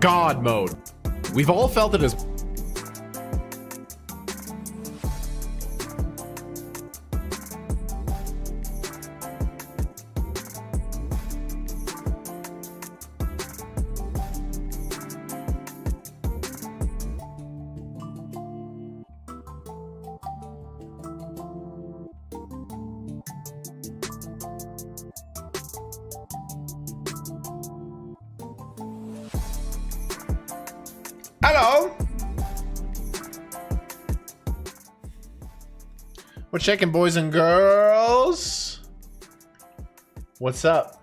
God mode. We've all felt it as checking boys and girls. What's up?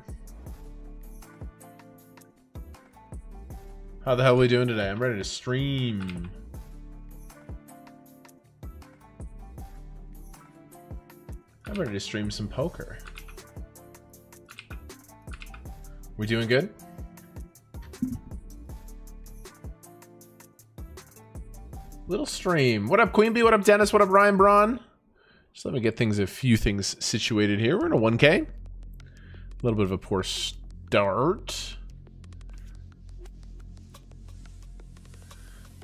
How the hell are we doing today? I'm ready to stream. I'm ready to stream some poker. We doing good? Little stream. What up, Queen Bee? What up, Dennis? What up, Ryan Braun? Let me get things, a few things situated here. We're in a 1K. A little bit of a poor start.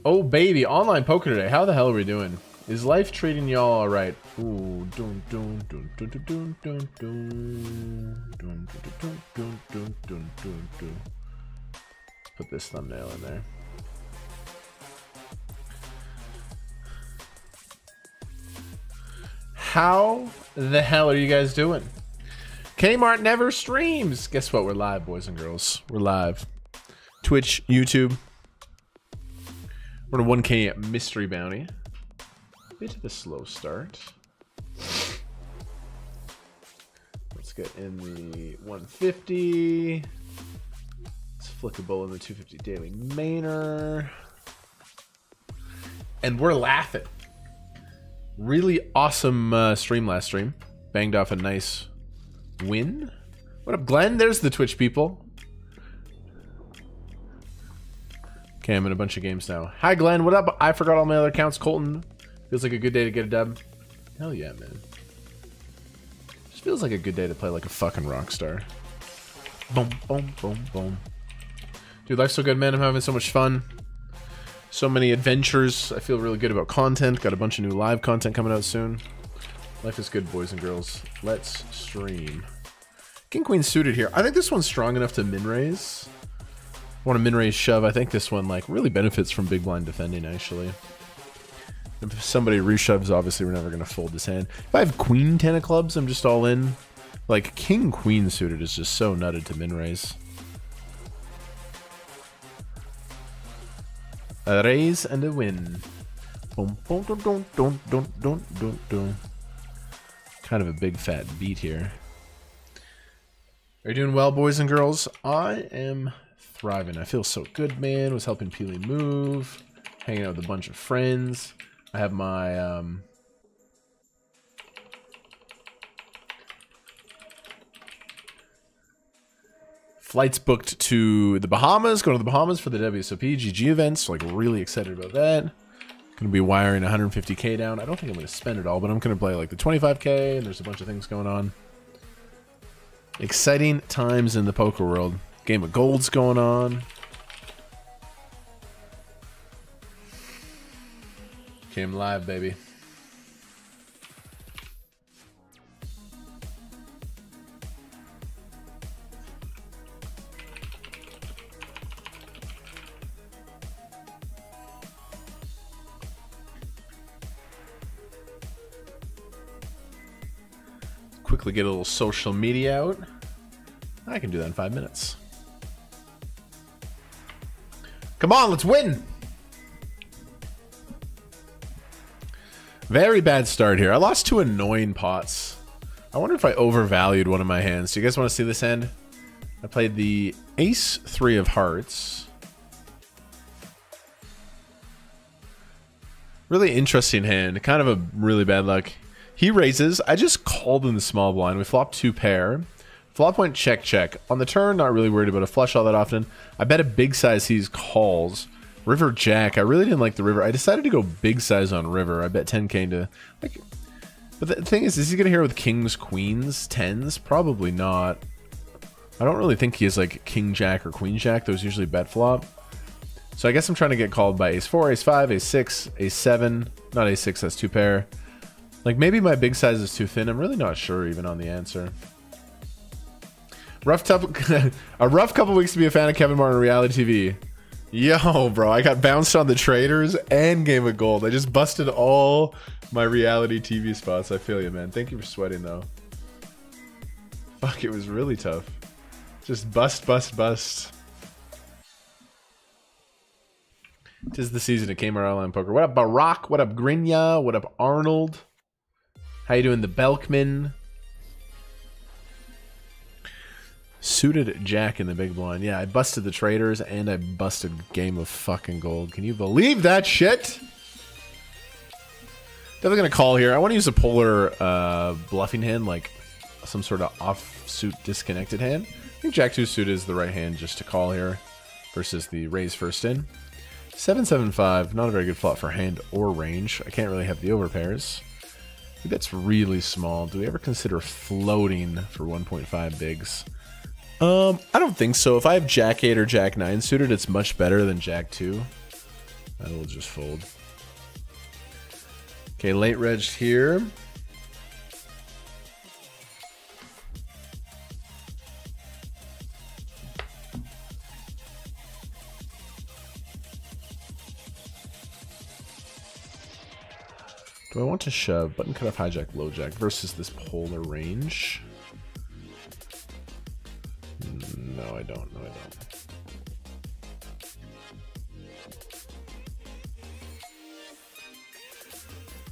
Oh, baby. Online poker today. How the hell are we doing? Is life treating y'all alright? Ooh, dun dun dun dun dun dun dun dun dun dun dun dun dun dun dun put this thumbnail in there. How the hell are you guys doing? Kmart never streams. Guess what? We're live, boys and girls. We're live. Twitch, YouTube. We're on a 1K mystery bounty. Bit of a slow start. Let's get in the 150. Let's flick a bowl in the 250 daily mainer. And we're laughing really awesome uh, stream last stream. Banged off a nice win. What up, Glenn? There's the Twitch people. Okay, I'm in a bunch of games now. Hi, Glenn. What up? I forgot all my other accounts. Colton. Feels like a good day to get a dub. Hell yeah, man. Just feels like a good day to play like a fucking rock star. Boom, boom, boom, boom. Dude, life's so good, man. I'm having so much fun so many adventures. I feel really good about content. Got a bunch of new live content coming out soon. Life is good, boys and girls. Let's stream. King Queen suited here. I think this one's strong enough to min raise. Want a min raise shove? I think this one like really benefits from big blind defending actually. If somebody reshoves, obviously we're never gonna fold this hand. If I have Queen ten of clubs, I'm just all in. Like King Queen suited is just so nutted to min raise. A raise and a win. Boom, boom, dun, dun, dun, dun, dun, dun, dun. Kind of a big fat beat here. Are you doing well, boys and girls? I am thriving. I feel so good, man. Was helping Peely move, hanging out with a bunch of friends. I have my um, Flights booked to the Bahamas, going to the Bahamas for the WSOP GG events. Like, really excited about that. Gonna be wiring 150k down. I don't think I'm gonna spend it all, but I'm gonna play like the 25k, and there's a bunch of things going on. Exciting times in the poker world. Game of Gold's going on. Came live, baby. Quickly get a little social media out. I can do that in five minutes. Come on, let's win! Very bad start here. I lost two annoying pots. I wonder if I overvalued one of my hands. Do you guys want to see this end? I played the ace three of hearts. Really interesting hand. Kind of a really bad luck. He raises. I just called in the small blind. We flop two pair. Flop went check, check. On the turn, not really worried about a flush all that often. I bet a big size he's calls. River Jack. I really didn't like the river. I decided to go big size on river. I bet 10k to... Like, but the thing is, is he going to hear with kings, queens, tens? Probably not. I don't really think he has like king jack or queen jack. Those usually bet flop. So I guess I'm trying to get called by ace 4, ace 5, ace 6, ace 7. Not ace 6, that's two pair. Like maybe my big size is too thin. I'm really not sure even on the answer. Rough tough, a rough couple weeks to be a fan of Kevin Martin reality TV. Yo, bro, I got bounced on the Traitors and Game of Gold. I just busted all my reality TV spots. I feel you, man. Thank you for sweating, though. Fuck, it was really tough. Just bust, bust, bust. Tis the season of Kmart Online Poker. What up, Barack? What up, Grinya? What up, Arnold? How you doing, the Belkman? Suited Jack in the big blind. Yeah, I busted the Traitors and I busted Game of fucking Gold. Can you believe that shit? Definitely gonna call here. I want to use a polar uh, bluffing hand, like some sort of offsuit disconnected hand. I think Jack 2 suit is the right hand just to call here versus the raise first in. 775, not a very good flop for hand or range. I can't really have the overpairs. That's really small. Do we ever consider floating for 1.5 bigs? Um, I don't think so. If I have Jack 8 or Jack 9 suited, it's much better than Jack 2. I will just fold. Okay, late reg here. Do I want to shove button cut off hijack low jack versus this polar range? No, I don't. No, I don't.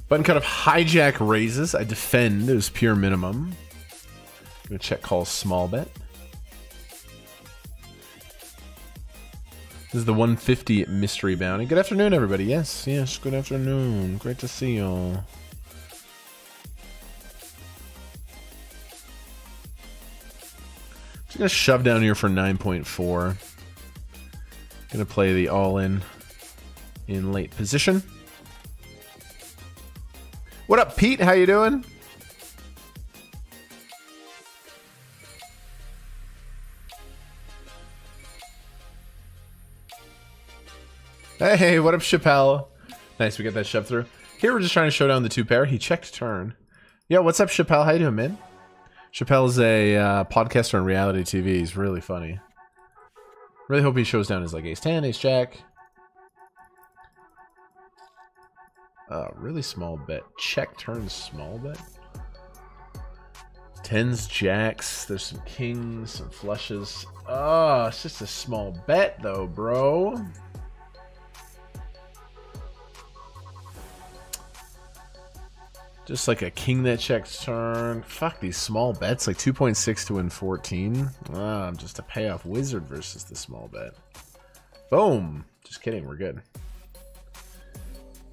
Button cut off hijack raises. I defend. Was pure minimum. I'm gonna check call small bet. This is the 150 mystery bounty. Good afternoon, everybody. Yes, yes, good afternoon. Great to see y'all. Just gonna shove down here for 9.4. Gonna play the all-in in late position. What up, Pete? How you doing? Hey, what up, Chappelle? Nice, we get that shove through. Here we're just trying to show down the two pair. He checked turn. Yo, what's up, Chappelle? How you doing, man? Chappelle's a uh, podcaster on reality TV. He's really funny. Really hope he shows down his like ace 10, ace jack. Uh, really small bet. Check turn small bet. Tens, jacks. There's some kings, some flushes. Oh, it's just a small bet though, bro. Just like a king that checks turn. Fuck these small bets, like 2.6 to win 14. Ah, I'm just a payoff wizard versus the small bet. Boom. Just kidding, we're good.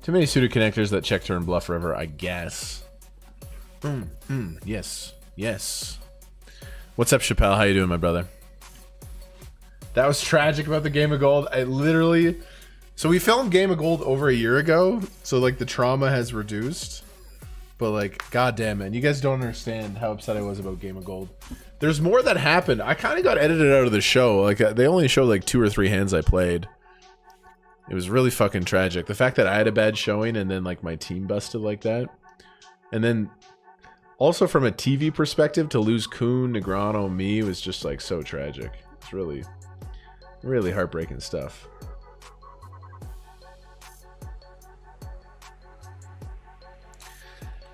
Too many suited connectors that check turn bluff river, I guess. Mm, mm, yes, yes. What's up, Chappelle? How you doing, my brother? That was tragic about the Game of Gold. I literally... So we filmed Game of Gold over a year ago, so like the trauma has reduced. But like, goddamn, man, you guys don't understand how upset I was about Game of Gold. There's more that happened. I kind of got edited out of the show. Like, uh, they only showed like two or three hands I played. It was really fucking tragic. The fact that I had a bad showing and then like my team busted like that, and then also from a TV perspective to lose Kuhn, Negreanu, me was just like so tragic. It's really, really heartbreaking stuff.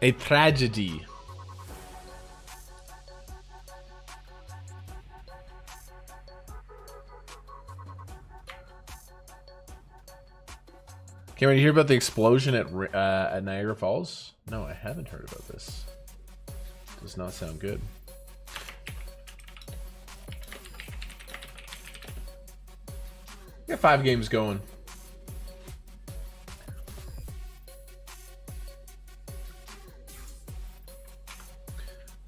A tragedy. Can we hear about the explosion at uh, at Niagara Falls? No, I haven't heard about this. Does not sound good. We got five games going.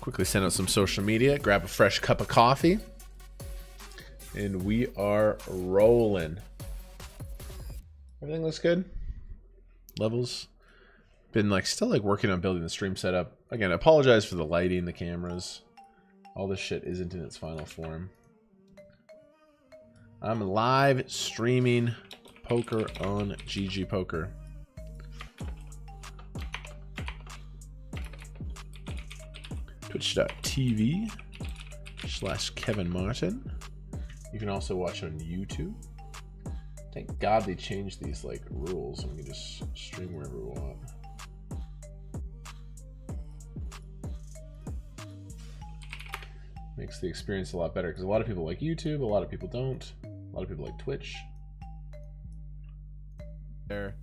Quickly send out some social media, grab a fresh cup of coffee, and we are rolling. Everything looks good. Levels. Been like still like working on building the stream setup. Again, I apologize for the lighting, the cameras. All this shit isn't in its final form. I'm live streaming poker on GG Poker. Twitch.tv slash Kevin Martin. You can also watch on YouTube. Thank God they changed these like rules and we can just stream wherever we want. Makes the experience a lot better because a lot of people like YouTube, a lot of people don't. A lot of people like Twitch. There.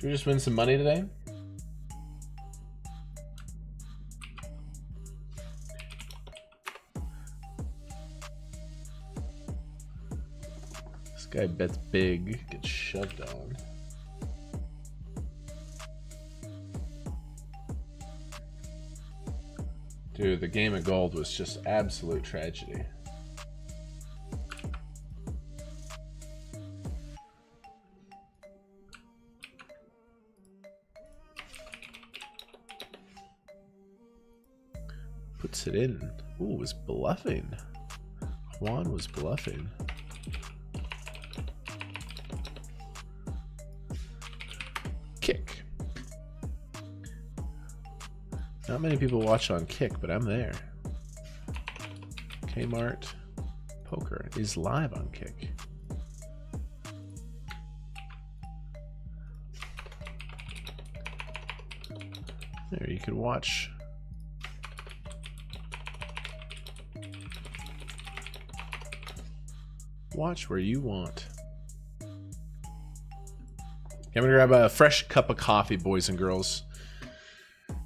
Should we just win some money today? This guy bets big, gets shoved on. Dude, the game of gold was just absolute tragedy. Puts it in. Ooh, was bluffing. Juan was bluffing. Kick. Not many people watch on Kick, but I'm there. Kmart Poker is live on Kick. There, you can watch. Watch where you want. I'm gonna grab a fresh cup of coffee, boys and girls.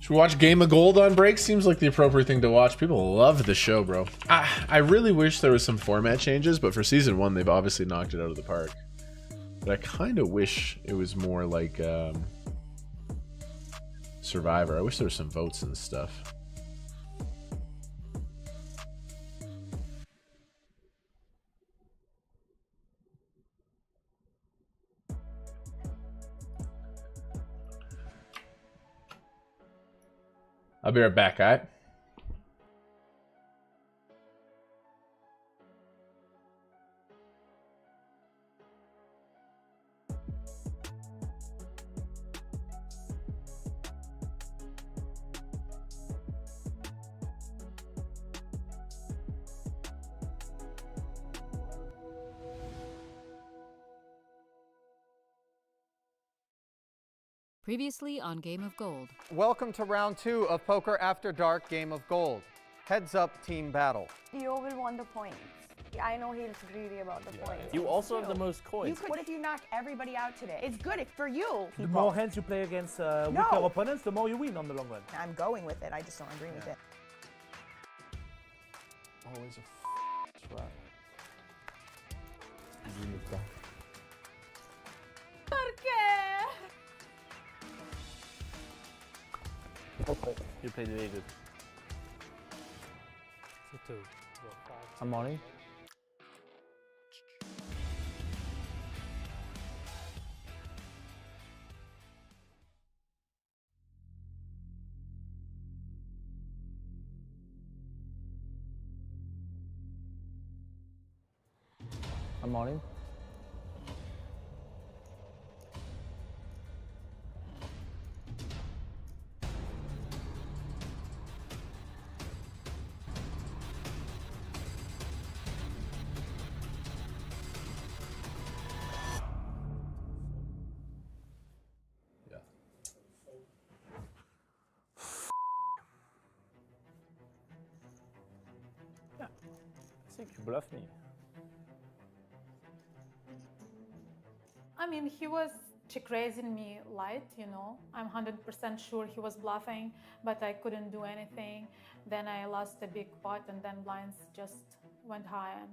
Should we watch Game of Gold on break? Seems like the appropriate thing to watch. People love the show, bro. I, I really wish there was some format changes, but for season one, they've obviously knocked it out of the park. But I kind of wish it was more like um, Survivor. I wish there was some votes and stuff. I'll be right back, alright? Previously on Game of Gold. Welcome to round two of Poker After Dark Game of Gold. Heads up team battle. Theo will want the points. I know he's greedy about the points. You also have the most You coins. could, what if you knock everybody out today? It's good for you. The people. more hands you play against uh, No. weaker opponents, the more you win on the long run. I'm going with it. I just don't agree with it. Always a f- trap. Unica. You played really good. I'm money. I'm money. Bluff. I mean, he was check raising me light, you know. I'm 100% sure he was bluffing, but I couldn't do anything. Then I lost a big pot, and then blinds just went high. And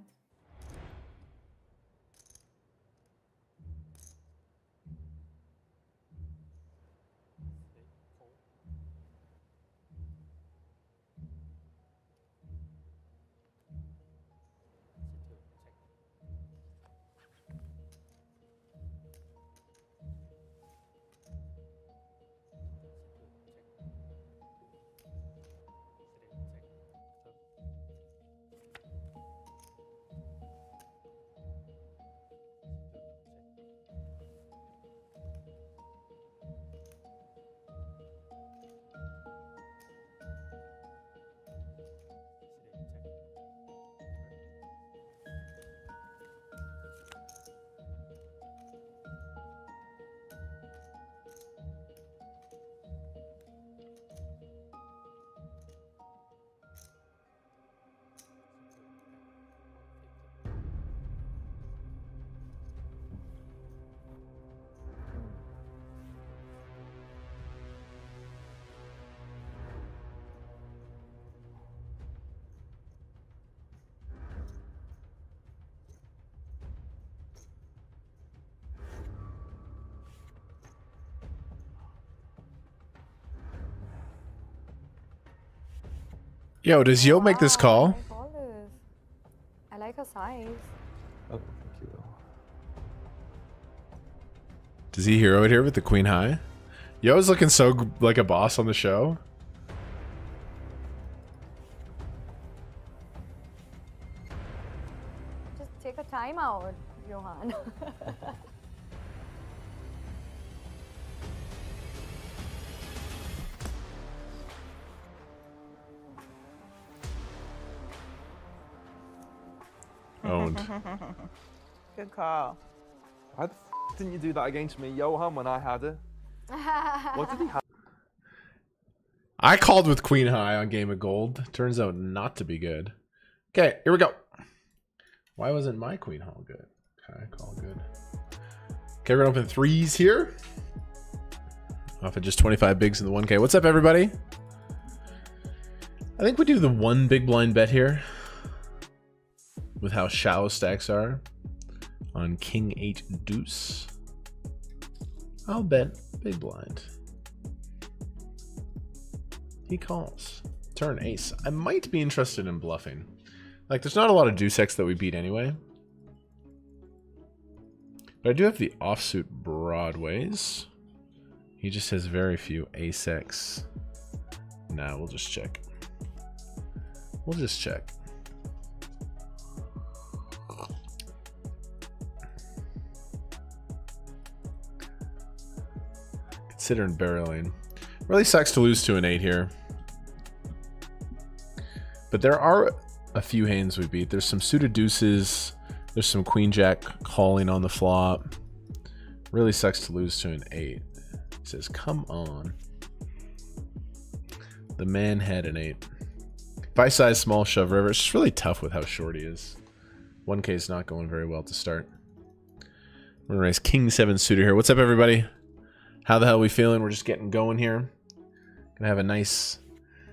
Yo, does Yo make this ah, call? I call this. I like her size. Oh, thank you. Does he hero it here with the queen high? Yo's looking so like a boss on the show. Just take a time out, Johan. Good call. Why the f didn't you do that against me, Johan, when I had her? What did he have? I called with queen high on Game of Gold. Turns out not to be good. Okay, here we go. Why wasn't my queen hall good? Okay, call good. Okay, we're gonna open threes here. Off at just 25 bigs in the 1K. What's up, everybody? I think we do the one big blind bet here with how shallow stacks are on King 8 Deuce. I'll bet big blind. He calls. Turn ace. I might be interested in bluffing. Like, there's not a lot of deuce X that we beat anyway. But I do have the offsuit broadways. He just has very few ace X. Nah, we'll just check. We'll just check. Considering barreling. Really sucks to lose to an 8 here. But there are a few hands we beat. There's some suited deuces. There's some queen jack calling on the flop. Really sucks to lose to an 8. He says, come on. The man had an 8. If I size small shove river, it's just really tough with how short he is. 1k is not going very well to start. We're gonna raise king 7 suited here. What's up, everybody? How the hell are we feeling? We're just getting going here. Gonna have a nice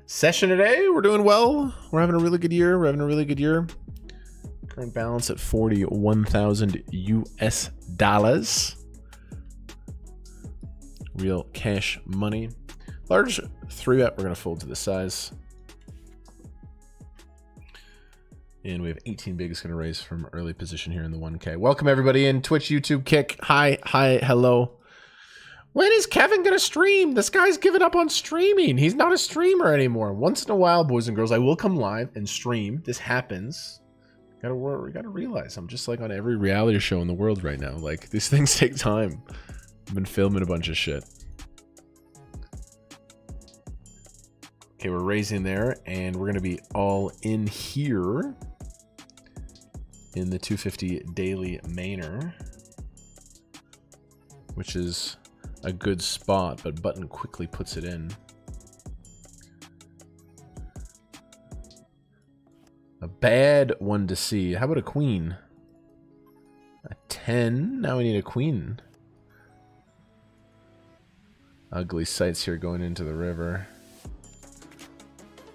session today. We're doing well. We're having a really good year. We're having a really good year. Current balance at 41,000 US dollars. Real cash money. Large three bet. We're gonna fold to the size. And we have 18 bigs going to raise from early position here in the 1K. Welcome everybody in Twitch, YouTube, Kick. Hi, hi, hello. When is Kevin gonna stream? This guy's given up on streaming. He's not a streamer anymore. Once in a while, boys and girls, I will come live and stream. This happens. Gotta work. We gotta realize I'm just like on every reality show in the world right now. Like these things take time. I've been filming a bunch of shit. Okay, we're raising there, and we're gonna be all in here in the 250 daily mainer, which is a good spot, but Button quickly puts it in. A bad one to see. How about a queen? A 10? Now we need a queen. Ugly sights here going into the river.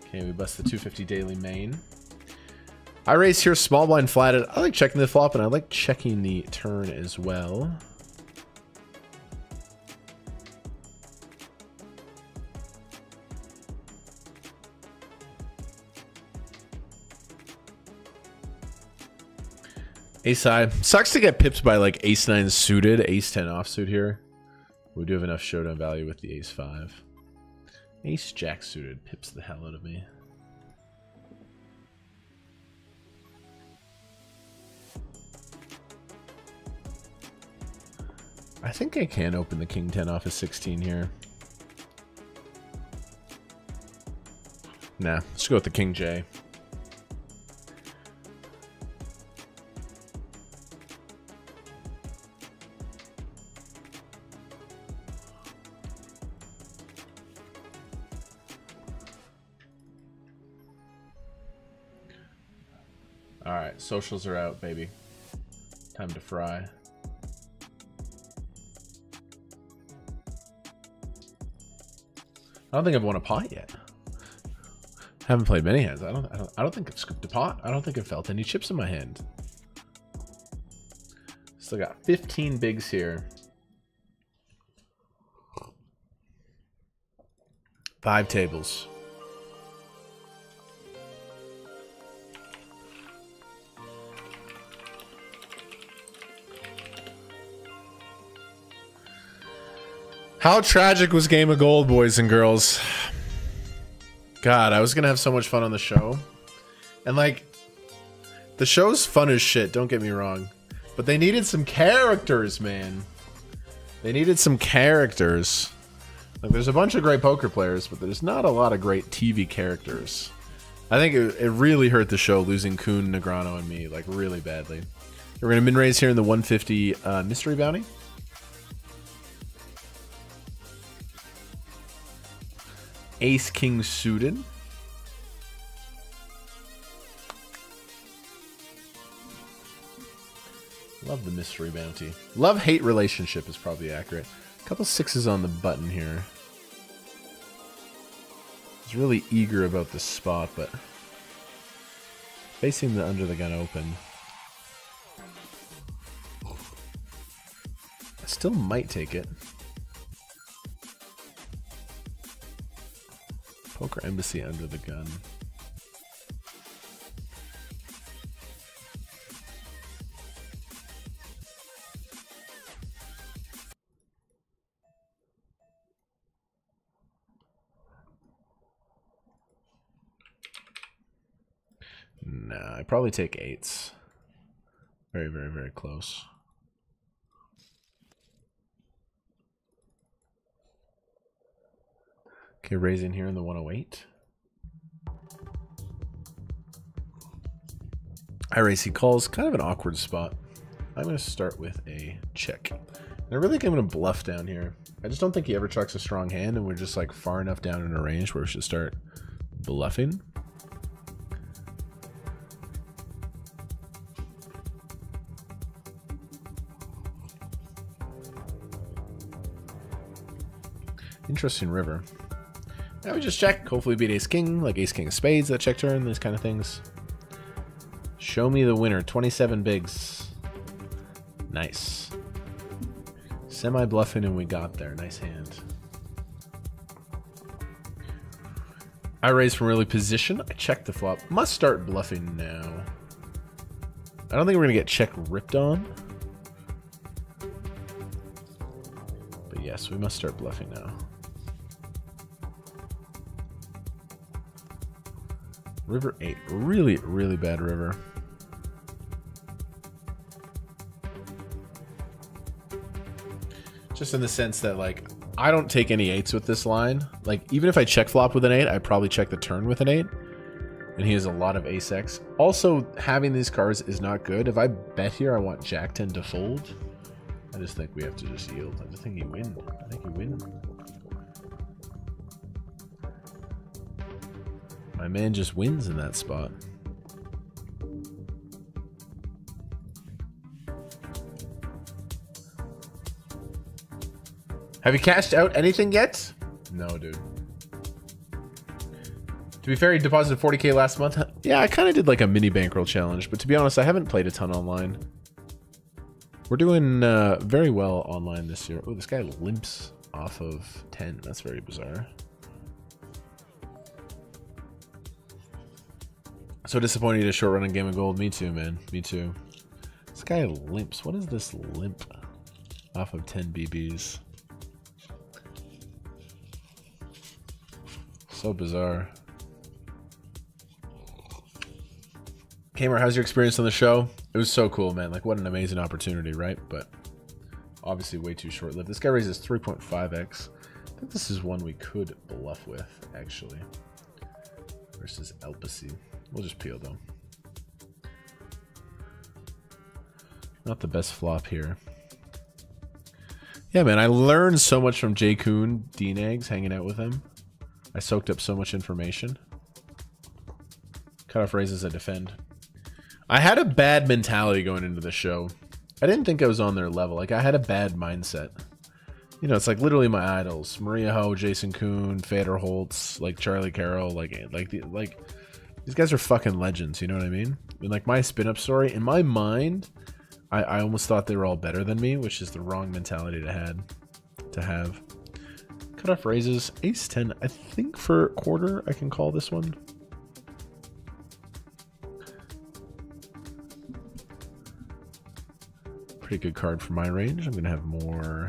Okay, we bust the 250 daily main. I raise here small blind flatted. I like checking the flop and I like checking the turn as well. Ace high. Sucks to get pipped by like ace 9 suited, ace 10 offsuit here. We do have enough showdown value with the ace 5. Ace jack suited pips the hell out of me. I think I can open the king 10 off of 16 here. Nah, let's go with the king J. socials are out, baby. Time to fry. I don't think I've won a pot yet. Haven't played many hands. I don't. I don't. I don't think I've scooped a pot. I don't think I've felt any chips in my hand. Still got 15 bigs here. Five tables. How tragic was Game of Gold, boys and girls? God, I was gonna have so much fun on the show. And like the show's fun as shit, don't get me wrong. But they needed some characters, man. They needed some characters. Like there's a bunch of great poker players, but there's not a lot of great TV characters. I think it, it really hurt the show losing Kuhn, Negreanu, and me, like really badly. We're gonna min raise here in the 150 uh, mystery bounty. Ace King suited. Love the mystery bounty. Love hate relationship is probably accurate. A couple sixes on the button here. He's really eager about this spot, but facing the under the gun open. I still might take it. Poker Embassy under the gun. Nah, I probably take eights. Very, very, very close. Okay, raising here in the 108. I raise, he calls kind of an awkward spot. I'm going to start with a check. And I really think I'm going to bluff down here. I just don't think he ever checks a strong hand, and we're just like far enough down in a range where we should start bluffing. Interesting river. Now we just check. Hopefully beat ace king, like ace king of spades, that check turn, these kind of things. Show me the winner. 27 bigs. Nice. Semi bluffing and we got there. Nice hand. I raise from early position. I check the flop. Must start bluffing now. I don't think we're going to get check ripped on. But yes, we must start bluffing now. River 8. Really, really bad river. Just in the sense that, like, I don't take any 8s with this line. Like, even if I check flop with an 8, I probably check the turn with an 8. And he has a lot of ace X. Also, having these cards is not good. If I bet here, I want Jack 10 to fold. I just think we have to just yield. I just think he win. I think he win. My man just wins in that spot. Have you cashed out anything yet? No, dude. To be fair, he deposited 40k last month. Yeah, I kind of did like a mini bankroll challenge, but to be honest, I haven't played a ton online. We're doing uh, very well online this year. Oh, this guy limps off of 10. That's very bizarre. So disappointed to short run in Game of Gold. Me too, man. Me too. This guy limps. What is this limp off of 10 BBs? So bizarre. Kamer, how's your experience on the show? It was so cool, man. Like, what an amazing opportunity, right? But obviously way too short-lived. This guy raises 3.5x. I think this is one we could bluff with, actually. Versus Elpasy. We'll just peel, them. Not the best flop here. Yeah, man, I learned so much from Jay Koon, Dean Eggs, hanging out with him. I soaked up so much information. Cut off raises I defend. I had a bad mentality going into the show. I didn't think I was on their level. Like, I had a bad mindset. You know, it's like literally my idols. Maria Ho, Jason Koon, Fedor Holz, like Charlie Carrel, like, like, the, like, these guys are fucking legends, you know what I mean? And like my spin-up story, in my mind, I, I almost thought they were all better than me, which is the wrong mentality to had to have. Cut off raises, ace 10. I think for quarter I can call this one. Pretty good card for my range. I'm gonna have more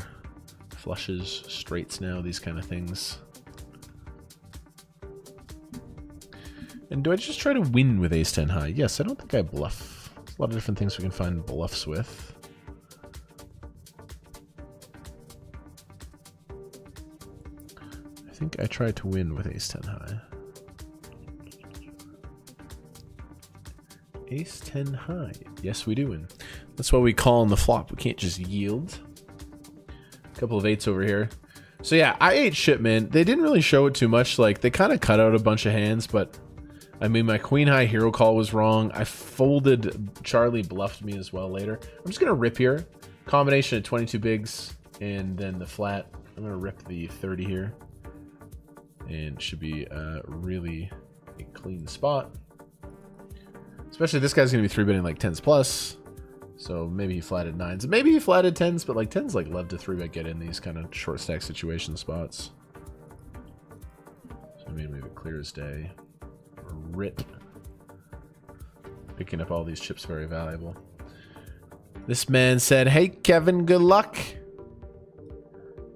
flushes, straights now, these kind of things. And do I just try to win with ace 10 high? Yes, I don't think I bluff. A lot of different things we can find bluffs with. I think I try to win with ace 10 high. Ace 10 high. Yes, we do win. That's why we call on the flop. We can't just yield. A couple of eights over here. So yeah, I ate shit, man. They didn't really show it too much. Like, they kind of cut out a bunch of hands, but... I mean, my queen high hero call was wrong. I folded... Charlie bluffed me as well later. I'm just going to rip here. Combination of 22 bigs and then the flat. I'm going to rip the 30 here. And should be uh, really a clean spot. Especially this guy's going to be 3-betting like 10s plus. So maybe he flatted 9s. Maybe he flatted 10s, but like 10s like love to 3-bet get in these kind of short stack situation spots. So I mean, we have a clear as day. Rip. Picking up all these chips very valuable. This man said, Hey Kevin, good luck.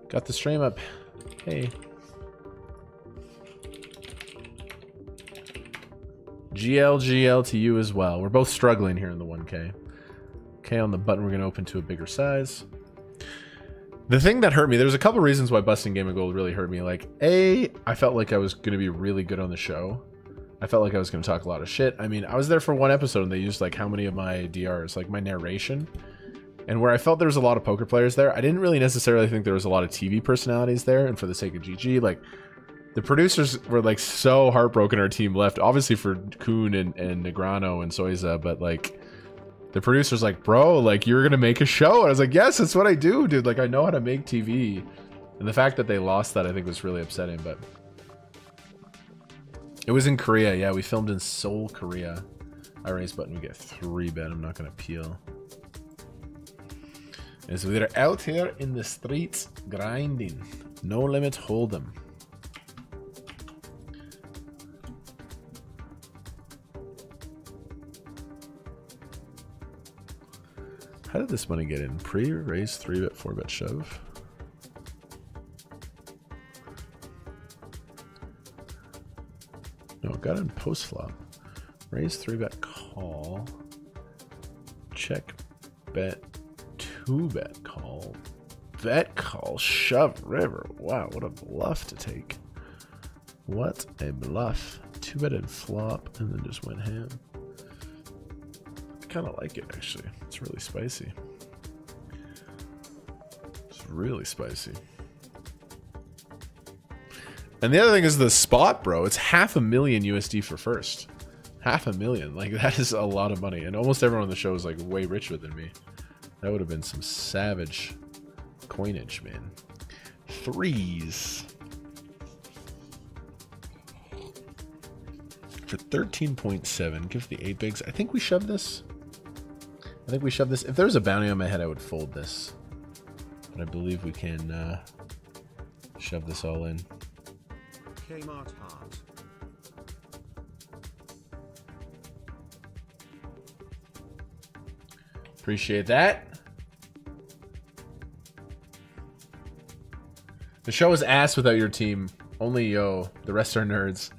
Got the stream up. Hey. GLGL to you as well. We're both struggling here in the 1K. Okay, on the button, we're going to open to a bigger size. The thing that hurt me, there's a couple reasons why busting Game of Gold really hurt me. Like, A, I felt like I was going to be really good on the show. I felt like I was going to talk a lot of shit. I mean, I was there for one episode and they used like how many of my DRs, like my narration. And where I felt there was a lot of poker players there, I didn't really necessarily think there was a lot of TV personalities there. And for the sake of GG, like the producers were like so heartbroken our team left. Obviously for Koon and, and Negreanu and Soiza, but like the producer's like, bro, like you're gonna make a show. And I was like, yes, that's what I do, dude. Like I know how to make TV. And the fact that they lost that I think was really upsetting, but it was in Korea. Yeah, we filmed in Seoul, Korea. I raise button, we get three bet. I'm not gonna peel. As we're out here in the streets grinding. No limit hold'em. How did this money get in? Pre, raise, 3-bet, 4-bet, shove? No, got in post flop. Raise, 3-bet, call. Check, bet, 2-bet, call. Bet call, shove, river. Wow, what a bluff to take. What a bluff. 2-bet and flop, and then just went ham I kind of like it actually. It's really spicy. It's really spicy. And the other thing is the spot, bro. It's half a million USD for first. Half a million. Like, that is a lot of money. And almost everyone on the show is, like, way richer than me. That would have been some savage coinage, man. Threes. For 13.7, give the 8 bigs. I think we shove this. I think we shove this. If there was a bounty on my head, I would fold this. But I believe we can uh, shove this all in. Kmart Heart. Appreciate that. The show is ass without your team. Only yo. The rest are nerds.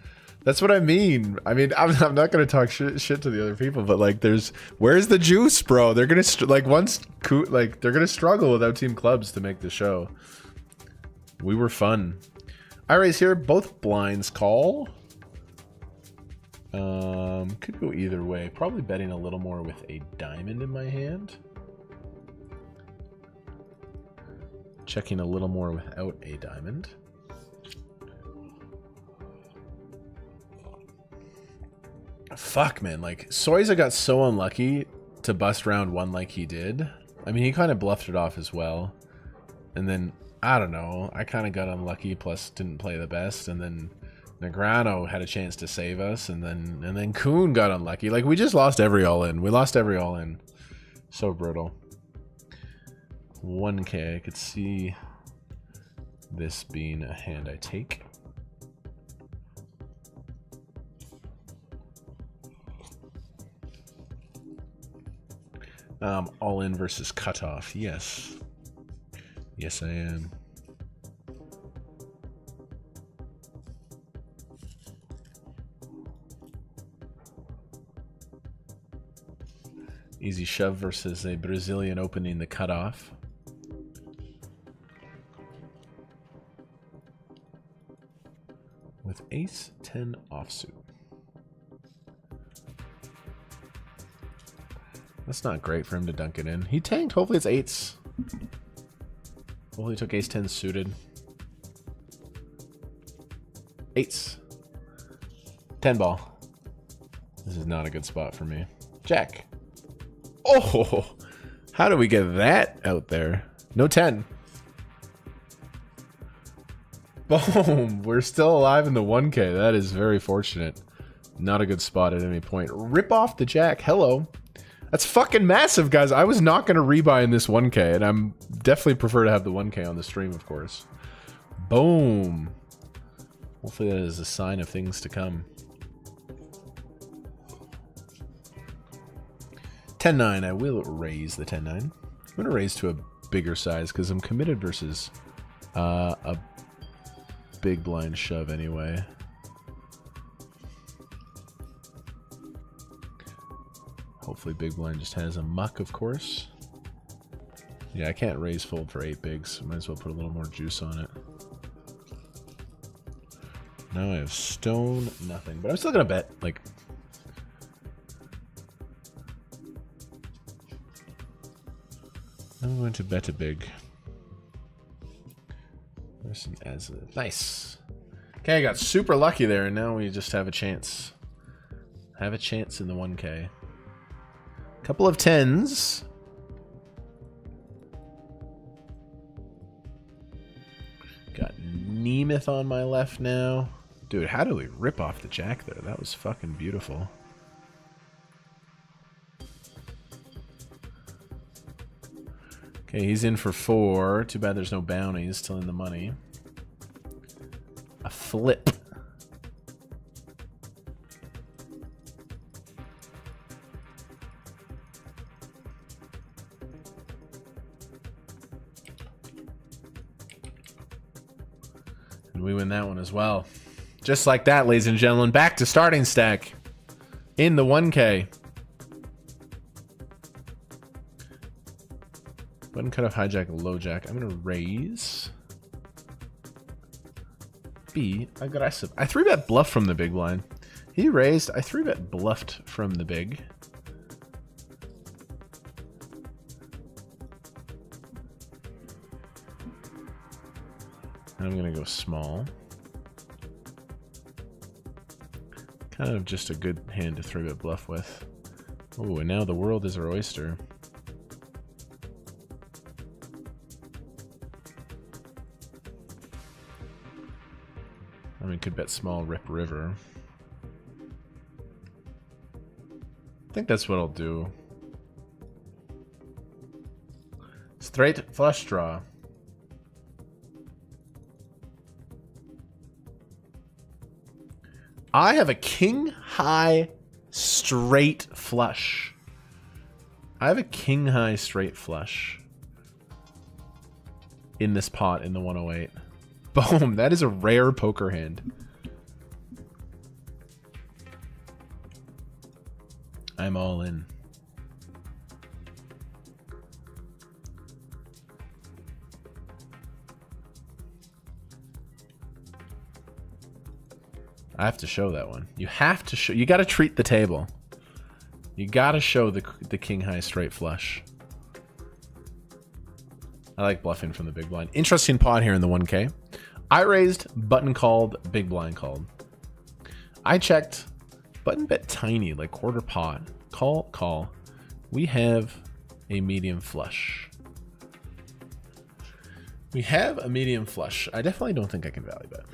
That's what I mean. I mean, I'm, I'm not gonna talk shit, shit to the other people, but like, there's where's the juice, bro? They're gonna like once like they're gonna struggle without team clubs to make the show. We were fun. I raise here. Both blinds call. Um, could go either way. Probably betting a little more with a diamond in my hand. Checking a little more without a diamond. Fuck, man. Like, Soiza got so unlucky to bust round one like he did. I mean, he kind of bluffed it off as well. And then, I don't know, I kind of got unlucky, plus didn't play the best. And then Negreanu had a chance to save us. And then, and then Koon got unlucky. Like, we just lost every all-in. We lost every all-in. So brutal. 1k, I could see this being a hand I take. Um, all in versus cutoff. Yes. Yes, I am. Easy shove versus a Brazilian opening the cutoff. With ace 10 offsuit. That's not great for him to dunk it in. He tanked. Hopefully it's eights. Hopefully he took ace 10 suited. Eights. 10 ball. This is not a good spot for me. Jack. Oh, how do we get that out there? No 10. Boom. We're still alive in the 1K. That is very fortunate. Not a good spot at any point. Rip off the jack. Hello. That's fucking massive, guys. I was not going to rebuy in this 1K, and I'm definitely prefer to have the 1K on the stream, of course. Boom. Hopefully that is a sign of things to come. 10-9. I will raise the 10-9. I'm going to raise to a bigger size because I'm committed versus uh, a big blind shove anyway. Hopefully Big Blind just has a muck, of course. Yeah, I can't raise fold for 8 bigs. Might as well put a little more juice on it. Now I have stone, nothing. But I'm still going to bet, like... I'm going to bet a big. Nice. Okay, I got super lucky there, and now we just have a chance. Have a chance in the 1K. Couple of tens. Got Nemeth on my left now. Dude, how do we rip off the jack there? That was fucking beautiful. Okay, he's in for four. Too bad there's no bounties. Still in the money. A flip. And we win that one as well. Just like that, ladies and gentlemen. Back to starting stack. In the 1K. Button cut off hijack, low jack. I'm gonna raise. Be aggressive. I three bet bluff from the big blind. He raised. I three bet bluffed from the big. I'm gonna go small. Kind of just a good hand to three bet bluff with. Oh, and now the world is our oyster. I mean, could bet small, rip river. I think that's what I'll do. Straight flush draw. I have a king high straight flush. I have a king high straight flush in this pot in the 108. Boom, that is a rare poker hand. I'm all in. I have to show that one. You have to show. You got to treat the table. You got to show the the king high straight flush. I like bluffing from the big blind. Interesting pot here in the 1K. I raised, button called, big blind called. I checked, button bet tiny, like quarter pot. Call, call. We have a medium flush. We have a medium flush. I definitely don't think I can value bet.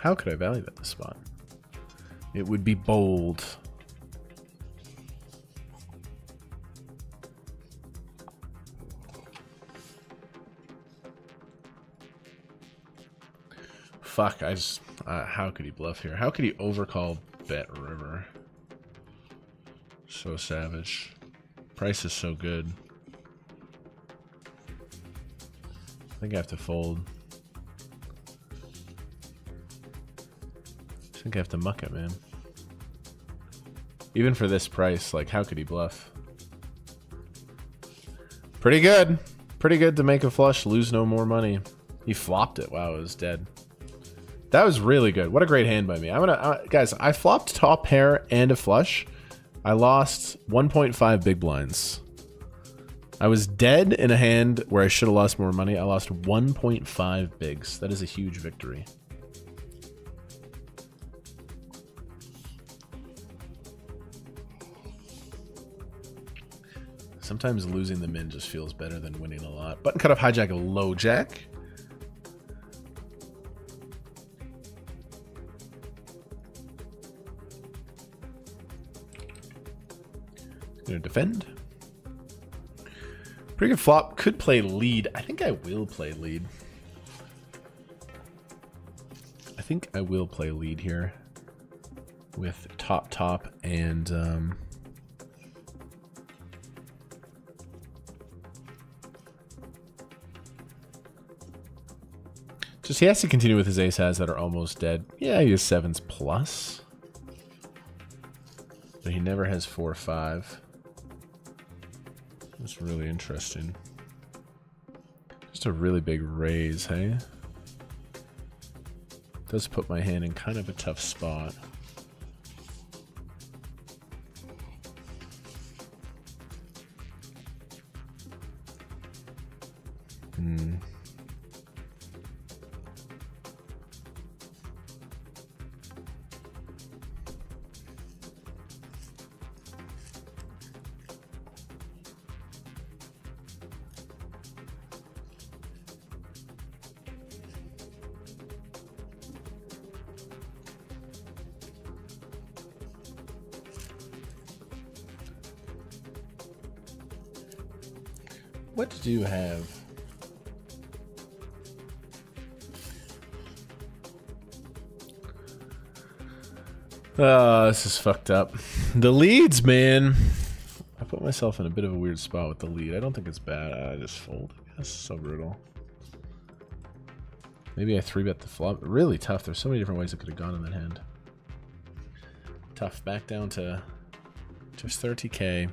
How could I value bet this spot? It would be bold. Fuck, I just... Uh, how could he bluff here? How could he overcall bet river? So savage. Price is so good. I think I have to fold. Think I have to muck it, man. Even for this price, like, how could he bluff? Pretty good. Pretty good to make a flush, lose no more money. He flopped it. Wow, it was dead. That was really good. What a great hand by me. I'm gonna, uh, guys. I flopped top pair and a flush. I lost 1.5 big blinds. I was dead in a hand where I should have lost more money. I lost 1.5 bigs. That is a huge victory. Sometimes losing the min just feels better than winning a lot. Button cut off hijack low jack. Gonna defend. Pretty good flop. Could play lead. I think I will play lead. I think I will play lead here with top top and um, just he has to continue with his ace has that are almost dead. Yeah, he has sevens plus. But he never has four or five. That's really interesting. Just a really big raise, hey? Does put my hand in kind of a tough spot. This is fucked up. The leads, man. I put myself in a bit of a weird spot with the lead. I don't think it's bad. I just fold. That's so brutal. Maybe I three bet the flop. Really tough. There's so many different ways it could have gone in that hand. Tough. Back down to just 30k.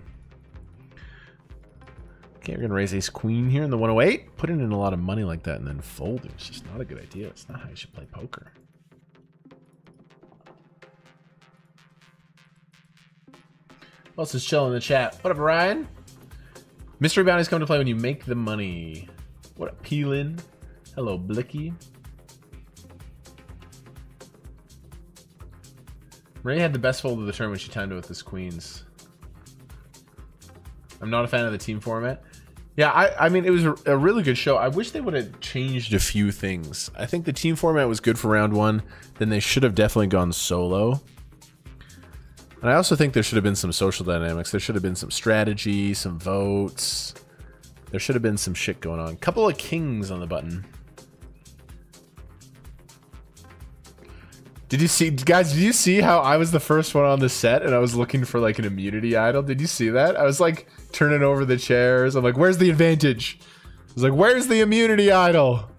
Okay, we're gonna raise ace queen here in the 108. Putting in a lot of money like that and then folding is just not a good idea. It's not how you should play poker. Else is chilling in the chat? What up, Ryan? Mystery bounties come to play when you make the money. What up, Peelin? Hello, Blicky. Ray had the best fold of the turn when she timed it with his queens. I'm not a fan of the team format. Yeah, I, I mean, it was a really good show. I wish they would have changed a few things. I think the team format was good for round one. Then they should have definitely gone solo. And I also think there should have been some social dynamics. There should have been some strategy, some votes. There should have been some shit going on. Couple of kings on the button. Did you see, guys, did you see how I was the first one on the set and I was looking for like an immunity idol? Did you see that? I was like turning over the chairs. I'm like, where's the advantage? I was like, where's the immunity idol?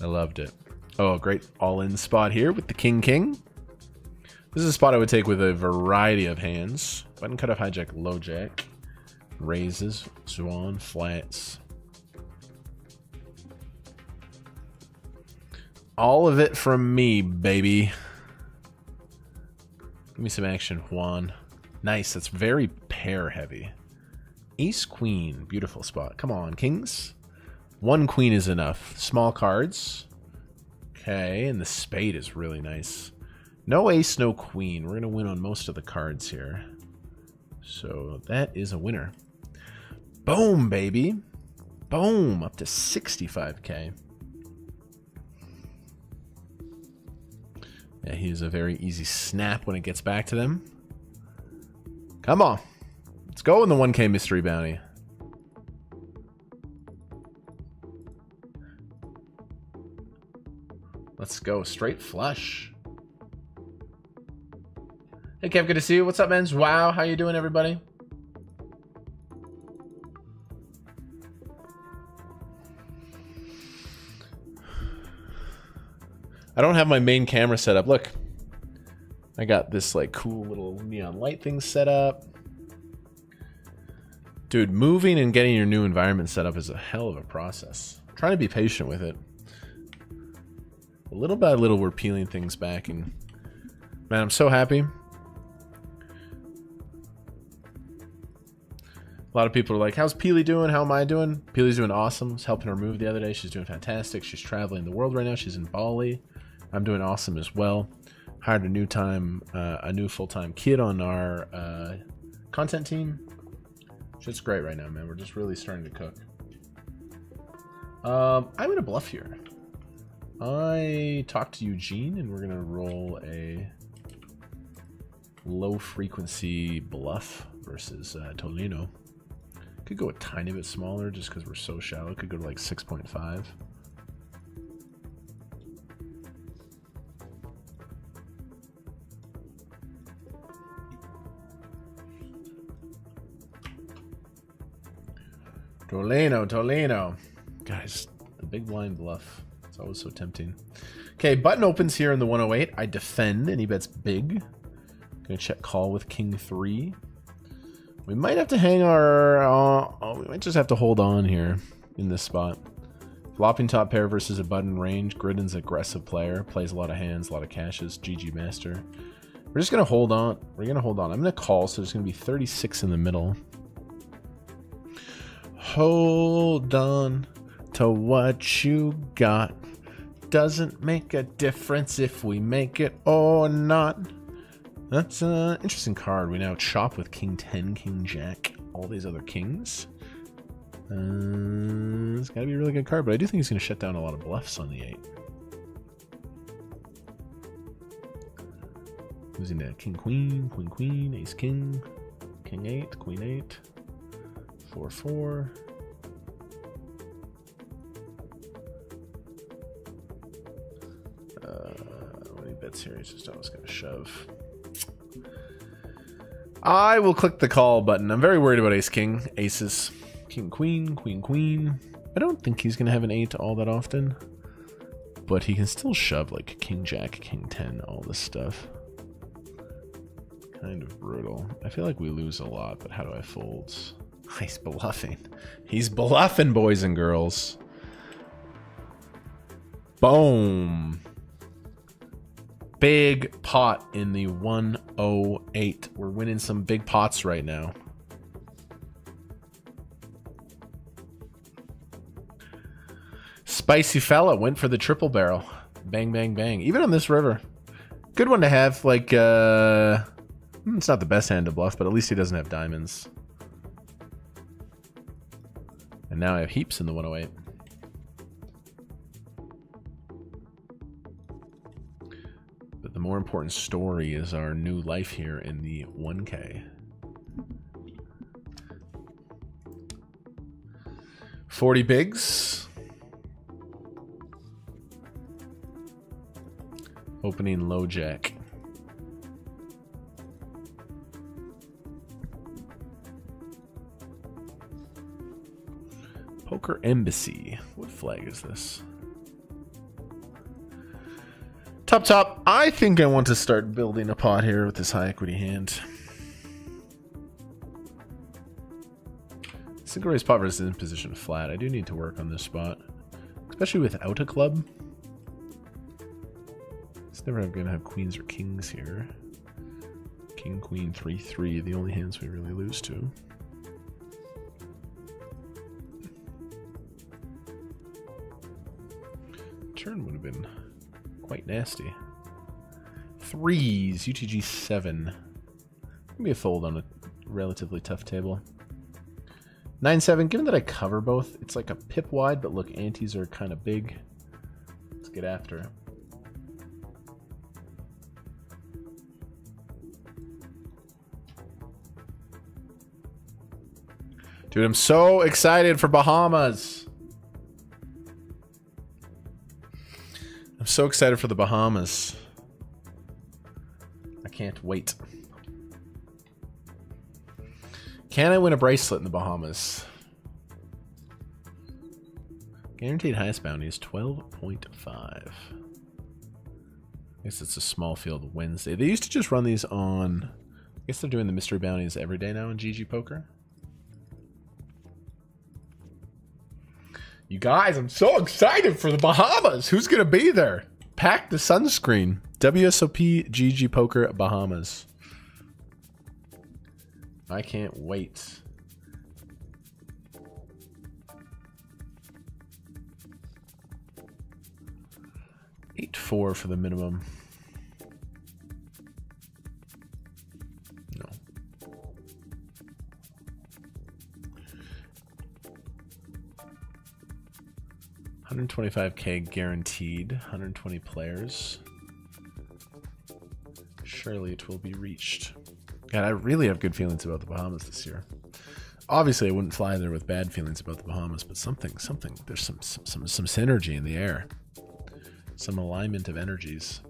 I loved it. Oh, great all-in spot here with the king king. This is a spot I would take with a variety of hands. Button cut off hijack, low jack, raises, swan, flats. All of it from me, baby. Give me some action, Juan. Nice, that's very pair heavy. Ace queen, beautiful spot. Come on, kings. One queen is enough. Small cards. Okay, and the spade is really nice. No ace, no queen. We're going to win on most of the cards here. So that is a winner. Boom, baby. Boom, up to 65k. Yeah, he's a very easy snap when it gets back to them. Come on. Let's go in the 1k mystery bounty. Let's go straight flush. Hey Kev, good to see you. What's up, man? Wow, how you doing, everybody? I don't have my main camera set up. Look, I got this like cool little neon light thing set up. Dude, moving and getting your new environment set up is a hell of a process. I'm trying to be patient with it. A little by little, we're peeling things back, and man, I'm so happy. A lot of people are like, "How's Peely doing? How am I doing?" Peely's doing awesome. I was helping her move the other day. She's doing fantastic. She's traveling the world right now. She's in Bali. I'm doing awesome as well. Hired a new time, uh, a new full time kid on our uh, content team. Shit's great right now, man. We're just really starting to cook. Um, I'm gonna bluff here. I talked to Eugene, and we're gonna roll a low frequency bluff versus uh, Tolino. Could go a tiny bit smaller just because we're so shallow. Could go to like 6.5. Tolino, Tolino. Guys, the big blind bluff. It's always so tempting. Okay, button opens here in the 108. I defend, and he bets big. Gonna check call with king 3. We might have to hang our... Uh, oh, we might just have to hold on here in this spot. Flopping top pair versus a button range. Gridden's aggressive player. Plays a lot of hands, a lot of cashes. GG Master. We're just going to hold on. We're going to hold on. I'm going to call, so there's going to be 36 in the middle. Hold on to what you got. Doesn't make a difference if we make it or not. That's an interesting card. We now chop with King 10, King Jack, all these other kings. Uh, it's got to be a really good card, but I do think he's going to shut down a lot of bluffs on the 8. Losing to King Queen, Queen Queen, Ace King, King 8, Queen 8, 4 4. Uh, what he bets here? He's just always going to shove. I will click the call button. I'm very worried about Ace King. Aces. King Queen, Queen Queen. I don't think he's going to have an 8 all that often. But he can still shove like King Jack, King 10, all this stuff. Kind of brutal. I feel like we lose a lot, but how do I fold? He's bluffing. He's bluffing, boys and girls. Boom. Big pot in the 108. We're winning some big pots right now. Spicy fella went for the triple barrel. Bang, bang, bang. Even on this river. Good one to have. Like, uh... It's not the best hand to bluff, but at least he doesn't have diamonds. And now I have heaps in the 108. Important story is our new life here in the 1K. Forty bigs. Opening low jack. Poker Embassy. What flag is this? Top top, I think I want to start building a pot here with this high equity hand. Single raise pot versus in position flat. I do need to work on this spot. Especially without a club. It's never gonna have queens or kings here. King, queen, 3, 3, the only hands we really lose to. Turn would have been quite nasty. Threes, UTG 7. Maybe a fold on a relatively tough table. 9-7, given that I cover both, it's like a pip wide, but look, antes are kind of big. Let's get after it. Dude, I'm so excited for Bahamas. So excited for the Bahamas. I can't wait. Can I win a bracelet in the Bahamas? Guaranteed highest bounty is 12.5. I guess it's a small field Wednesday. They used to just run these on. I guess they're doing the mystery bounties every day now in GG Poker. You guys, I'm so excited for the Bahamas. Who's gonna be there? Pack the sunscreen. WSOP GG Poker Bahamas. I can't wait. Eight four for the minimum. 125k guaranteed, 120 players. Surely it will be reached. God, I really have good feelings about the Bahamas this year. Obviously, I wouldn't fly there with bad feelings about the Bahamas, but something, something, there's some, some, some, some synergy in the air. Some alignment of energies.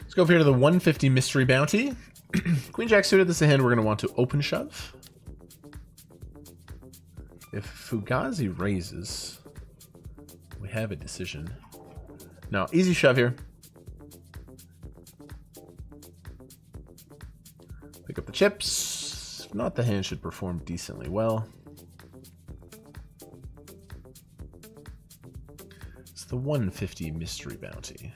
Let's go over here to the 150 mystery bounty. Queen Jack suited. This hand we're going to want to open shove. If Fugazi raises, we have a decision. No, easy shove here. Pick up the chips. If not, the hand should perform decently well. It's the 150 mystery bounty.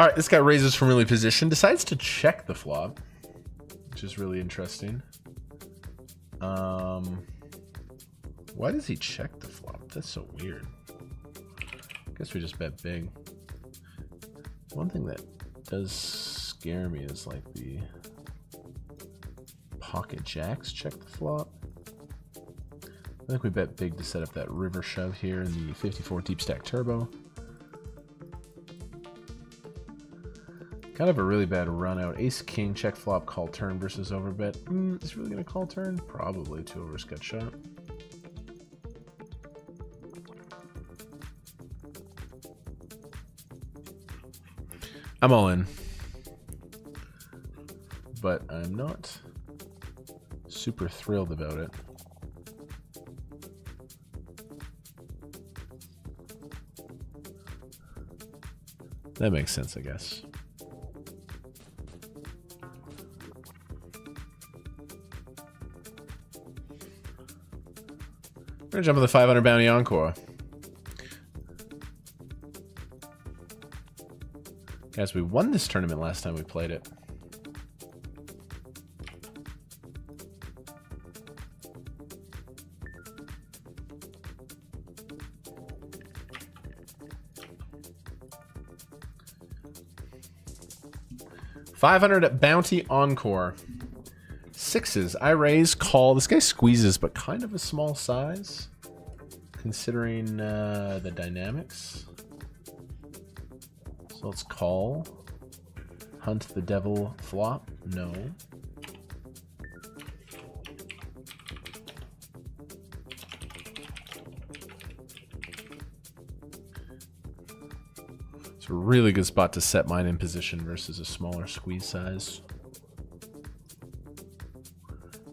All right, this guy raises from early position, decides to check the flop, which is really interesting. Um, why does he check the flop? That's so weird. I guess we just bet big. One thing that does scare me is like the pocket jacks check the flop. I think we bet big to set up that river shove here in the 54 deep stack turbo. Kind of a really bad run out. Ace King check flop call turn versus overbet. Mm, is really gonna call turn? Probably two overs gut shot. I'm all in. But I'm not super thrilled about it. That makes sense, I guess. Gonna jump on the 500 bounty encore. Guys, we won this tournament last time we played it. Five hundred bounty encore. Sixes. I raise, call. This guy squeezes, but kind of a small size, considering uh, the dynamics. So let's call. Hunt the devil flop. No. It's a really good spot to set mine in position versus a smaller squeeze size.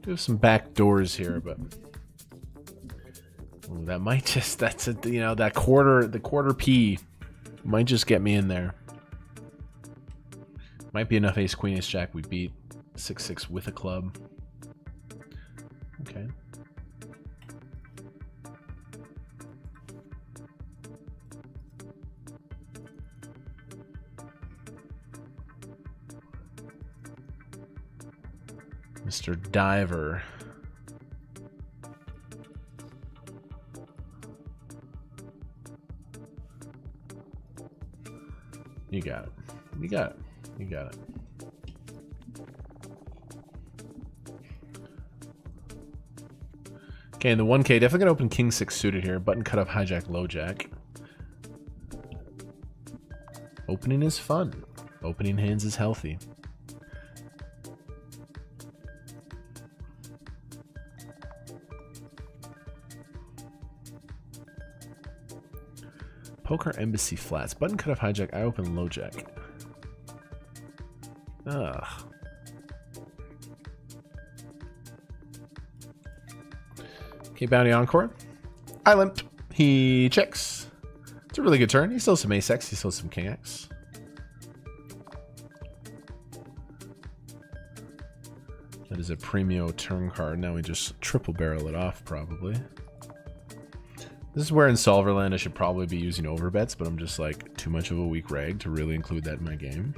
Do have some back doors here, but That might just that's a you know that quarter the quarter P might just get me in there. Might be enough ace queen ace jack we beat six six with a club. Okay. Mr. Diver. Got it. You got it. You got it. Okay, in the 1K, definitely gonna open King 6 suited here. Button cut off hijack, low jack. Opening is fun. Opening hands is healthy. Poker Embassy Flats. Button cut off hijack. I open low jack. Ugh. Okay, Bounty Encore. I limp. He checks. It's a really good turn. He still has some ace X. He still has some king X. That is a premio turn card. Now we just triple barrel it off, probably. This is where in Solverland I should probably be using overbets, but I'm just like too much of a weak rag to really include that in my game.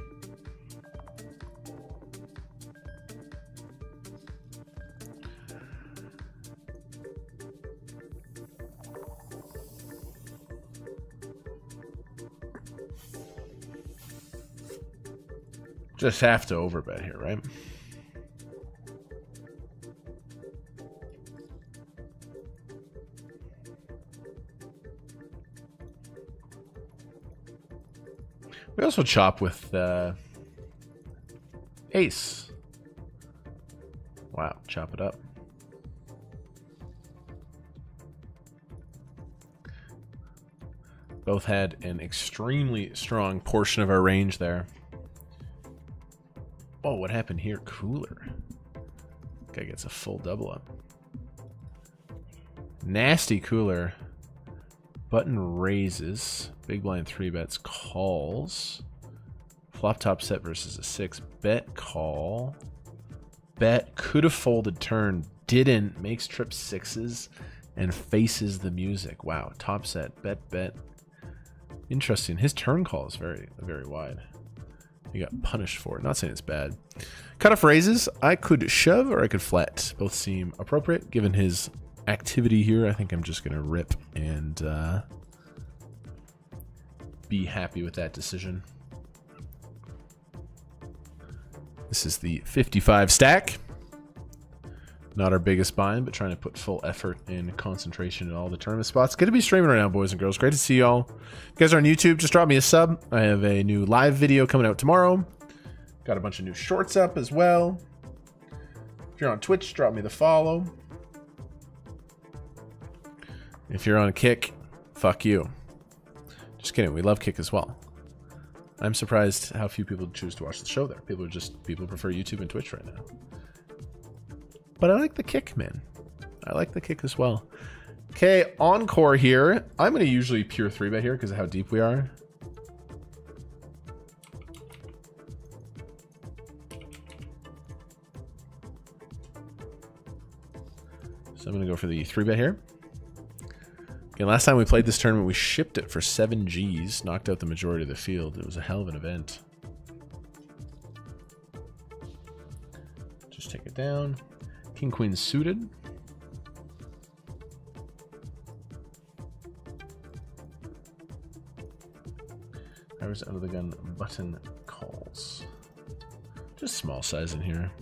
Just have to overbet here, right? Also chop with uh, ace. Wow, chop it up. Both had an extremely strong portion of our range there. Oh, what happened here? Cooler. Guy gets a full double up. Nasty cooler. Button raises. Big blind three bets calls. Flop top set versus a six. Bet call. Bet could have folded turn. Didn't. Makes trip sixes and faces the music. Wow. Top set. Bet bet. Interesting. His turn call is very very wide. He got punished for it. Not saying it's bad. Cutoff raises. I could shove or I could flat. Both seem appropriate given his activity here. I think I'm just going to rip and uh, be happy with that decision. This is the 55 stack. Not our biggest bind, but trying to put full effort and concentration in all the tournament spots. Good to be streaming right now, boys and girls. Great to see y'all. You guys are on YouTube, just drop me a sub. I have a new live video coming out tomorrow. Got a bunch of new shorts up as well. If you're on Twitch, drop me the follow. If you're on Kick, fuck you. Just kidding. We love Kick as well. I'm surprised how few people choose to watch the show there. People are just people prefer YouTube and Twitch right now. But I like the kick, man. I like the kick as well. Okay, encore here. I'm to usually pure 3-bet here because of how deep we are. So I'm to go for the 3-bet here. Okay, last time we played this tournament, we shipped it for 7 Gs, knocked out the majority of the field. It was a hell of an event. Just take it down. King Queen suited. Iris out of the gun button calls. Just small size in here.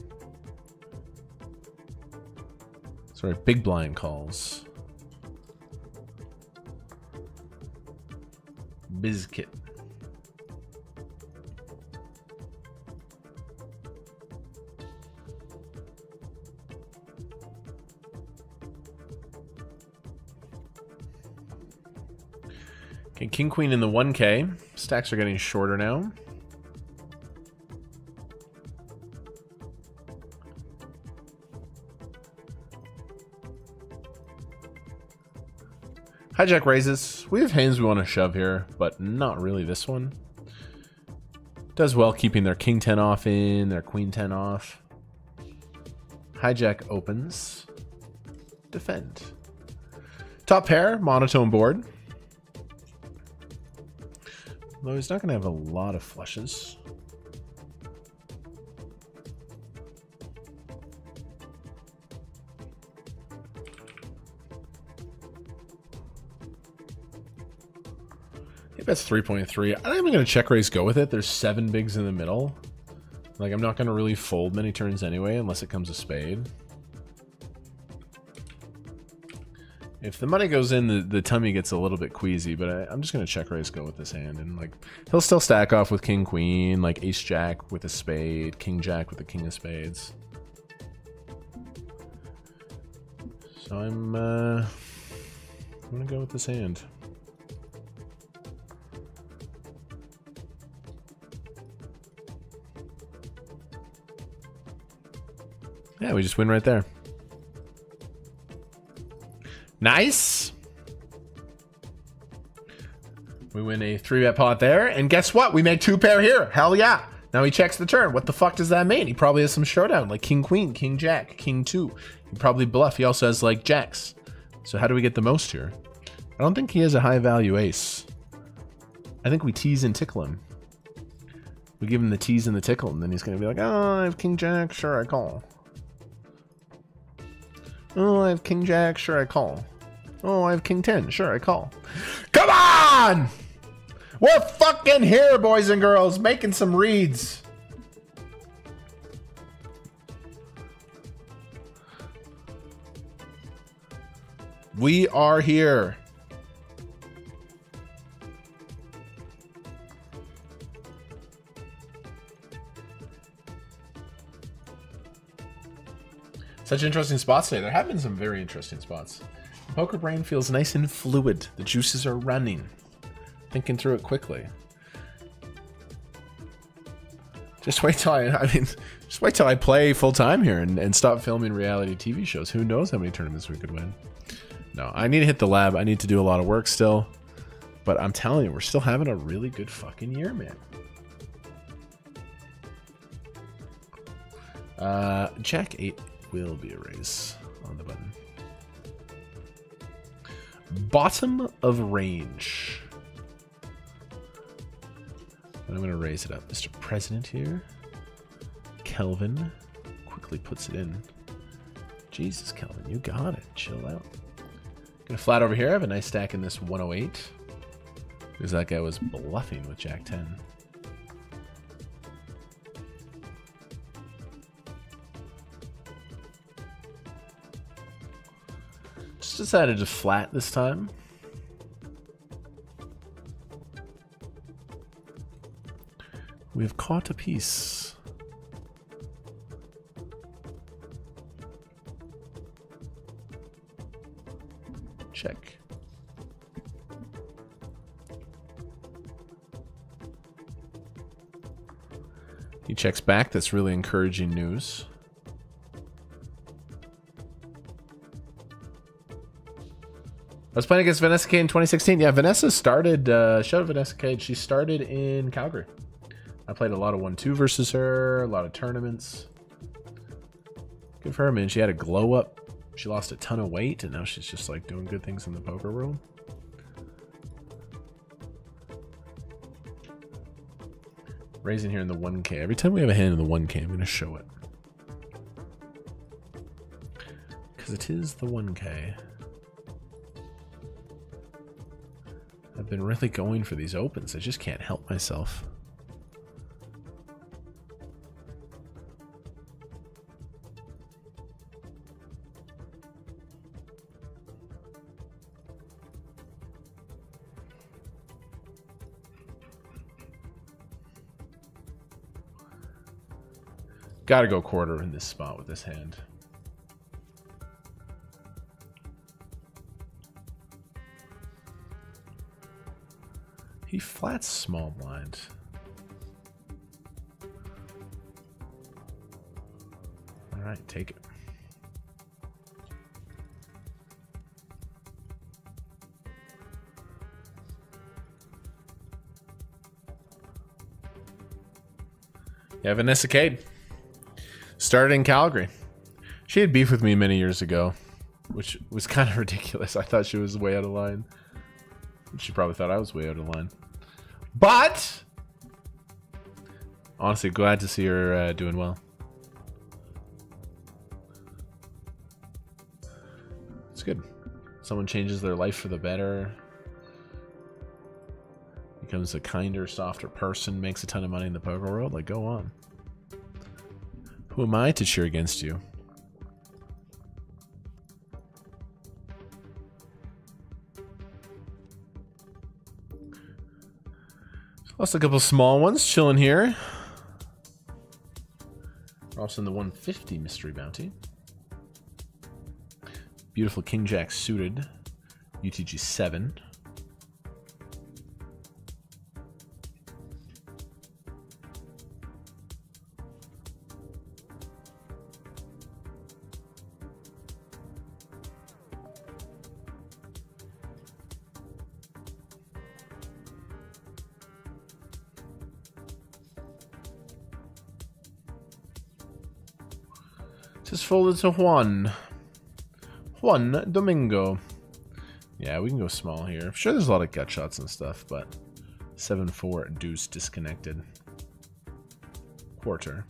Sorry, big blind calls. Bizkit. Okay, King Queen in the 1K. Stacks are getting shorter now. Hijack raises. We have hands we want to shove here, but not really this one. Does well keeping their King 10 off in, their Queen 10 off. Hijack opens. Defend. Top pair, monotone board. Though he's not going to have a lot of flushes. Bets 3.3. I'm not even going to check raise go with it. There's seven bigs in the middle. Like, I'm not going to really fold many turns anyway, unless it comes a spade. If the money goes in, the, the tummy gets a little bit queasy, but I, I'm just going to check raise go with this hand. And, like, he'll still stack off with king, queen, like ace, jack with a spade, king, jack with the king of spades. So I'm, uh, I'm going to go with this hand. Yeah, we just win right there. Nice. We win a three bet pot there, and guess what? We make two pair here. Hell yeah! Now he checks the turn. What the fuck does that mean? He probably has some showdown, like king queen, king jack, king two. He probably bluff. He also has like jacks. So how do we get the most here? I don't think he has a high value ace. I think we tease and tickle him. We give him the tease and the tickle, and then he's gonna be like, "Oh, I have king jack. Sure, I call." Oh, I have king jack. Sure, I call. Oh, I have king 10. Sure, I call. Come on! We're fucking here, boys and girls, making some reads. We are here. Such interesting spots today. There have been some very interesting spots. Poker brain feels nice and fluid. The juices are running. Thinking through it quickly. Just wait till I, I mean, just wait till I play full time here and, and stop filming reality TV shows. Who knows how many tournaments we could win. No, I need to hit the lab. I need to do a lot of work still. But I'm telling you, we're still having a really good fucking year, man. Uh, Jack 8 will be a raise on the button. Bottom of range. And I'm going to raise it up. Mr. President here. Kelvin quickly puts it in. Jesus, Kelvin, you got it. Chill out. Gonna flat over here. I have a nice stack in this 108. Because that guy was bluffing with Jack 10. Decided to flat this time. We've caught a piece. Check. He checks back. That's really encouraging news. Was playing against Vanessa Kade in 2016. Yeah, Vanessa started, uh, out Vanessa Kade. She started in Calgary. I played a lot of 1-2 versus her, a lot of tournaments. Good for her, man. She had a glow up. She lost a ton of weight, and now she's just like doing good things in the poker world. Raising here in the 1K. Every time we have a hand in the 1K, I'm going to show it. Because it is the 1K. I've been really going for these opens. I just can't help myself. Gotta go quarter in this spot with this hand. He flats small blind. Alright, take it. Yeah, Vanessa Kade. Started in Calgary. She had beef with me many years ago, which was kind of ridiculous. I thought she was way out of line. She probably thought I was way out of line. But honestly, glad to see her uh, doing well. It's good. Someone changes their life for the better, becomes a kinder, softer person, makes a ton of money in the poker world. Like, go on. Who am I to cheer against you? Lost a couple small ones chilling here. We're also in the 150 mystery bounty. Beautiful King Jack suited. UTG 7. To Juan. Juan Domingo. Yeah, we can go small here. I'm sure there's a lot of gut shots and stuff, but 7-4 deuce disconnected. Quarter.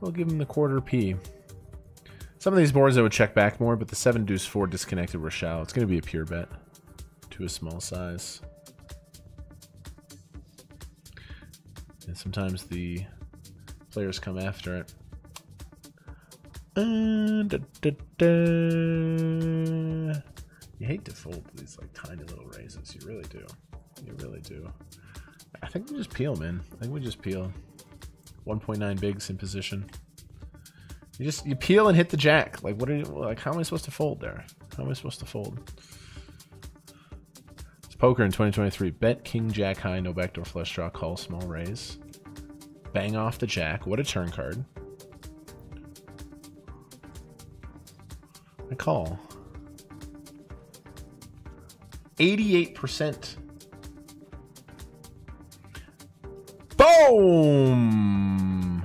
We'll give him the quarter P. Some of these boards I would check back more, but the 7 deuce 4 disconnected Rochelle. It's going to be a pure bet to a small size. And sometimes the players come after it. Da, da, da. You hate to fold these like tiny little raises. You really do. You really do. I think we just peel, man. I think we just peel. 1.9 bigs in position. You just you peel and hit the jack. Like what are you like? How am I supposed to fold there? How am I supposed to fold? It's poker in 2023. Bet king jack high, no backdoor flush draw, call small raise. Bang off the jack. What a turn card. I call. 88%. Boom!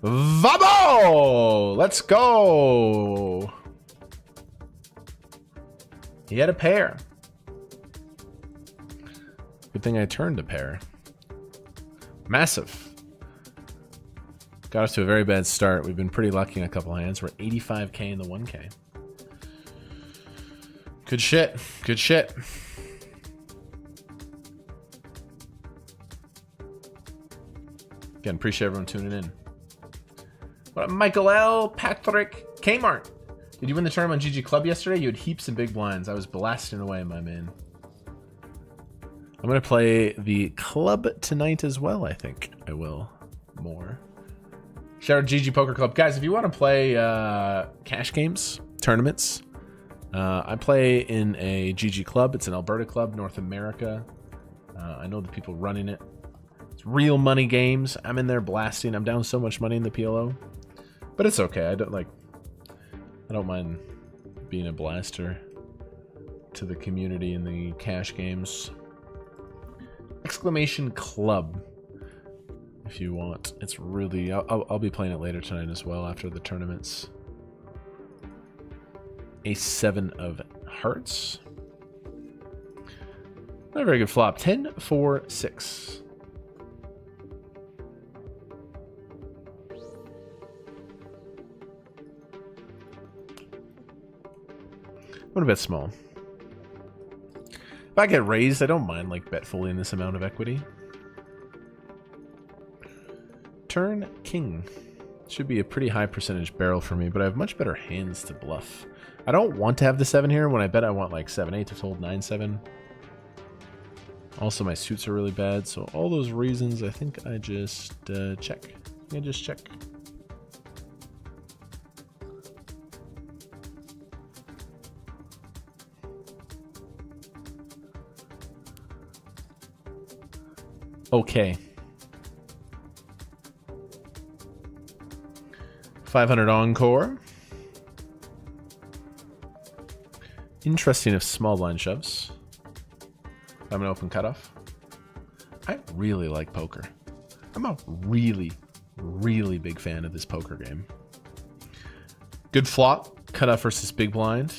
Vamos! Let's go! He had a pair. Thing I turned a pair. Massive. Got us to a very bad start. We've been pretty lucky in a couple hands. We're 85k in the 1k. Good shit. Good shit. Again, appreciate everyone tuning in. What up, Michael L. Patrick Kmart. Did you win the tournament on GG Club yesterday? You had heaps of big blinds. I was blasting away, my man. I'm going to play the club tonight as well, I think. I will. More. Shout out GG Poker Club. Guys, if you want to play uh, cash games, tournaments, uh, I play in a GG Club. It's an Alberta club, North America. Uh, I know the people running it. It's real money games. I'm in there blasting. I'm down so much money in the PLO. But it's okay. I don't like I don't mind being a blaster to the community in the cash games. Exclamation Club if you want. It's really I'll, I'll, be playing it later tonight as well after the tournaments. A seven of hearts. Not a very good flop. 10, 4, 6. I'm gonna small. If I get raised, I don't mind like bet fully in this amount of equity. Turn king. Should be a pretty high percentage barrel for me, but I have much better hands to bluff. I don't want to have the 7 here. When I bet, I want like 7-8 to fold 9-7. Also, my suits are really bad, so all those reasons, I think I just uh, check. I just check. Okay. 500 encore. Interesting if small blind shoves. I'm an open cutoff. I really like poker. I'm a really, really big fan of this poker game. Good flop, cutoff versus big blind.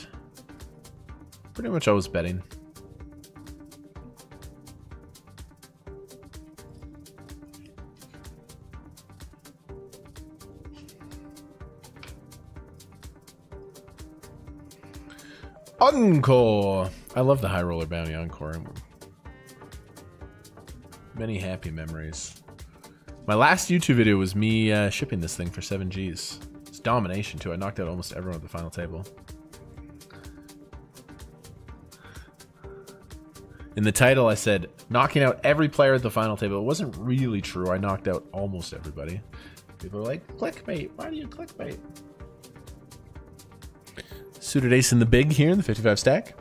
Pretty much always betting. Encore! I love the High Roller Bounty Encore. Many happy memories. My last YouTube video was me uh, shipping this thing for 7 Gs. It's domination too. I knocked out almost everyone at the final table. In the title, I said, knocking out every player at the final table. It wasn't really true. I knocked out almost everybody. People are like, clickbait. Why do you clickbait? Suited ace in the big here in the 55 stack.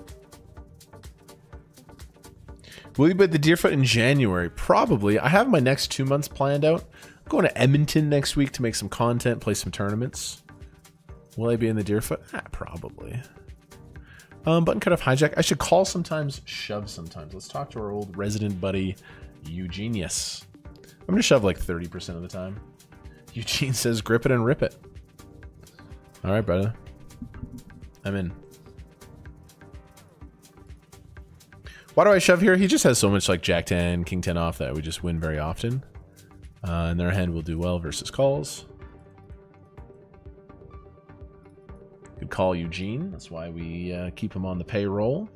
Will you bet the Deerfoot in January? Probably. I have my next two months planned out. I'm going to Edmonton next week to make some content, play some tournaments. Will I be in the Deerfoot? Ah, probably. Um, button cut off hijack. I should call sometimes, shove sometimes. Let's talk to our old resident buddy, Eugenius. I'm gonna shove like 30% of the time. Eugene says grip it and rip it. Alright, brother. I'm in. Why do I shove here? He just has so much like Jack 10, King 10 off that we just win very often. Uh, and their hand will do well versus calls. Good call, Eugene. That's why we uh, keep him on the payroll.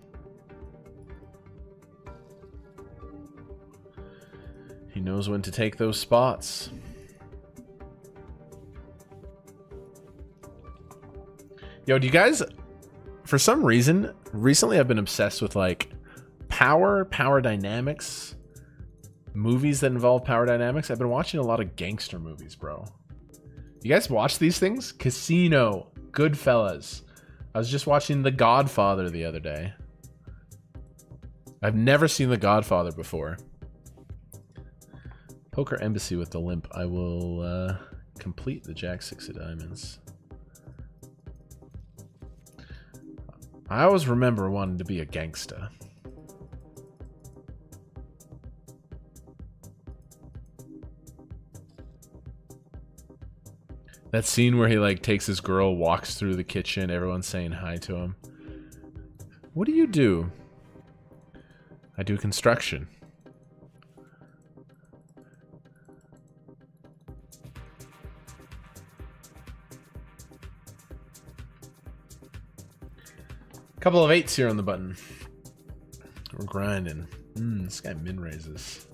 He knows when to take those spots. Yo, do you guys, for some reason, recently I've been obsessed with like power, power dynamics, movies that involve power dynamics. I've been watching a lot of gangster movies, bro. You guys watch these things? Casino, Goodfellas. I was just watching The Godfather the other day. I've never seen The Godfather before. Poker Embassy with the limp. I will uh, complete the Jack Six of Diamonds. I always remember wanting to be a gangster. That scene where he like takes his girl, walks through the kitchen, everyone's saying hi to him. What do you do? I do construction. Couple of eights here on the button. We're grinding. Mm, this guy min raises.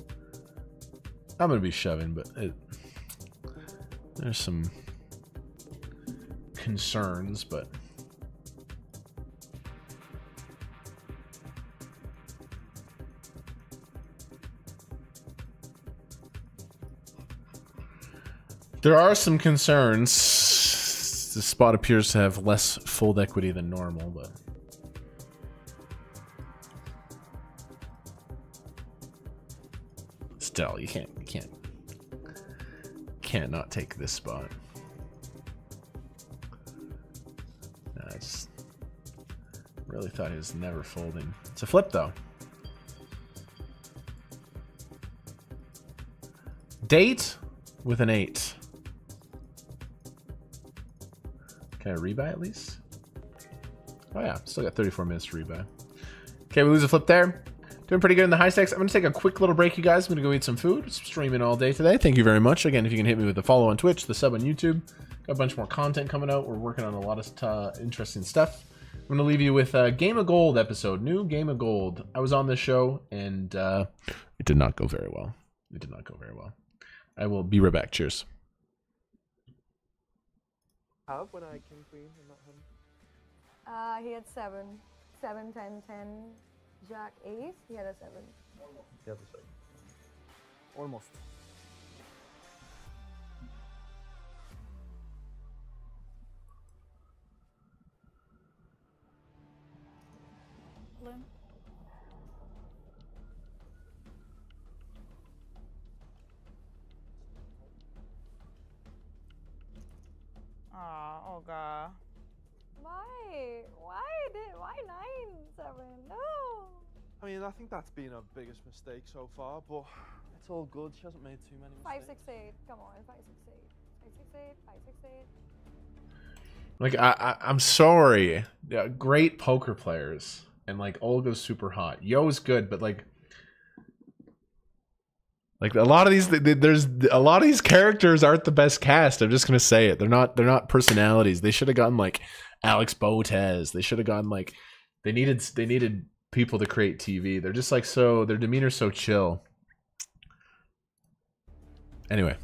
I'm gonna be shoving, but it, there's some concerns, but there are some concerns. The spot appears to have less fold equity than normal, but you can't, you can't, can't not take this spot. Just really thought he was never folding. It's a flip though. Date with an eight. Can I rebuy at least? Oh yeah, still got 34 minutes to rebuy. Okay, we lose a flip there. Doing pretty good in the high stakes. I'm going to take a quick little break, you guys. I'm going to go eat some food. Streaming all day today. Thank you very much. Again, if you can hit me with a follow on Twitch, the sub on YouTube. Got a bunch more content coming out. We're working on a lot of uh, interesting stuff. I'm going to leave you with a Game of Gold episode. New Game of Gold. I was on this show, and uh, it did not go very well. It did not go very well. I will be right back. Cheers. Have when I king queen in that hand. Uh, he had seven. Seven, ten, ten, jack, ace. He had a seven. The other side. Almost. Limp. Aw, Olga. Why? Why did? Why nine, seven? No. I mean, I think that's been our biggest mistake so far, but it's all good. She hasn't made too many Five, mistakes. six, eight. Come on, five, six, eight. Five, six, eight. Five, six, eight. Like I, I I'm sorry. Yeah, great poker players and like Olga's super hot. Yo is good, but like like a lot of these th- th- there's a lot of these characters aren't the best cast. I'm just going to say it. They're not they're not personalities. They should have gotten like Alex Botez. They should have gone like they needed they needed people to create TV. They're just like so their demeanor's so chill. Anyway,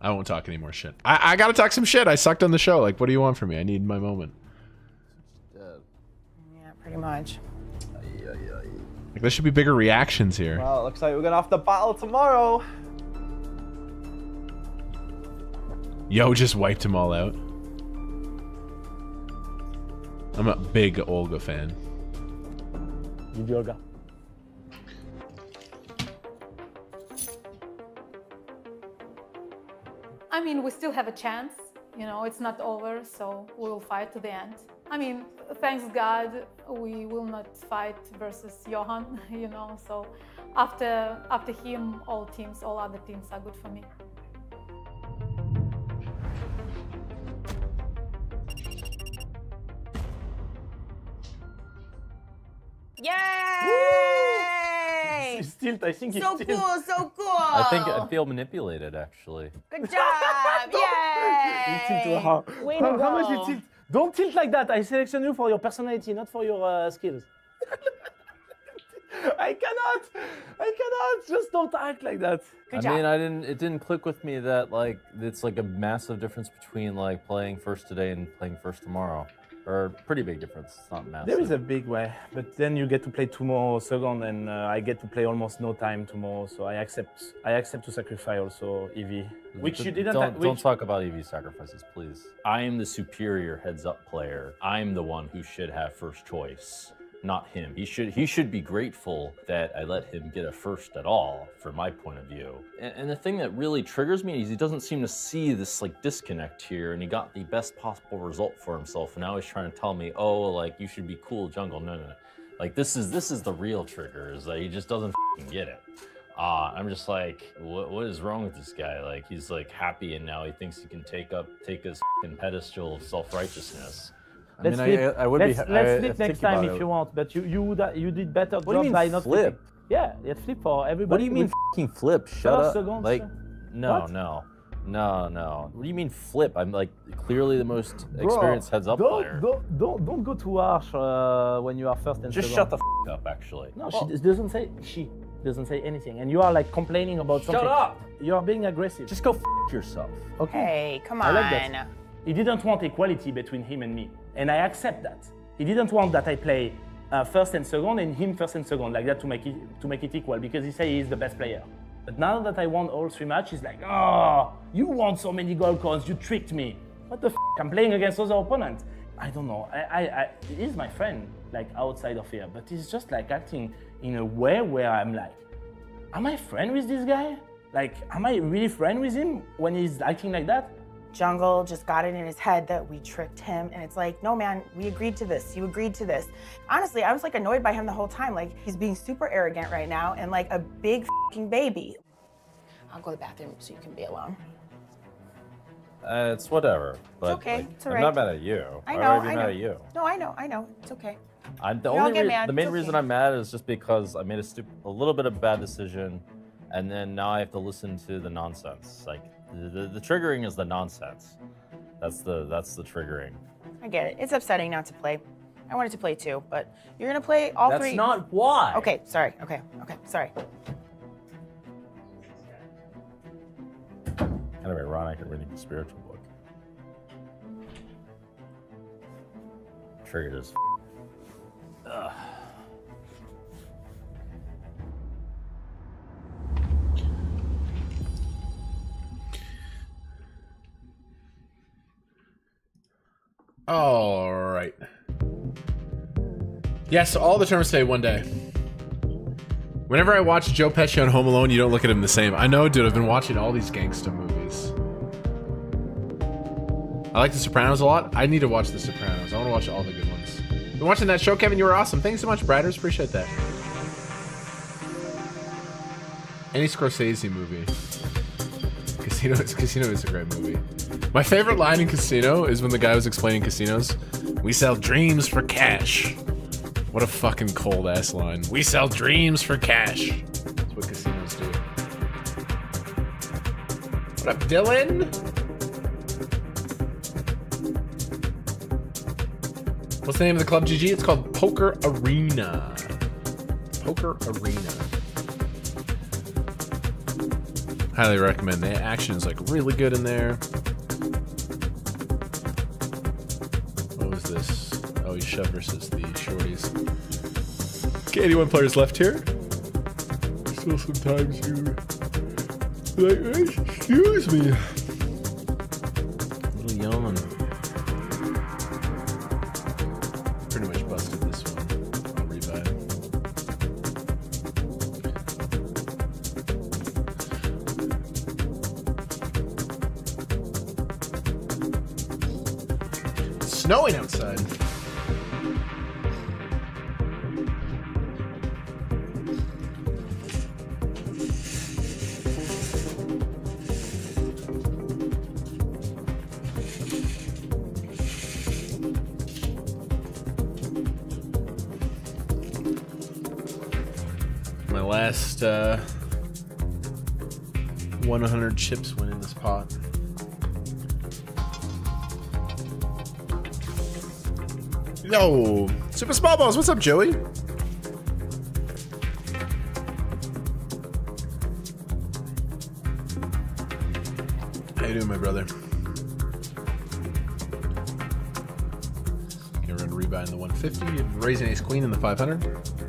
I won't talk any more shit. I, I gotta talk some shit. I sucked on the show. Like, what do you want from me? I need my moment. Yeah, pretty much. Like, there should be bigger reactions here. Well, it looks like we're gonna have to battle tomorrow. Yo just wiped them all out. I'm a big Olga fan. Give yoga. I mean, we still have a chance. You know, it's not over, so we will fight to the end. I mean, thanks God, we will not fight versus Johan, you know. So after after him, all teams, all other teams are good for me. Yay! He's still, I think he's So still. cool, so cool. I think I feel manipulated actually. Good job! He tilt Yay! how, Way how, how much you tilt? Don't tilt like that. I selection you for your personality, not for your uh, skills. I cannot. I cannot. Just don't act like that. Good I job. mean, I didn't. It didn't click with me that like it's like a massive difference between like playing first today and playing first tomorrow, or pretty big difference. It's not massive. There is a big way, but then you get to play tomorrow second, and uh, I get to play almost no time tomorrow. So I accept. I accept to sacrifice also EV, which D- you didn't. Don't, which, don't talk about EV sacrifices, please. I am the superior heads-up player. I'm the one who should have first choice, not him. He should he should be grateful that I let him get a first at all, from my point of view. And, and the thing that really triggers me is he doesn't seem to see this like disconnect here, and he got the best possible result for himself, and now he's trying to tell me, oh, like you should be cool, jungle. No, no, no. Like this is this is the real trigger. Is that he just doesn't get it. Uh, I'm just like, what, what is wrong with this guy? Like, he's like happy, and now he thinks he can take up, take his pedestal of self righteousness. Let's I mean, flip, I, I would let's, be. let's I, flip I next time if it. you want, but you you would- you did better What do job you by mean not flip? flipping. Yeah, let's flip for everybody. What do you mean with- fucking flip? Shut up. second, Like, no, What? no, no, no. What do you mean flip? I'm like clearly the most Bro, experienced heads up don't, player. Don't, don't don't go too harsh uh, when you are first and Just second. shut the f- up, actually. No, she doesn't say she doesn't say anything, and you are like complaining about something. Shut up. You are being aggressive. Just go f- yourself. okay. Hey, come on. I on. like that. He didn't want equality between him and me, and I accept that. He didn't want that I play uh, first and second, and him first and second, like that to make it to make it equal, because he said he is the best player. But now that I won all three matches, he's like, oh, you won so many gold coins, you tricked me. What the f? I'm playing against other opponents. I don't know. I, I, I, he's my friend, like outside of here, but he's just like acting in a way where I'm like, am I friend with this guy? Like, am I really friend with him when he's acting like that? Jungle just got it in his head that we tricked him. And it's like, no, man, we agreed to this. You agreed to this. Honestly, I was like annoyed by him the whole time. Like, he's being super arrogant right now and like a big fing baby. I'll go to the bathroom so you can be alone. Uh, it's whatever. But okay, like, it's I'm not mad at you. I Why know, would I be I mad know. at you? No, I know, I know. It's okay. I'm the We only get the main it's reason okay. I'm mad is just because I made a stup- a little bit of a bad decision, and then now I have to listen to the nonsense. Like the, the, the triggering is the nonsense. That's the that's the triggering. I get it. It's upsetting not to play. I wanted to play too, but you're gonna play all That's three. not why. Okay, sorry. Okay, okay, sorry. Kind of ironic and reading the spiritual book. Triggered as. Ugh. All right. Yes, all the terms say one day. Whenever I watch Joe Pesci on Home Alone, you don't look at him the same. I know, dude. I've been watching all these gangster movies. I like The Sopranos a lot. I need to watch The Sopranos. I want to watch all the good ones. Been watching that show, Kevin. You were awesome. Thanks so much, Briders. Appreciate that. Any Scorsese movie. Casino is Casino is a great movie. My favorite line in Casino is when the guy was explaining casinos. We sell dreams for cash. What a fucking cold ass line. We sell dreams for cash. That's what casinos do. What up, Dylan? What's the name of the club, GG? It's called Poker Arena. Poker Arena. Highly recommend. The action is like really good in there. What was this? Oh, he shoved versus the shorties. Okay, 81 players left here. Still sometimes you like, excuse me. snowing outside. My last uh, 100 chips went in this pot. Small Balls, what's up, Joey? How you doing, my brother? Gonna rebuy in the 150, and raising ace queen in the 500.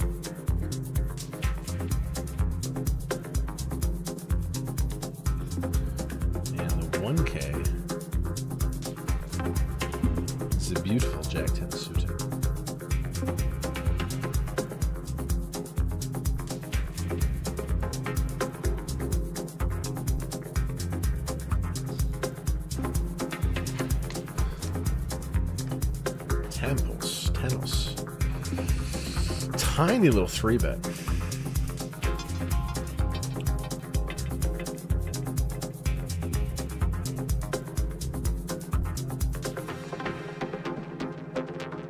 Tiny little three bet.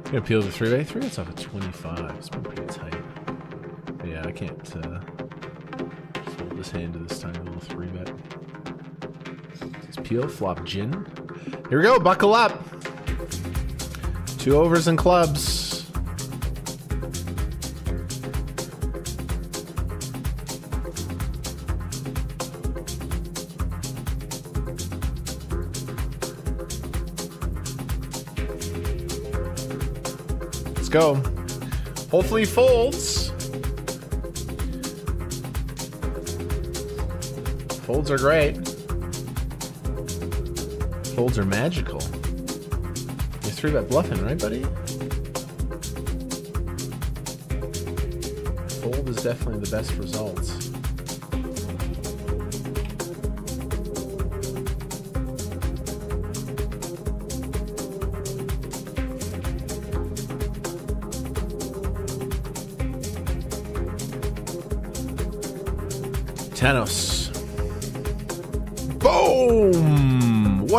Gonna appeal to three bet. Three bet's off at 25. It's been pretty tight. But yeah, I can't uh, fold this hand to this tiny little three bet. Let's peel, flop gin. Here we go, buckle up. Two overs and clubs. Go. Hopefully folds. Folds are great. Folds are magical. You're three bet bluffing, right, buddy? Fold is definitely the best results.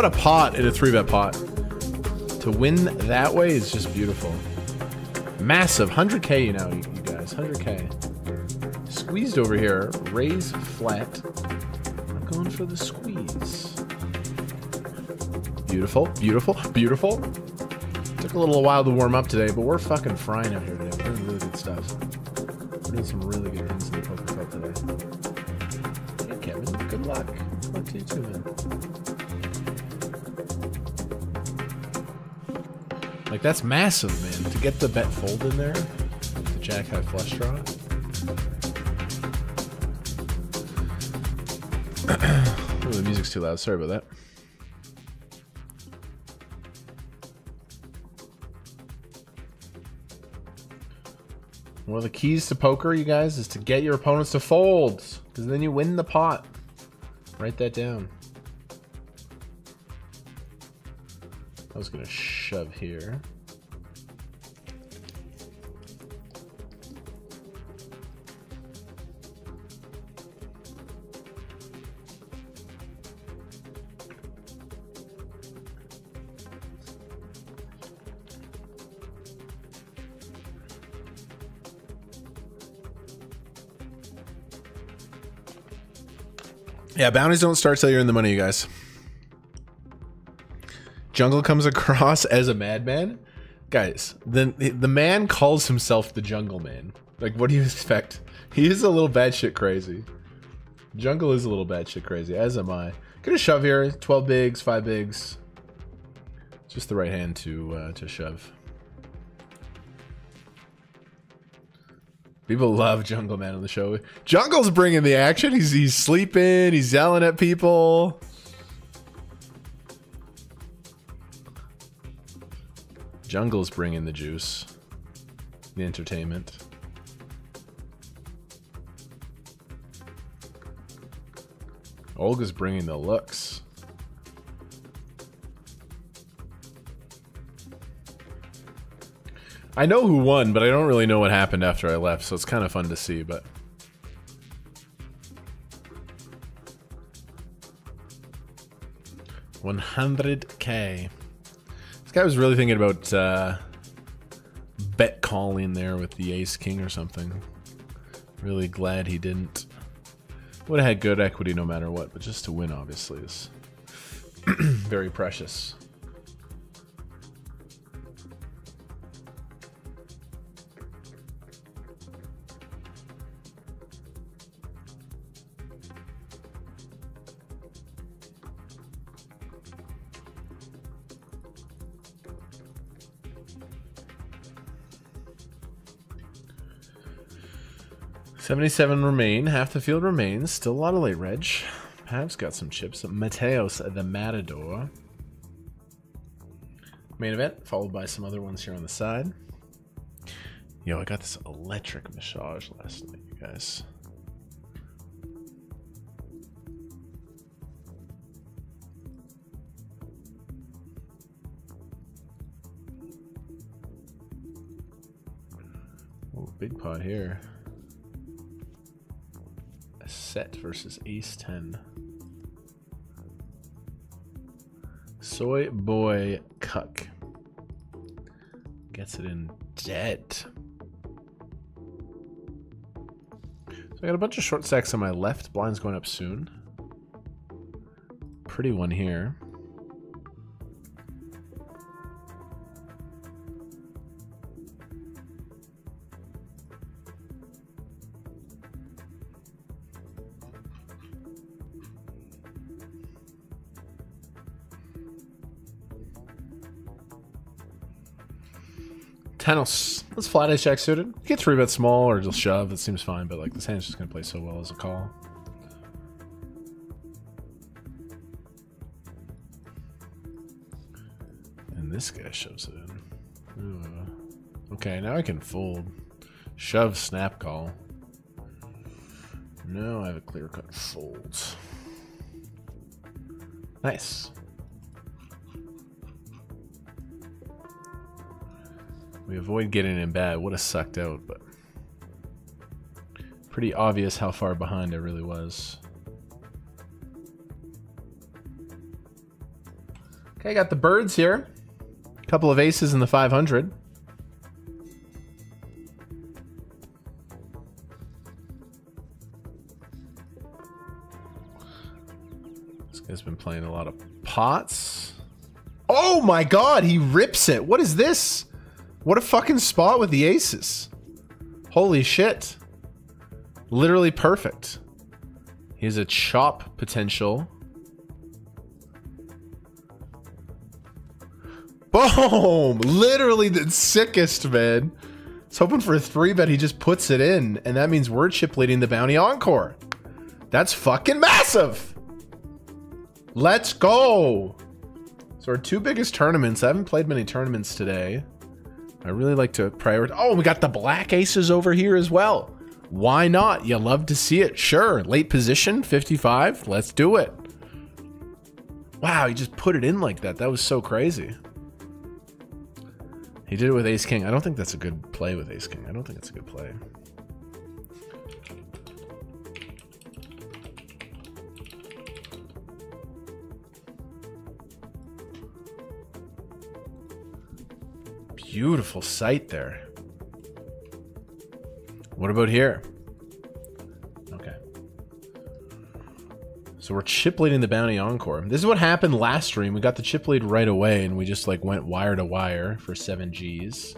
What a pot in a three bet pot. To win that way is just beautiful. Massive. 100k, you know, you, guys. 100k. Squeezed over here. Raise flat. I'm going for the squeeze. Beautiful, beautiful, beautiful. Took a little while to warm up today, but we're fucking frying out here today. We're doing really good stuff. We're doing some really good things in the poker cup today. Hey, Kevin, good luck. Good luck to you too, man. Like that's massive, man. To get the bet fold in there, the jack high flush draw. The music's too loud. Sorry about that. One of the keys to poker, you guys, is to get your opponents to fold, because then you win the pot. Write that down. I was gonna shove here. Yeah, bounties don't start till you're in the money, you guys. Jungle comes across as a madman. Guys, the the man calls himself the Jungle Man. Like, what do you expect? He is a little bad shit crazy. Jungle is a little bad shit crazy, as am I. Gonna shove here. 12 bigs, 5 bigs. Just the right hand to uh, to shove. People love Jungle Man on the show. Jungle's bringing the action. He's he's sleeping. He's yelling at people. Jungle's bringing the juice, the entertainment. Olga's bringing the looks. I know who won, but I don't really know what happened after I left, so it's kind of fun to see, but... One hundred K. This guy was really thinking about uh, bet calling there with the ace king or something. Really glad he didn't. Would have had good equity no matter what, but just to win obviously is very precious. Seventy-seven remain. Half the field remains. Still a lot of late reg. Pav's got some chips. Mateos the Matador. Main event, followed by some other ones here on the side. Yo, I got this electric massage last night, you guys. Oh, big pot here. Set versus ace 10. Soy boy cuck. Gets it in dead. So I got a bunch of short stacks on my left. Blind's going up soon. Pretty one here. Tanos. Let's flat ace jack suited. Get three bet small or just shove. It seems fine, but like this hand's just gonna play so well as a call. And this guy shoves it in. Ooh. Okay, now I can fold. Shove, snap call. No, I have a clear cut fold. Nice. We avoid getting in bad. Would have sucked out, but pretty obvious how far behind I really was. Okay, I got the birds here. A couple of aces in the 500. This guy's been playing a lot of pots. Oh my god, he rips it. What is this? What a fucking spot with the aces. Holy shit. Literally perfect. He has a chop potential. Boom! Literally the sickest, man. It's hoping for a three bet. He just puts it in, and that means we're chip leading the bounty encore. That's fucking massive. Let's go. So our two biggest tournaments. I haven't played many tournaments today. I really like to prioritize. Oh, we got the black aces over here as well. Why not? You love to see it. Sure. Late position, 55. Let's do it. Wow, he just put it in like that. That was so crazy. He did it with ace king. I don't think that's a good play with ace king. I don't think it's a good play. Beautiful sight there. What about here? Okay. So we're chip leading the bounty encore. This is what happened last stream. We got the chip lead right away and we just like went wire to wire for 7 Gs.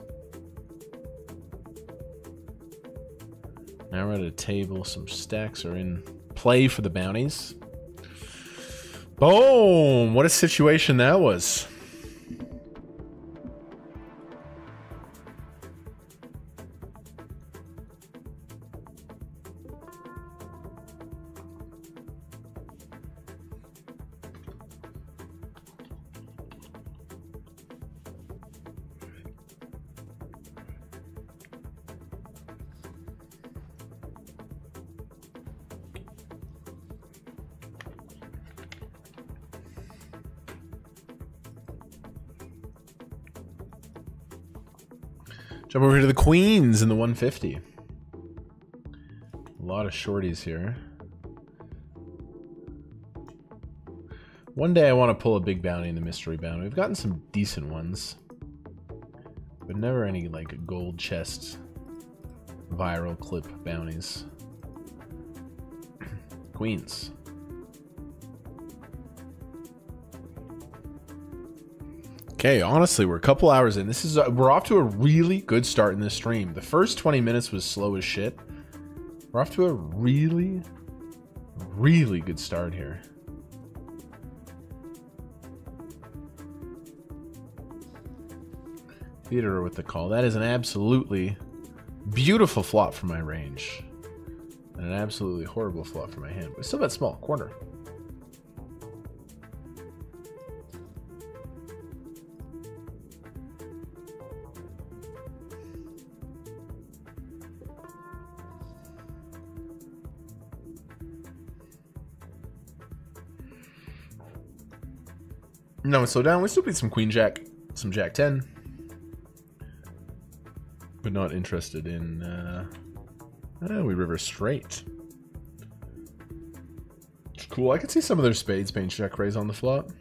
Now we're at a table. Some stacks are in play for the bounties. Boom! What a situation that was. Jump over here to the Queens in the 150. A lot of shorties here. One day I want to pull a big bounty in the mystery bounty. We've gotten some decent ones. But never any like gold chest viral clip bounties. Queens. Okay, honestly, we're a couple hours in. This is uh, we're off to a really good start in this stream. The first 20 minutes was slow as shit. We're off to a really, really good start here. Theater with the call. That is an absolutely beautiful flop for my range. And an absolutely horrible flop for my hand. But still that small. Corner. No, slow down. We still beat some Queen Jack, some Jack 10. But not interested in, uh... Oh, we river straight. Cool, I could see some of their spades being check raise on the flop.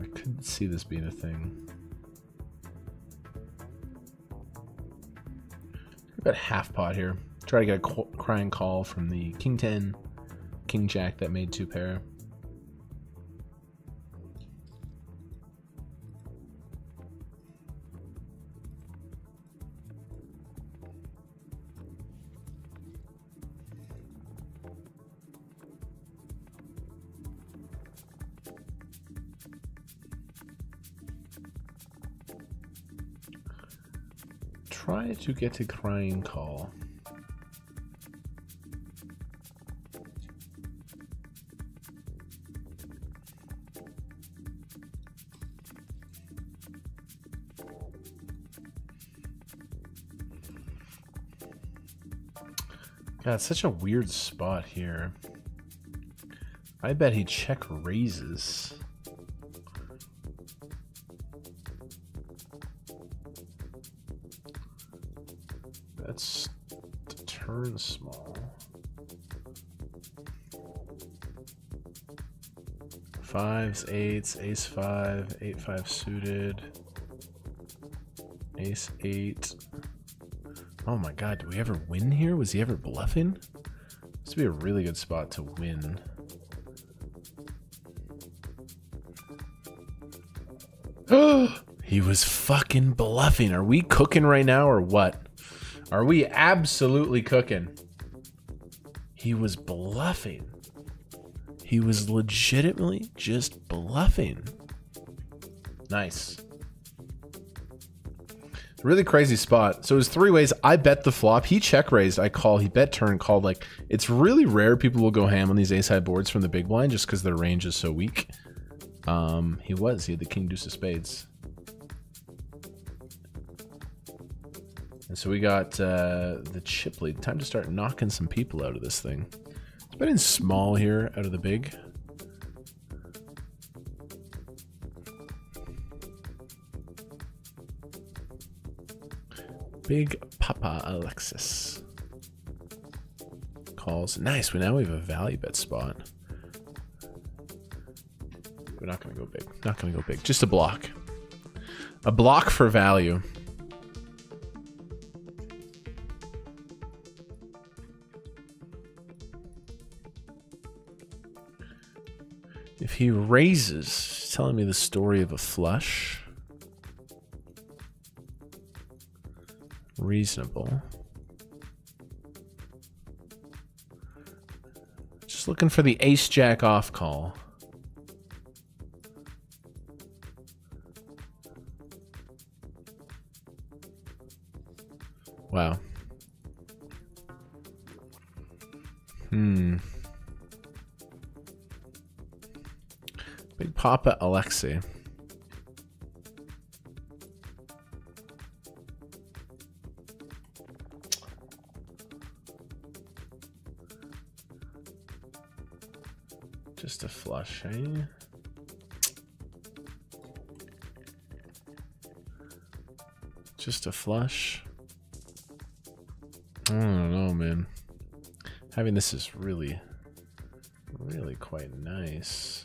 I couldn't see this being a thing. About half pot here. Try to get a crying call from the king 10, king jack that made two pair. To get a crying call. God, it's such a weird spot here. I bet he check raises. Turn small. Fives, eights, ace five, eight five suited, ace eight. Oh my god, do we ever win here? Was he ever bluffing? This would be a really good spot to win. he was fucking bluffing. Are we cooking right now or what? Are we absolutely cooking? He was bluffing. He was legitimately just bluffing. Nice. Really crazy spot. So it was three ways. I bet the flop. He check raised. I call. He bet turn. Called. Like it's really rare people will go ham on these ace high boards from the big blind just because their range is so weak. Um, he was. He had the king deuce of spades. And so we got uh, the chip lead. Time to start knocking some people out of this thing. It's been in small here out of the big. Big Papa Alexis. Calls. Nice. We now we have a value bet spot. We're not to go big. Not to go big. Just a block. A block for value. He raises, telling me the story of a flush. Reasonable. Just looking for the ace jack off call. Wow. Papa Alexei. Just a flush, eh? Just a flush. I don't know, man. Having this is really, really quite nice.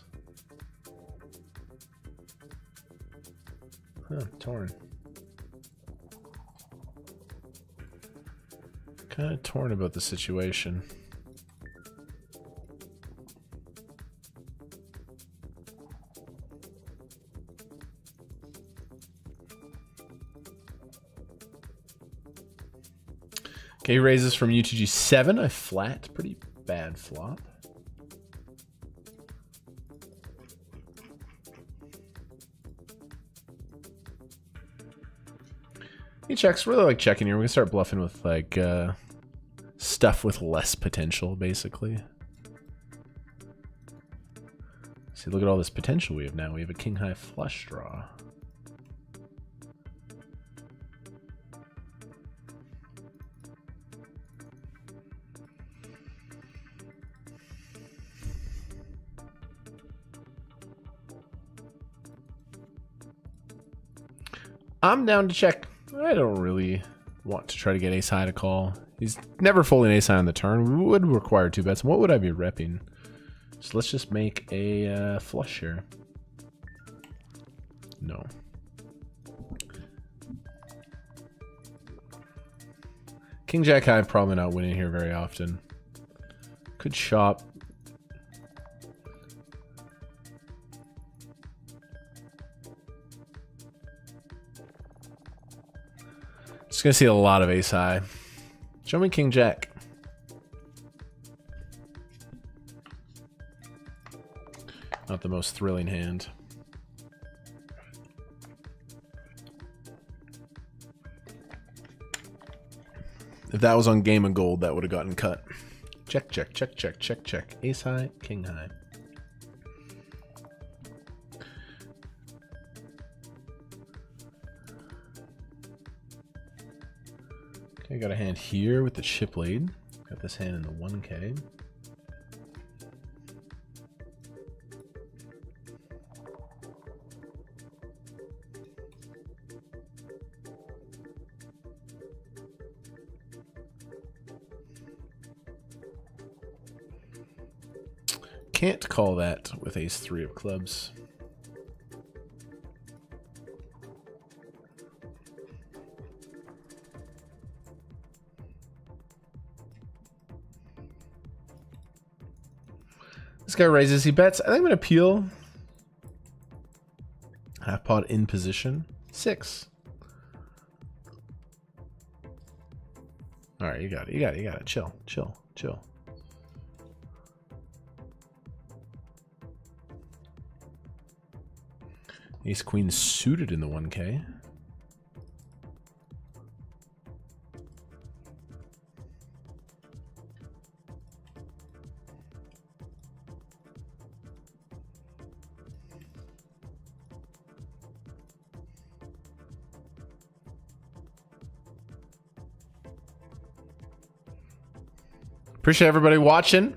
Huh, torn. Kind of torn about the situation. Okay, raises from UTG 7, a flat, pretty bad flop. He checks, really like checking here. We can start bluffing with like uh, stuff with less potential, basically. See, look at all this potential we have now. We have a king high flush draw. I'm down to check. I don't really want to try to get ace high to call. He's never folding ace high on the turn. We would require two bets. What would I be repping? So let's just make a uh, flush here. No. King Jack High probably not winning here very often. Could shop. Just gonna see a lot of ace high. Show me King Jack. Not the most thrilling hand. If that was on Game of Gold, that would have gotten cut. Check, check, check, check, check, check. Ace high, king high. Okay, got a hand here with the chip lead. Got this hand in the 1K. Can't call that with ace three of clubs. This guy raises, he bets. I think I'm going to peel. Half pot in position. Six. All right, you got it. You got it. You got it. Chill, chill, chill. Ace Queen suited in the 1K. Appreciate everybody watching.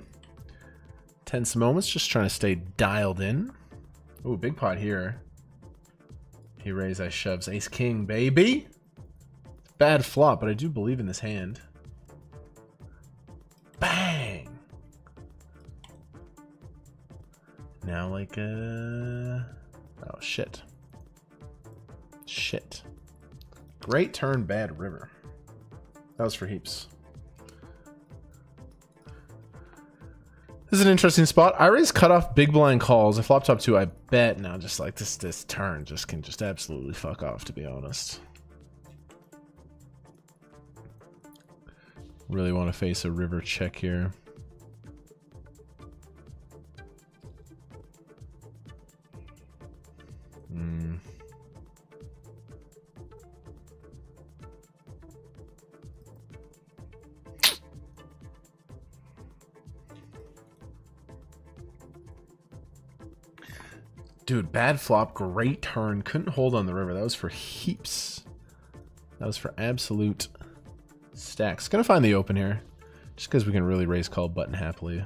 Tense moments, just trying to stay dialed in. Ooh, big pot here. He raise, I shoves. Ace King, baby. Bad flop, but I do believe in this hand. Bang! Now like uh Oh shit. Shit. Great turn, bad river. That was for heaps. This is an interesting spot. I raise cutoff big blind calls. I flop top two, I bet. Now just like this this turn just can just absolutely fuck off to be honest. Really want to face a river check here. Bad flop, great turn. Couldn't hold on the river. That was for heaps. That was for absolute stacks. Gonna find the open here. Just because we can really raise call button happily.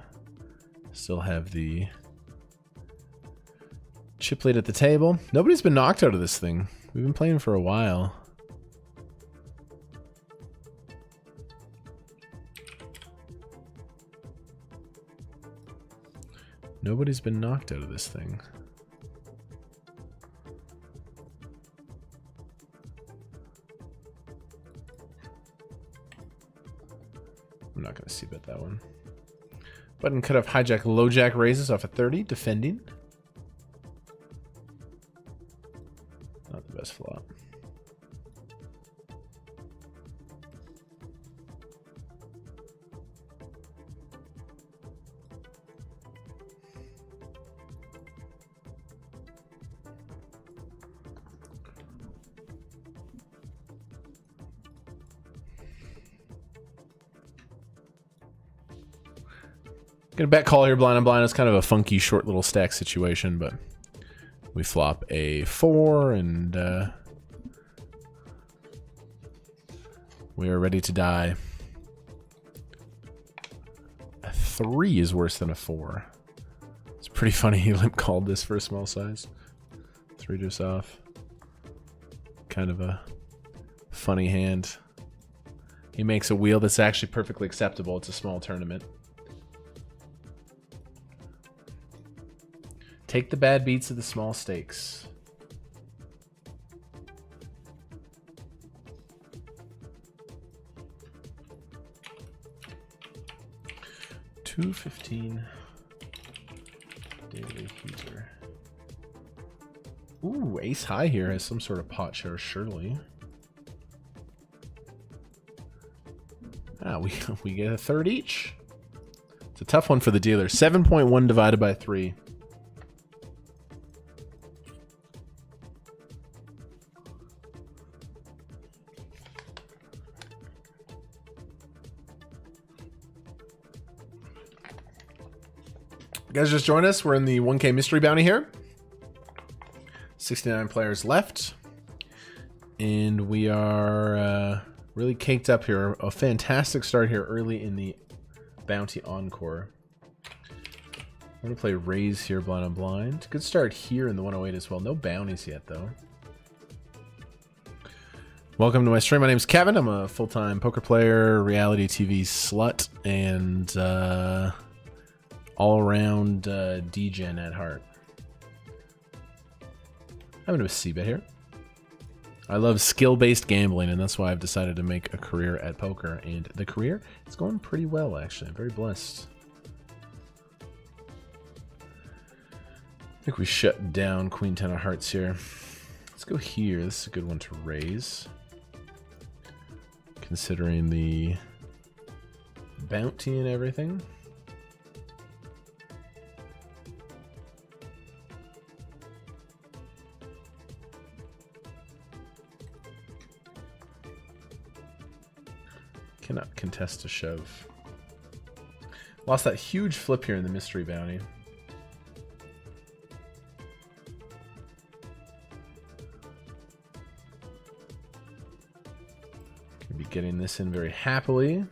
Still have the chip lead at the table. Nobody's been knocked out of this thing. We've been playing for a while. Nobody's been knocked out of this thing. Bet that one. Button cut off hijack, low jack raises off a 30, defending. Bet call here blind and blind. It's kind of a funky short little stack situation, but we flop a four and uh, we are ready to die. A three is worse than a four. It's pretty funny he limp called this for a small size. Three deuce off. Kind of a funny hand. He makes a wheel that's actually perfectly acceptable. It's a small tournament. Take the bad beats of the small stakes. Two fifteen daily heater. Ooh, ace high here has some sort of pot share, surely. Ah, we, we get a third each. It's a tough one for the dealer. 7.1 divided by 3. Guys just joined us. We're in the 1K mystery bounty here. 69 players left. And we are uh, really caked up here. A fantastic start here early in the bounty encore. I'm going to play raise here blind on blind. Good start here in the 108 as well. No bounties yet though. Welcome to my stream. My name's Kevin. I'm a full-time poker player, reality TV slut, and uh, all-around uh, at heart. I'm going to c-bet here. I love skill-based gambling, and that's why I've decided to make a career at poker. And the career is going pretty well, actually. I'm very blessed. I think we shut down Queen Ten of Hearts here. Let's go here. This is a good one to raise. Considering the bounty and everything. Cannot contest a shove. Lost that huge flip here in the mystery bounty. Gonna be getting this in very happily.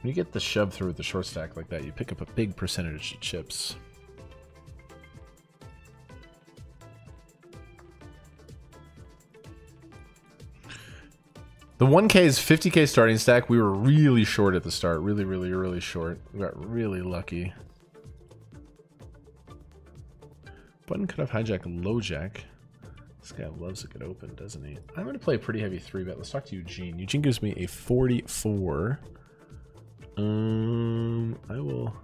When you get the shove through with the short stack like that, you pick up a big percentage of chips. The 1K is 50K starting stack. We were really short at the start. Really, really, really short. We got really lucky. Button cut off hijack low jack. This guy loves a good open, doesn't he? I'm going to play a pretty heavy 3-bet. Let's talk to Eugene. Eugene gives me a 44. Um, I will...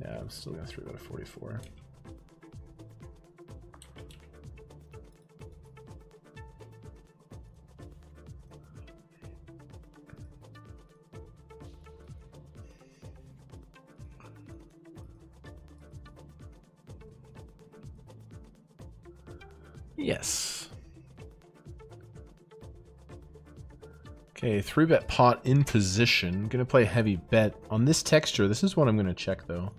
Yeah, I'm still going to 3-bet a 44. Three bet pot in position. Gonna play heavy bet. On this texture, this is what I'm gonna check though.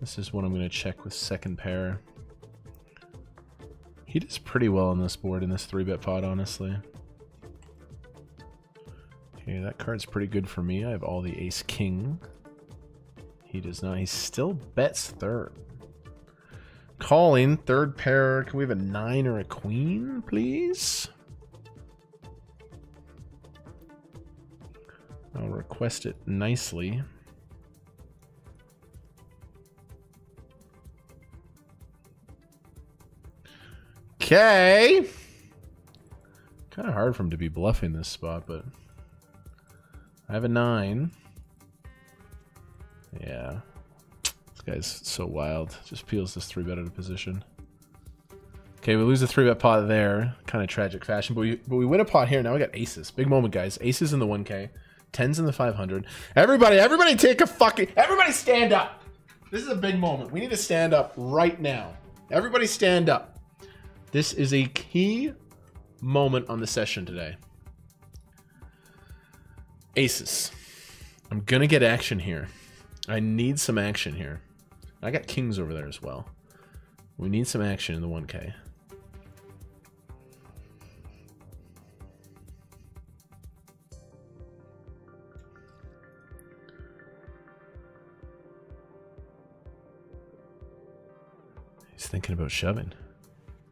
This is what I'm gonna check with second pair. He does pretty well on this board in this three bet pot, honestly. Okay, that card's pretty good for me. I have all the ace king. He does not. He still bets third. Calling, third pair. Can we have a nine or a queen, please? I'll request it nicely. Okay. Kind of hard for him to be bluffing this spot, but I have a nine. Yeah, this guy's so wild. Just peels this three bet out of position. Okay, we lose a three bet pot there, kind of tragic fashion, but we but we win a pot here. Now we got aces, big moment, guys. Aces in the 1K, tens in the 500. Everybody, everybody, take a fucking everybody stand up. This is a big moment. We need to stand up right now. Everybody, stand up. This is a key moment on the session today. Aces. I'm gonna get action here. I need some action here. I got kings over there as well. We need some action in the 1K. Thinking about shoving.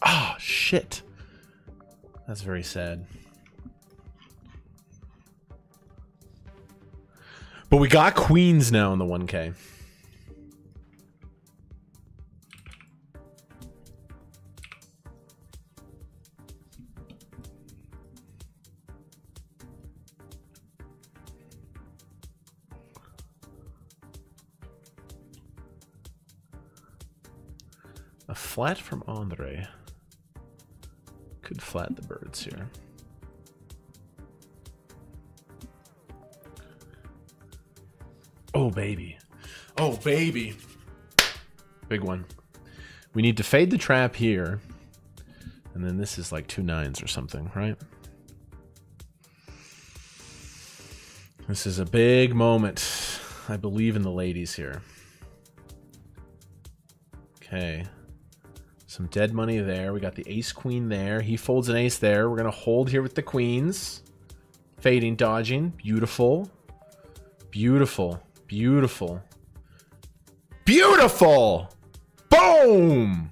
Ah, oh, shit. That's very sad. But we got queens now in the 1K. Flat from Andre. Could flat the birds here. Oh, baby. Oh, baby. Big one. We need to fade the trap here. And then this is like two nines or something, right? This is a big moment. I believe in the ladies here. Okay. Some dead money there. We got the ace queen there. He folds an ace there. We're going to hold here with the queens. Fading, dodging. Beautiful. Beautiful. Beautiful. Beautiful! Boom!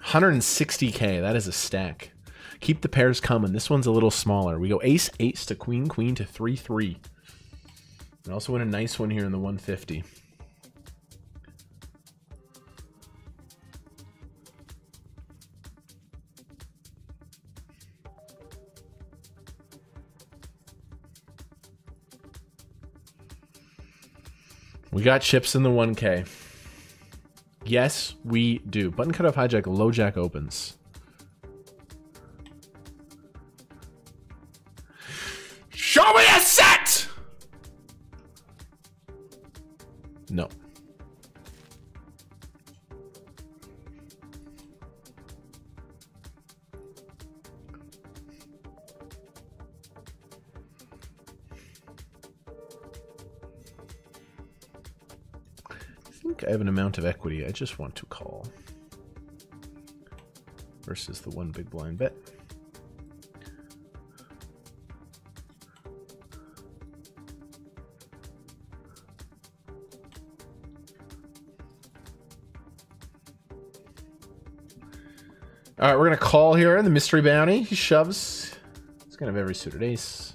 Hundred and sixty K. That is a stack. Keep the pairs coming. This one's a little smaller. We go ace, ace to queen, queen to three, three. We also win a nice one here in the 150. We got chips in the 1K. Yes, we do. Button cutoff hijack, low jack opens. Amount of equity I just want to call. Versus the one big blind bet. All right, we're gonna call here in the mystery bounty. He shoves. He's gonna have every suited ace.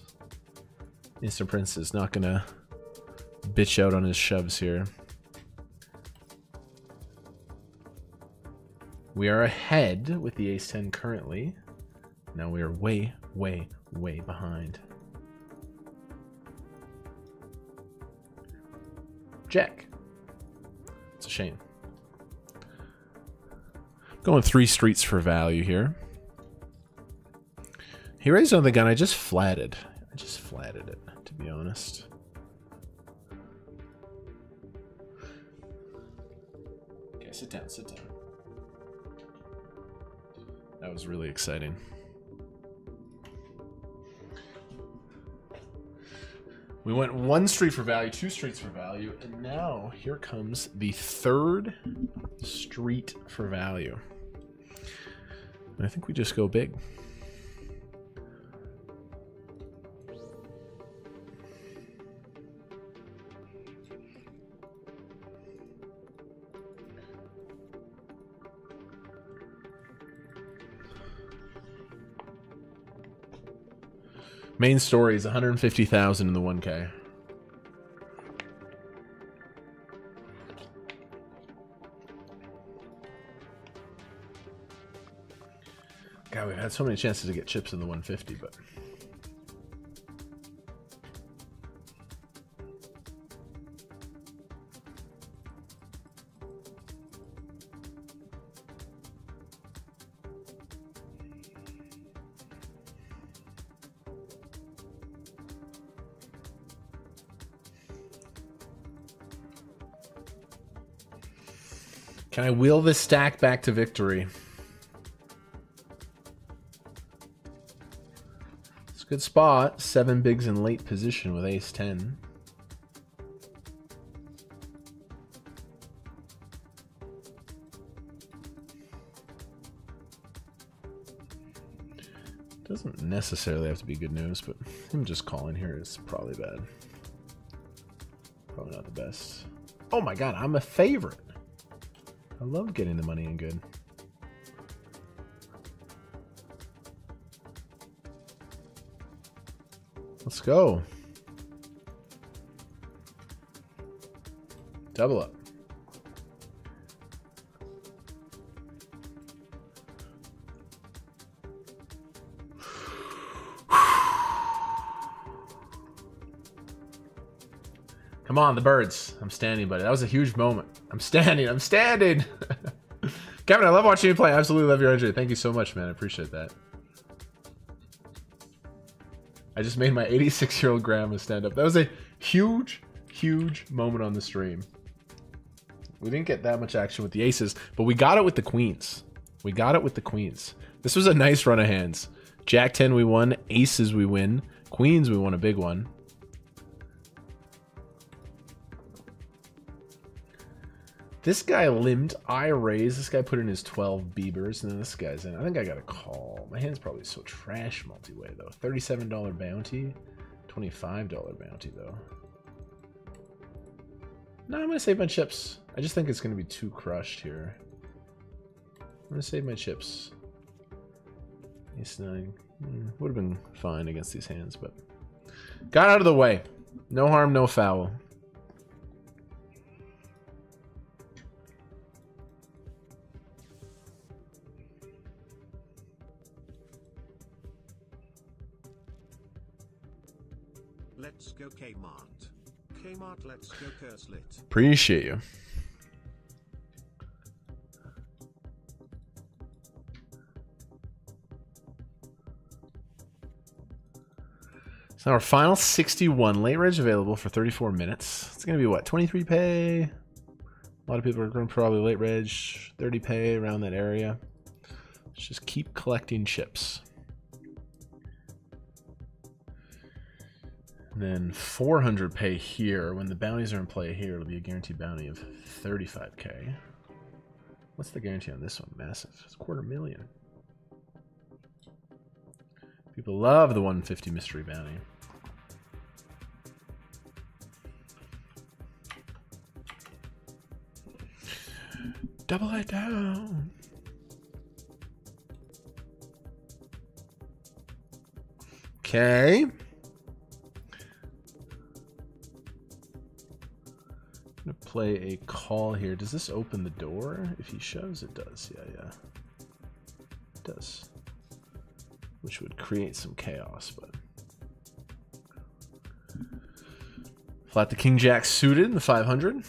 Mr. Prince is not gonna bitch out on his shoves here. We are ahead with the ace 10 currently. Now we are way, way, way behind. Jack. It's a shame. Going three streets for value here. He raised on the gun. I just flatted. I just flatted it, to be honest. Okay, sit down, sit down. Was really exciting. We went one street for value, two streets for value, and now here comes the third street for value. And I think we just go big. main story is 150,000 in the 1K. God, we've had so many chances to get chips in the 150, but. Can I wheel this stack back to victory? It's a good spot. Seven bigs in late position with ace 10. Doesn't necessarily have to be good news, but him just calling here is probably bad. Probably not the best. Oh my god, I'm a favorite. I love getting the money in good. Let's go. Double up. Come on, the birds. I'm standing, buddy. That was a huge moment. I'm standing. I'm standing. Kevin, I love watching you play. I absolutely love your energy. Thank you so much, man. I appreciate that. I just made my 86 year old grandma stand up. That was a huge, huge moment on the stream. We didn't get that much action with the aces, but we got it with the queens. We got it with the queens. This was a nice run of hands. Jack 10 we won, aces we win, queens we won a big one. This guy limped, I raised, this guy put in his 12 beavers, and then this guy's in. I think I got a call. My hand's probably so trash multi-way though. $37 bounty, $25 bounty though. No, I'm gonna save my chips. I just think it's gonna be too crushed here. I'm gonna save my chips. Ace 9. Hmm, Would have been fine against these hands, but... Got out of the way. No harm, no foul. Appreciate you. So our final 61 late reg available for 34 minutes. It's gonna be what 23 pay. A lot of people are going probably late reg 30 pay around that area. Let's just keep collecting chips. And then 400 pay here. When the bounties are in play here, it'll be a guaranteed bounty of 35k. What's the guarantee on this one? Massive. It's a quarter million. People love the 150 mystery bounty. Double it down. Okay. Gonna play a call here. Does this open the door? If he shoves, it does. Yeah, yeah. It does. Which would create some chaos, but. Flat the King Jack suited in the 500.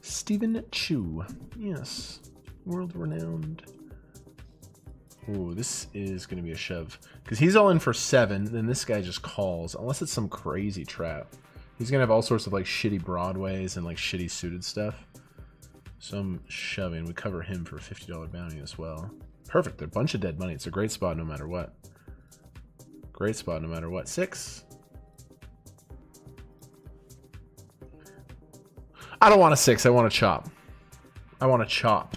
Stephen Chu. Yes. World renowned. Ooh, this is going to be a shove. Because he's all in for seven, then this guy just calls. Unless it's some crazy trap. He's going to have all sorts of like shitty Broadways and like shitty suited stuff. So I'm shoving. We cover him for a $50 bounty as well. Perfect. A bunch of dead money. It's a great spot no matter what. Great spot no matter what. Six. I don't want a six. I want a chop. I want a chop.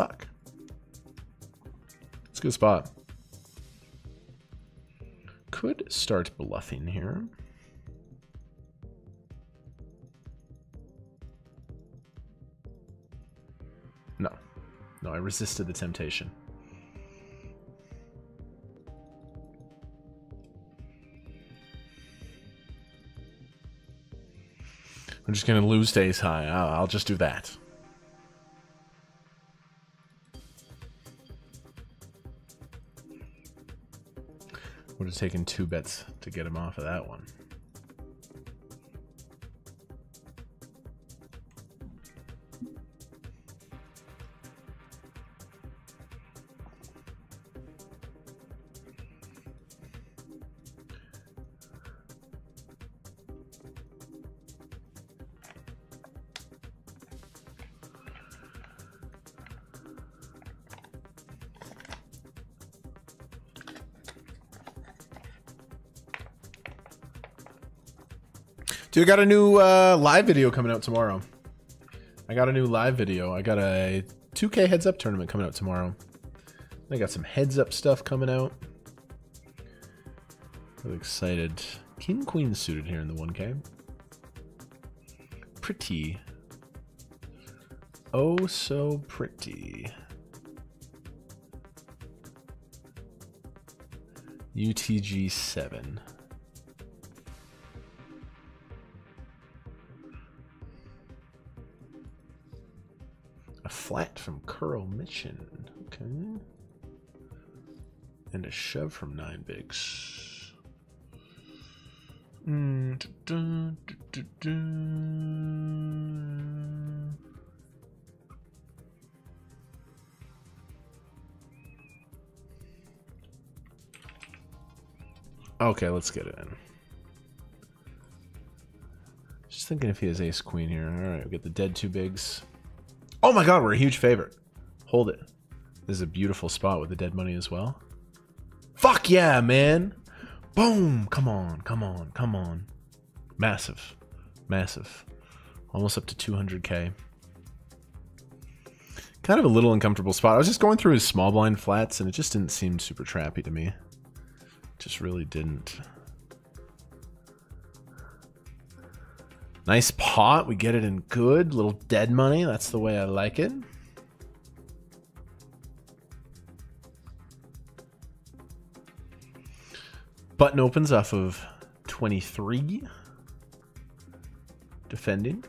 Fuck. It's a good spot. Could start bluffing here. No. No, I resisted the temptation. I'm just lose to ace high. I'll, I'll just do that. Would have taken two bets to get him off of that one. I got a new uh, live video coming out tomorrow. I got a new live video. I got a 2K heads up tournament coming out tomorrow. I got some heads up stuff coming out. Really excited. King Queen suited here in the 1K. Pretty. Oh, so pretty. UTG 7. Flat from Curl Mission. Okay. And a shove from Nine Bigs. Mm, du- du- du. Okay, let's get it in. Just thinking if he has ace queen here. All right, we get the dead two bigs. Oh my god, we're a huge favorite. Hold it. This is a beautiful spot with the dead money as well. Fuck yeah, man. Boom. Come on, come on, come on. Massive. Massive. Almost up to 200k. Kind of a little uncomfortable spot. I was just going through his small blind flats and it just didn't seem super trappy to me. Just really didn't. Nice pot. We get it in good. Little dead money. That's the way I like it. Button opens off of 23. Defending.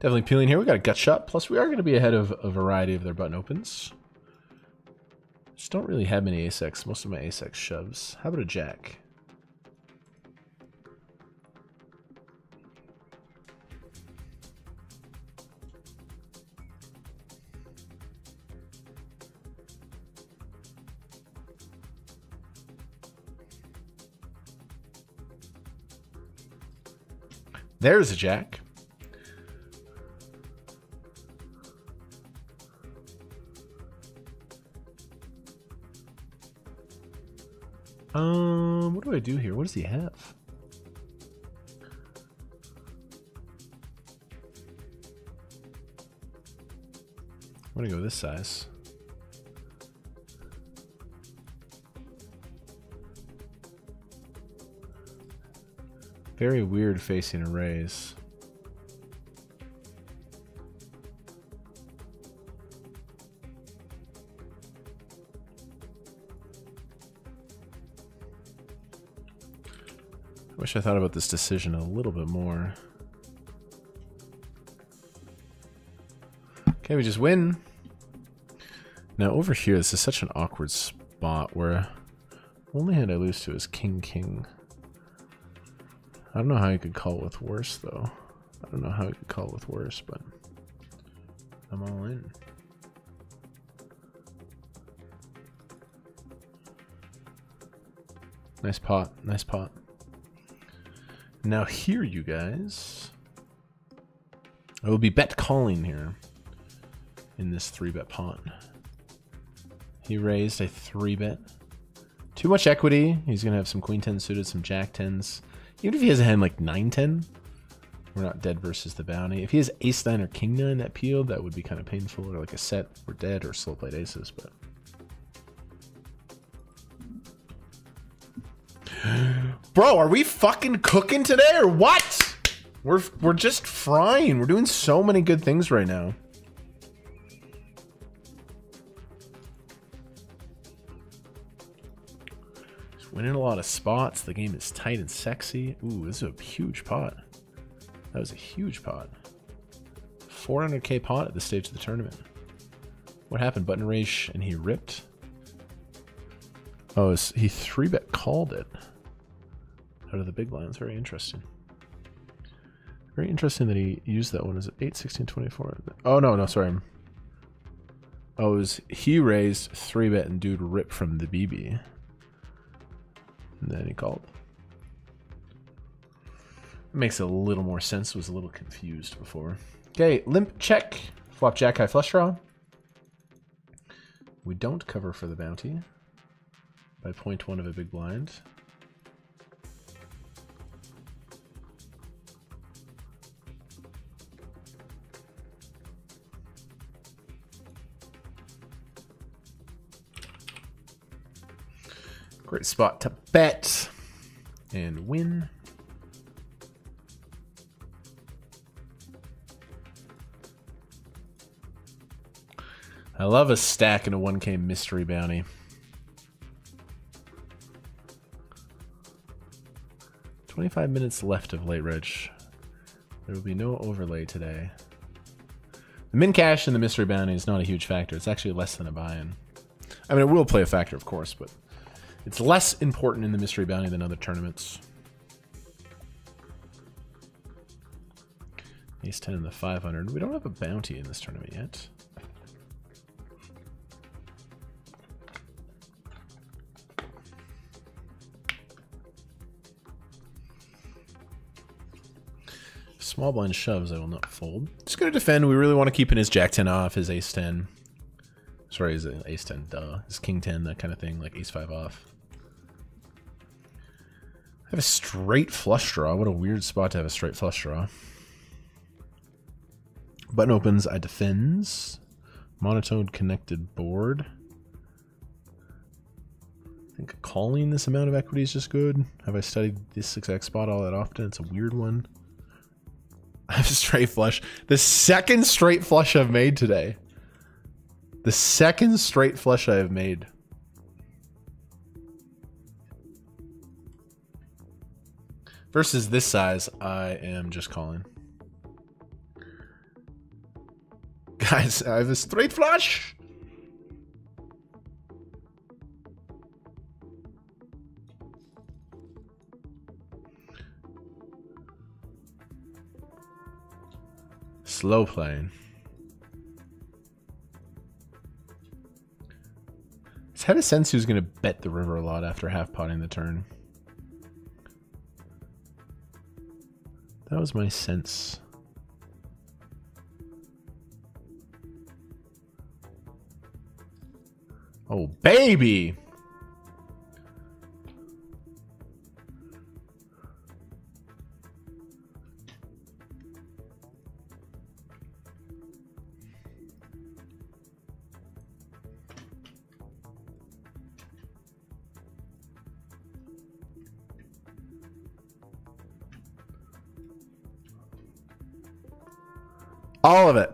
Definitely peeling here. We got a gut shot. Plus, we are going to be ahead of a variety of their button opens. Just don't really have many ace-x. Most of my ace-x shoves. How about a jack? There's a jack. Do I do here? What does he have? I'm gonna go this size. Very weird facing a wish I thought about this decision a little bit more. Okay, we just win. Now over here, this is such an awkward spot where only hand I lose to is King King. I don't know how you could call with worse though. I don't know how you could call with worse, but I'm all in. Nice pot, nice pot. Now here, you guys. I will be bet calling here in this three bet pot. He raised a three bet. Too much equity. He's gonna have some queen ten suited, some jack tens. Even if he has a hand like nine ten, we're not dead versus the bounty. If he has ace nine or king nine that peeled, that would be kind of painful. Or like a set, we're dead or slow played aces, but. Bro, are we fucking cooking today or what? We're, we're just frying. We're doing so many good things right now. Just winning a lot of spots. The game is tight and sexy. Ooh, this is a huge pot. That was a huge pot. 400k pot at the stage of the tournament. What happened? Button race and he ripped. Oh, he three bet called it out of the big blinds. Very interesting. Very interesting that he used that one. Is it 8, 16, 24? Oh, no, no, sorry. Oh, it was he raised three bet and dude ripped from the BB. And then he called. Makes a little more sense. Was a little confused before. Okay, limp check. Flop jack high flush draw. We don't cover for the bounty by point one of a big blind. Great spot to bet and win. I love a stack and a 1k mystery bounty. Twenty-five minutes left of late reg. There will be no overlay today. The min cash and the mystery bounty is not a huge factor. It's actually less than a buy-in. I mean, it will play a factor, of course, but it's less important in the mystery bounty than other tournaments. Ace 10 in the 500. We don't have a bounty in this tournament yet. Small blind shoves, I will not fold. Just going to defend. We really want to keep in his jack 10 off, his ace 10. Sorry, his ace 10, duh. His king 10, that kind of thing, like ace 5 off. I have a straight flush draw. What a weird spot to have a straight flush draw. Button opens, I defends. Monotone connected board. I think calling this amount of equity is just good. Have I studied this 6x spot all that often? It's a weird one. I have a straight flush. The second straight flush I've made today. The second straight flush I have made. Versus this size, I am just calling. Guys, I have a straight flush! Slow playing. It's had a sense who's going to bet the river a lot after half potting the turn. That was my sense. Oh, baby! All of it.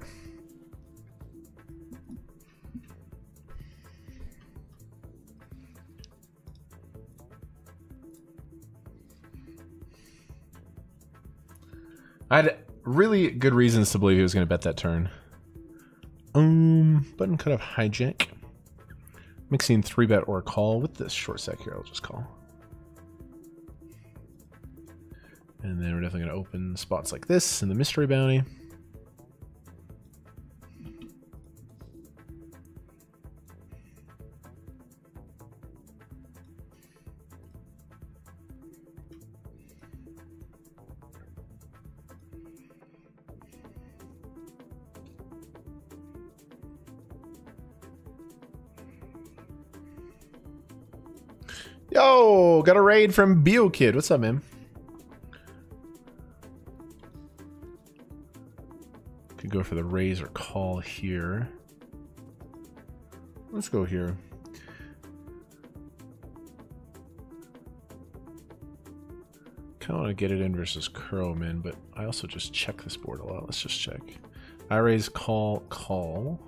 I had really good reasons to believe he was going to bet that turn. Um, button cut off hijack. Mixing three bet or call with this short stack here. I'll just call. And then we're definitely going to open spots like this in the mystery bounty. Got a raid from Bio Kid. What's up, man? Could go for the raise or call here. Let's go here. Kind of want to get it in versus curl man, but I also just check this board a lot. Let's just check. I raise, call, call.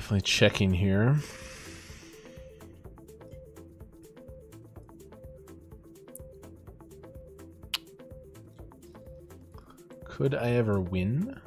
Definitely checking here. Could I ever win?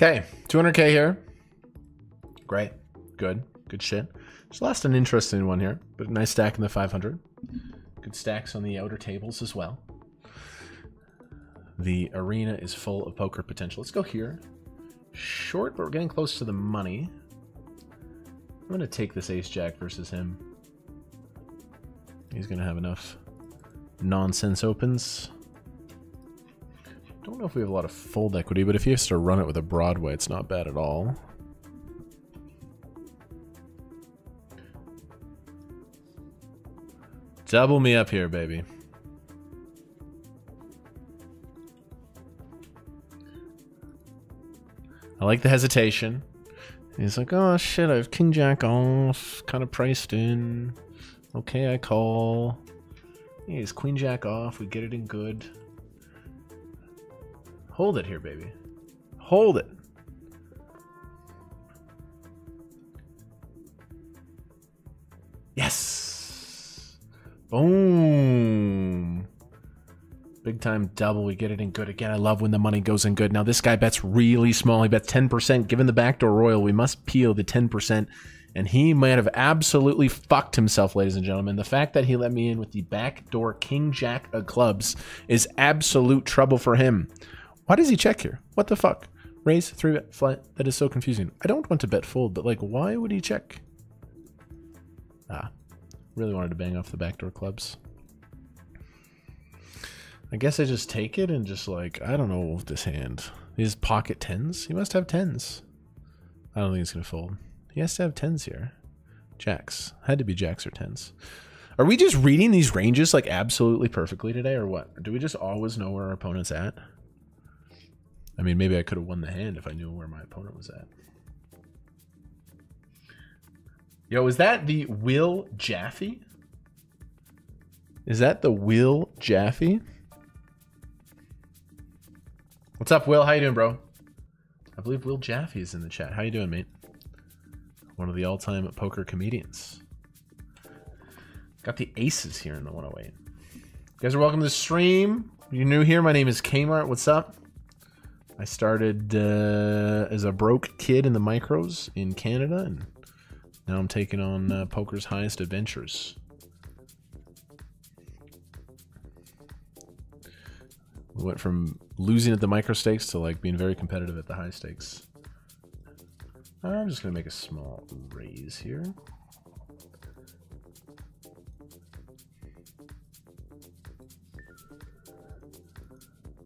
Okay, 200k here. Great. Good. Good shit. Just lost an interesting one here, but a nice stack in the 500. Good stacks on the outer tables as well. The arena is full of poker potential. Let's go here. Short, but we're getting close to the money. I'm going to take this ace jack versus him. He's going to have enough nonsense opens. I don't know if we have a lot of fold equity, but if he has to run it with a Broadway, it's not bad at all. Double me up here, baby. I like the hesitation. He's like, oh shit, I have king jack off, kind of priced in. Okay, I call. He's queen jack off, we get it in good. Hold it here, baby. Hold it. Yes. Boom. Big time double. We get it in good again. I love when the money goes in good. Now this guy bets really small. He bets 10%. Given the backdoor royal, we must peel the 10%. And he might have absolutely fucked himself, ladies and gentlemen. The fact that he let me in with the backdoor king jack of clubs is absolute trouble for him. Why does he check here? What the fuck? Raise, three bet, flat. That is so confusing. I don't want to bet fold, but like, why would he check? Ah, really wanted to bang off the backdoor clubs. I guess I just take it and just like, I don't know this hand. These pocket tens? He must have tens. I don't think he's going to fold. He has to have tens here. Jacks. Had to be jacks or tens. Are we just reading these ranges like absolutely perfectly today or what? Do we just always know where our opponent's at? I mean, maybe I could have won the hand if I knew where my opponent was at. Yo, is that the Will Jaffe? Is that the Will Jaffe? What's up, Will? How you doing, bro? I believe Will Jaffe is in the chat. How you doing, mate? One of the all-time poker comedians. Got the aces here in the 108. You guys are welcome to the stream. You're new here. My name is Kmart. What's up? I started uh, as a broke kid in the micros in Canada, and now I'm taking on uh, poker's highest adventures. We went from losing at the micro stakes to like being very competitive at the high stakes. I'm just gonna make a small raise here.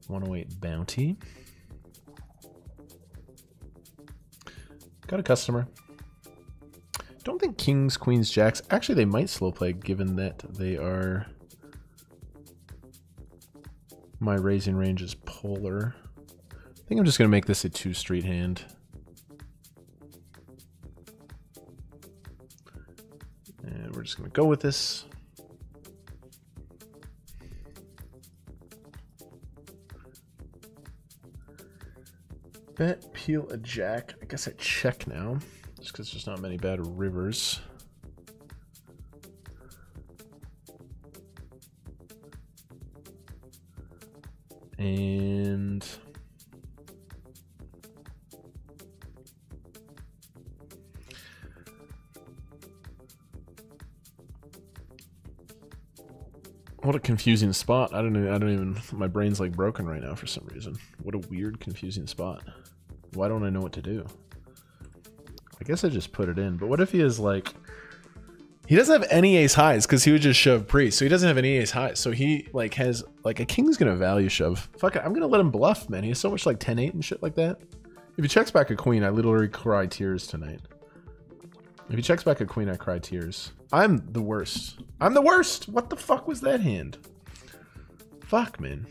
One oh eight bounty. Got a customer. Don't think kings, queens, jacks. Actually, they might slow play given that they are. My raising range is polar. I think I'm just going to make this a two street hand. And we're just going to go with this. Bet, peel a jack. I guess I check now, just because there's not many bad rivers. And What a confusing spot. I don't know. I don't even. My brain's like broken right now for some reason. What a weird, confusing spot. Why don't I know what to do? I guess I just put it in. But what if he is like. He doesn't have any ace highs because he would just shove priest. So he doesn't have any ace highs. So he like has like a king's gonna value shove. Fuck it. I'm gonna let him bluff, man. He has so much like 10-8 and shit like that. If he checks back a queen, I literally cry tears tonight. If he checks back a queen, I cry tears. I'm the worst. I'm the worst. What the fuck was that hand? Fuck, man.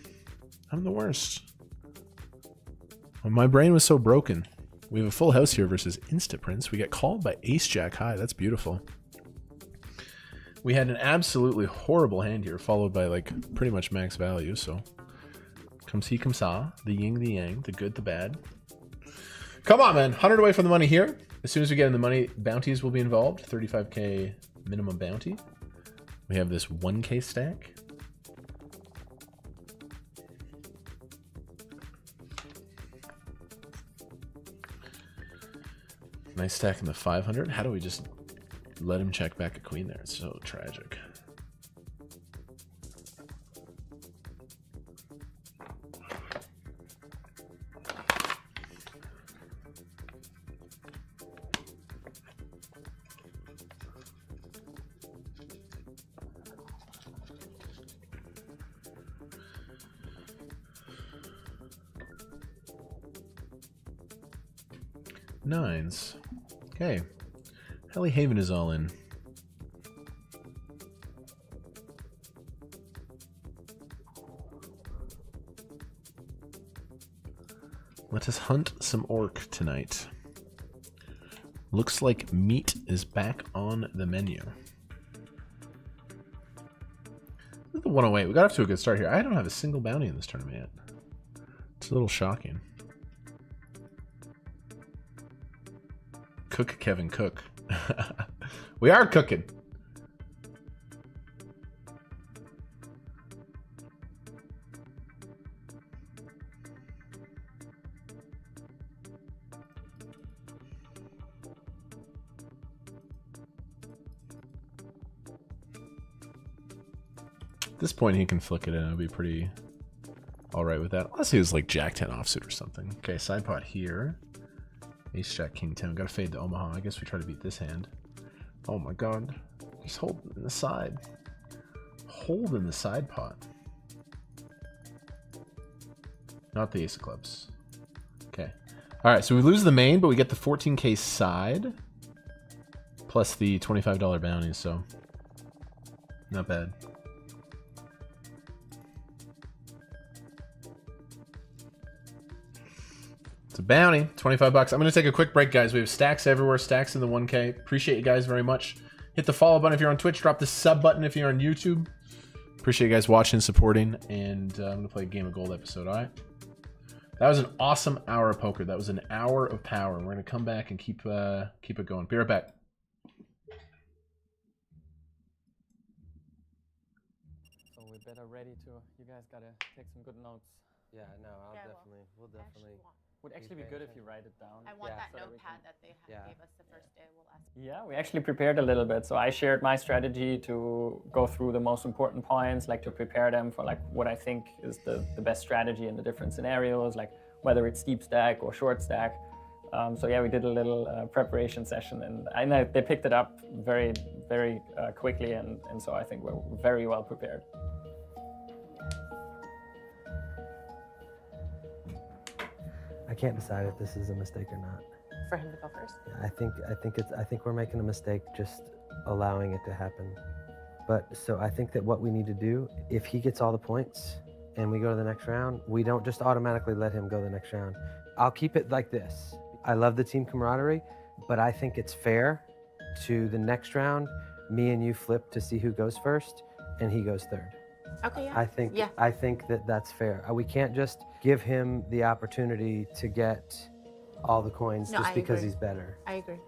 I'm the worst. My brain was so broken. We have a full house here versus Instaprince. We get called by Ace Jack High. That's beautiful. We had an absolutely horrible hand here, followed by like pretty much max value. So comes he, comes sa, the yin, the yang, the good, the bad. Come on, man. 100 away from the money here. As soon as we get in the money, bounties will be involved. 35k minimum bounty. We have this 1k stack. Nice stack in the 500. How do we just let him check back a queen there? It's so tragic. Nines. Okay. Helly Haven is all in. Let us hunt some orc tonight. Looks like meat is back on the menu. The 108. We got off to a good start here. I don't have a single bounty in this tournament yet. It's a little shocking. Cook Kevin Cook. we are cooking. At this point, he can flick it in. I'll be pretty all right with that. Unless he was like Jack 10 offsuit or something. Okay, side pot here. Ace Jack King 10. We gotta fade to Omaha. I guess we try to beat this hand. Oh my god. Just hold in the side. Hold in the side pot. Not the Ace of Clubs. Okay. Alright, so we lose the main, but we get the 14k side. Plus the $25 bounty, so. Not bad. Bounty, 25 bucks. I'm going to take a quick break, guys. We have stacks everywhere, stacks in the 1K. Appreciate you guys very much. Hit the follow button if you're on Twitch. Drop the sub button if you're on YouTube. Appreciate you guys watching, and supporting, and uh, I'm going to play a Game of Gold episode, all right? That was an awesome hour of poker. That was an hour of power. We're going to come back and keep uh, keep it going. Be right back. So we better ready to. You guys gotta take some good notes. Yeah, no, I'll Yeah, I will. definitely, we'll I actually definitely. Want- Would actually be good if you write it down. I want Yeah. that So that notepad can- that they Yeah. gave us the first day. We'll ask. Yeah, we actually prepared a little bit. So I shared my strategy to go through the most important points, like to prepare them for like what I think is the, the best strategy in the different scenarios, like whether it's deep stack or short stack. Um, so yeah, we did a little uh, preparation session, and I know they picked it up very, very uh, quickly, and, and so I think we're very well prepared. I can't decide if this is a mistake or not. For him to go first? I think I think it's I think we're making a mistake just allowing it to happen. But so I think that what we need to do, if he gets all the points and we go to the next round, we don't just automatically let him go the next round. I'll keep it like this. I love the team camaraderie, but I think it's fair to the next round, me and you flip to see who goes first and he goes third. Okay, yeah. I think Yeah. I think that that's fair. Uh, We can't just give him the opportunity to get all the coins No, just I because agree. he's better. I agree.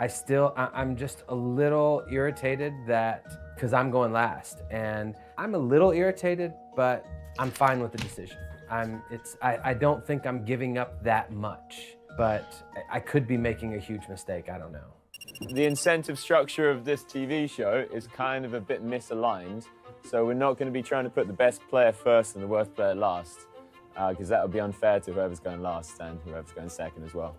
I still, I, I'm just a little irritated that because I'm going last, and I'm a little irritated, but I'm fine with the decision. I'm, it's, I, I don't think I'm giving up that much, but I, I could be making a huge mistake. I don't know. The incentive structure of this TV show is kind of a bit misaligned. So we're not going to be trying to put the best player first and the worst player last, because that would be unfair to whoever's going last and whoever's going second as well.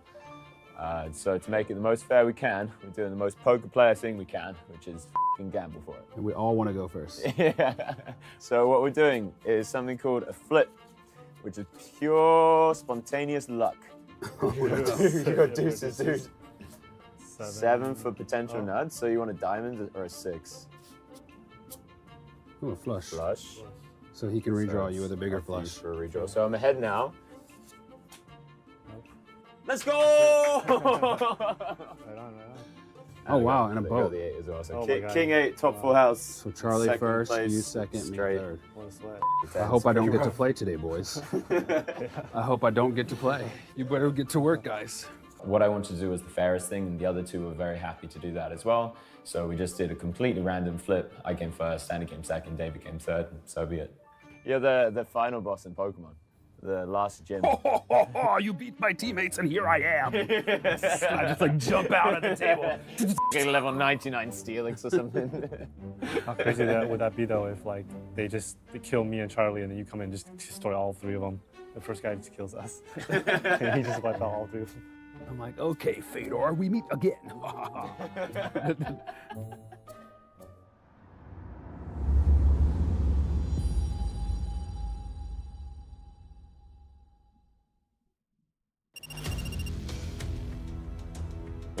Uh, so to make it the most fair we can, we're doing the most poker player thing we can, which is fing gamble for it. And we all want to go first. yeah. So what we're doing is something called a flip, which is pure spontaneous luck. you got deuces, dude. Seven. Seven for potential Oh. nuts. So you want a diamond or a six? Ooh, a flush. Flush. So he can redraw you with a bigger Have to use flush. For a redraw. So I'm ahead now. Let's go! Oh, wow, and a boat. the eight as well. So Oh my ki- God. king eight, top full house. So Charlie second first, place, you second, me third. I hope I don't get to play today, boys. I hope I don't get to play. You better get to work, guys. What I wanted to do was the fairest thing, and the other two were very happy to do that as well. So we just did a completely random flip. I came first, Andy came second, David came third, and so be it. You're the, the final boss in Pokemon, the last gym. Oh, you beat my teammates, and here I am. I just, like, jump out at the table. Get level 99 Steelix or something. How crazy that would that be though if like they just they kill me and Charlie and then you come in and just destroy all three of them. The first guy just kills us. and he just wiped out all three of them. I'm like, okay, Fedor, we meet again.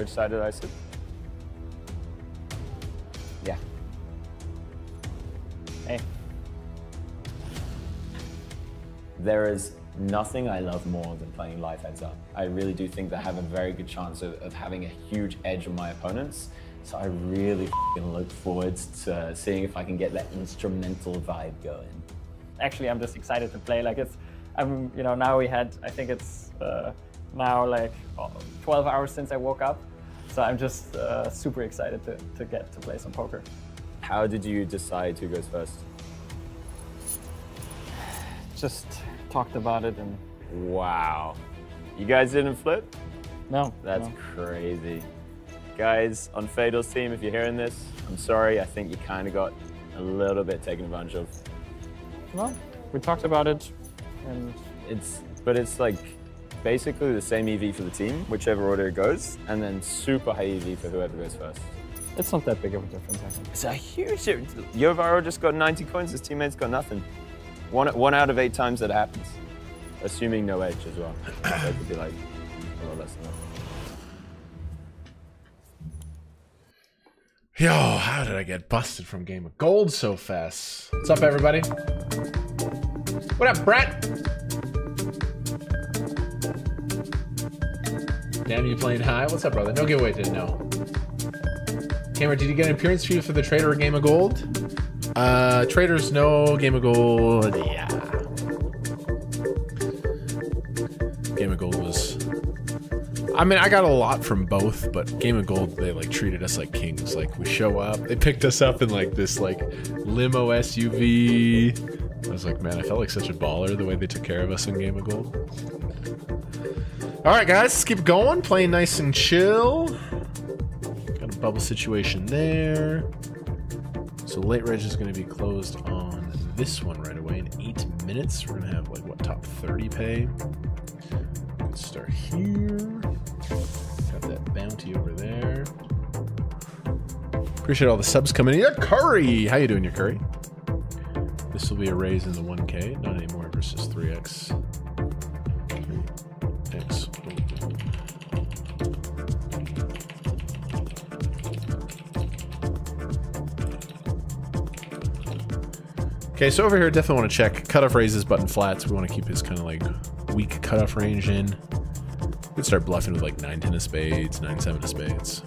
Which side did I sit? Yeah. Hey. There is nothing I love more than playing live heads up. I really do think that I have a very good chance of, of having a huge edge on my opponents. So I really look forward to seeing if I can get that instrumental vibe going. Actually, I'm just excited to play. Like it's, I'm, you know, now we had, I think it's uh, now like oh, 12 hours since I woke up. So I'm just uh, super excited to, to get to play some poker. How did you decide who goes first? Just talked about it and. Wow. You guys didn't flip? No. That's no. crazy. Guys, on Fedor's team, if you're hearing this, I'm sorry. I think you kind of got a little bit taken advantage of. Well, we talked about it, and It's, but it's like basically the same EV for the team, whichever order it goes, and then super high EV for whoever goes first. it's not that big of a difference, I think. It's a huge difference. Yovaro just got 90 coins, his teammates got nothing. One, one out of eight times that happens, assuming no edge as well. So it could be like a lot less than that. Yo, how did I get busted from Game of Gold so fast? What's up, everybody? What up, Brett? Damn, you playing high? What's up, brother? No giveaway today, know. Cameron, did you get an appearance fee for the Traitor or Game of Gold? Uh, Traitors, no. Game of Gold, yeah. Game of Gold was. I mean, I got a lot from both, but Game of Gold, they like treated us like kings. Like we show up, they picked us up in like this like limo SUV. I was like, man, I felt like such a baller the way they took care of us in Game of Gold. All right, guys, let's keep going. Playing nice and chill. Got a bubble situation there. So late reg is going to be closed on this one right away in eight minutes. We're going to have like what top 30 pay. Let's start here. Have that bounty over there. Appreciate all the subs coming in. Yeah, Curry! How you doing, your Curry? This will be a raise in the 1K, not anymore versus 3x. 3x. Okay, so over here, definitely want to check cutoff raises, button flats. We want to keep his kind of like weak cutoff range in. We could start bluffing with like 9 10 of spades, 9 7 of spades.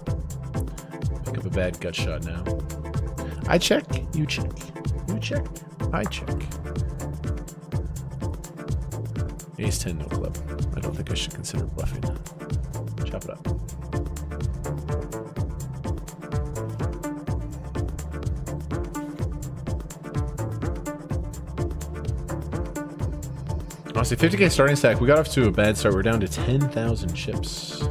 Pick up a bad gut shot now. I check, you check. You check, I check. Ace 10, no club. I don't think I should consider bluffing. Chop it up. Honestly, 50k starting stack. We got off to a bad start. We're down to 10,000 chips.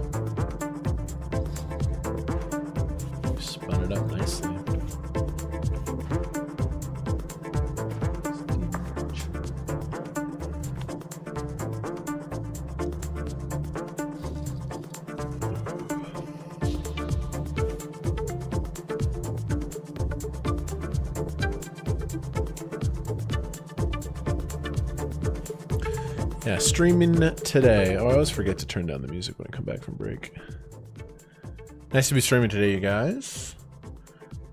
Streaming today. Oh, I always forget to turn down the music when I come back from break. Nice to be streaming today, you guys.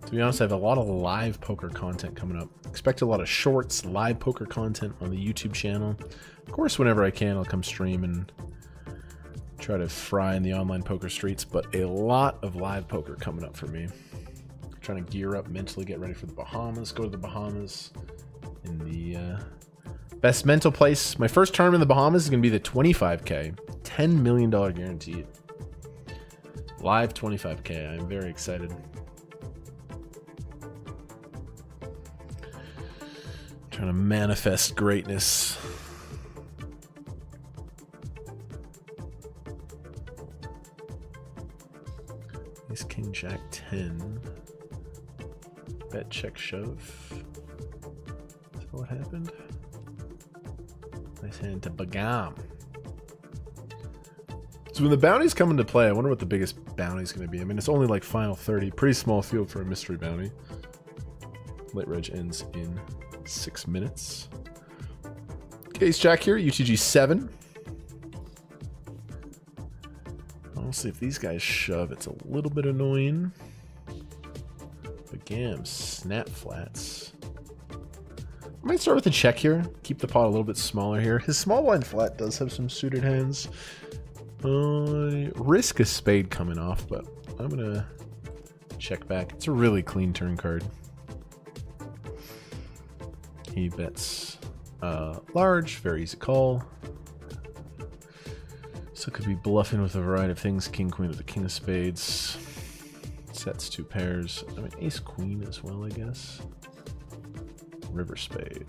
To be honest, I have a lot of live poker content coming up. Expect a lot of shorts, live poker content on the YouTube channel. Of course, whenever I can, I'll come stream and try to fry in the online poker streets, but a lot of live poker coming up for me. trying to gear up mentally, get ready for the Bahamas, go to the Bahamas in the uh, best mental place. My first term in the Bahamas is going to be the 25K, $10 million guaranteed. Live 25K. I'm very excited. Trying to manifest greatness. Ace King Jack 10. Bet check shove. Is that what happened? Nice hand to Bagam. So when the bounties come into play, I wonder what the biggest bounty is going to be. I mean, it's only like final 30. Pretty small field for a mystery bounty. Late reg ends in six minutes. Case Jack here, UTG 7. Honestly, if these guys shove, it's a little bit annoying. But snap flats. I might start with a check here. Keep the pot a little bit smaller here. His small blind flat does have some suited hands. Uh, risk a spade coming off, but I'm gonna check back. It's a really clean turn card. He bets uh, large, very easy call. So could be bluffing with a variety of things. King, queen with the king of spades. Sets two pairs. I mean, ace, queen as well, I guess. River spade.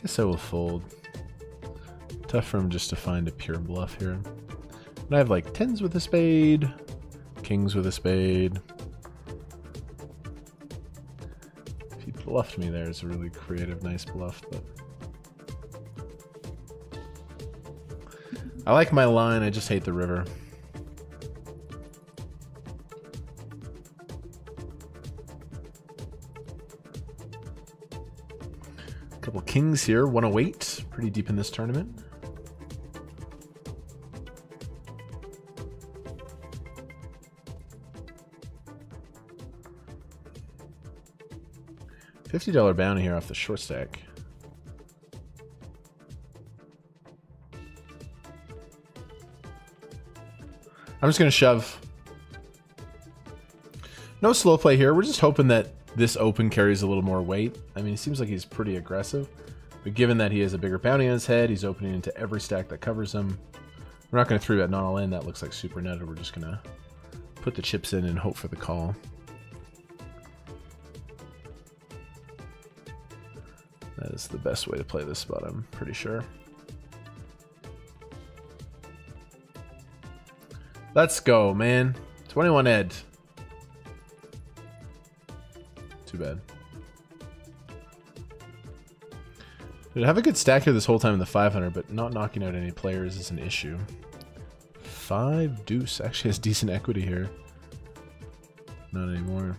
Guess I will fold. Tough for him just to find a pure bluff here. I have like tens with a spade, kings with a spade. If he bluffed me there, it's a really creative, nice bluff, but. I like my line, I just hate the river. Couple kings here, 108, pretty deep in this tournament. $50 bounty here off the short stack. I'm just going to shove. No slow play here. We're just hoping that this open carries a little more weight. I mean, it seems like he's pretty aggressive. But given that he has a bigger bounty on his head, he's opening into every stack that covers him. We're not going to 3-bet non all in. That looks like super netted. We're just going to put the chips in and hope for the call. That is the best way to play this spot, I'm pretty sure. Let's go, man. 21 ed. Too bad. Dude, I have a good stack here this whole time in the 500, but not knocking out any players is an issue. Five deuce actually has decent equity here. Not anymore.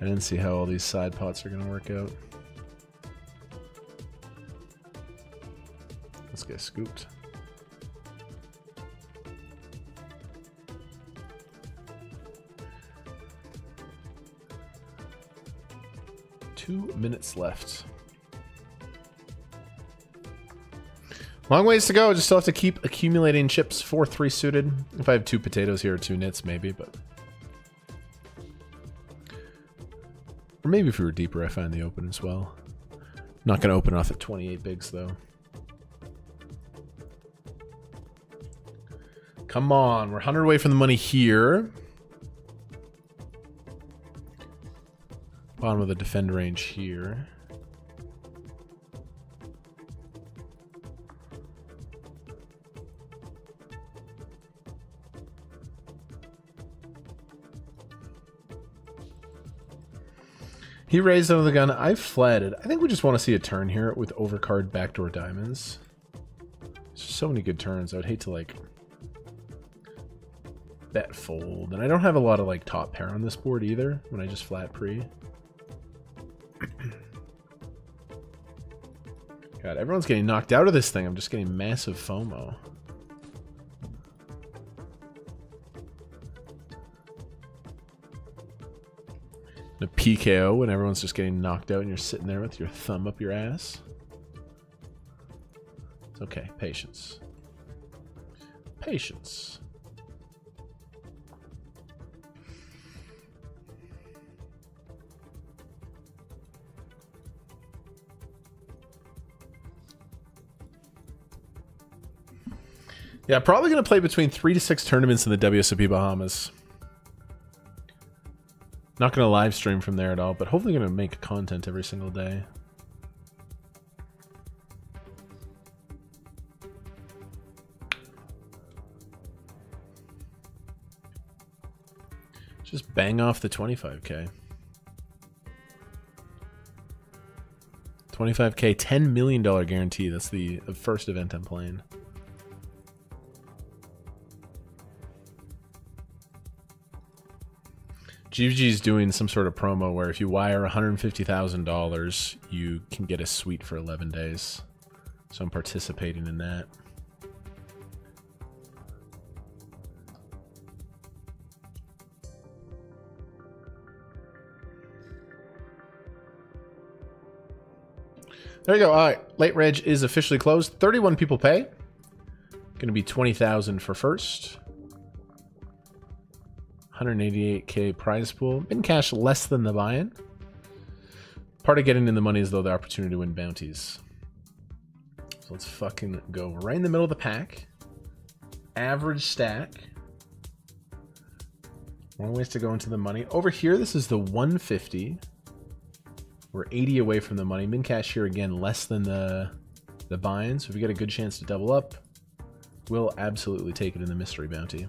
I didn't see how all these side pots are going to work out. Let's get scooped. Two minutes left. Long ways to go. Just still have to keep accumulating chips. 4-3 suited. If I have two potatoes here or two nits, maybe, but... Or maybe if we were deeper, I find the open as well. Not going to open off at 28 bigs, though. Come on. We're 100 away from the money here. Bottom of the defend range here. He raised the gun. I fled. I think we just want to see a turn here with overcard backdoor diamonds. So many good turns. I would hate to like bet fold. And I don't have a lot of like top pair on this board either when I just flat pre. God, everyone's getting knocked out of this thing. I'm just getting massive FOMO. A PKO when everyone's just getting knocked out and you're sitting there with your thumb up your ass. It's okay. Patience. Patience. Yeah, probably going to play between three to six tournaments in the WSOP Bahamas. Not going to live stream from there at all, but hopefully going to make content every single day. Just bang off the 25k. 25k, $10 million guarantee. That's the first event I'm playing. GVG's doing some sort of promo where if you wire $150,000, you can get a suite for 11 days. So I'm participating in that. There you go. All right, late reg is officially closed. 31 people pay. Going to be 20,000 for first. 188k prize pool. Min cash less than the buy-in. Part of getting in the money is though the opportunity to win bounties. So let's fucking go right in the middle of the pack. Average stack. More ways to go into the money. Over here, this is the 150. We're 80 away from the money. Min cash here again, less than the the buy-in. So if we get a good chance to double up, we'll absolutely take it in the mystery bounty.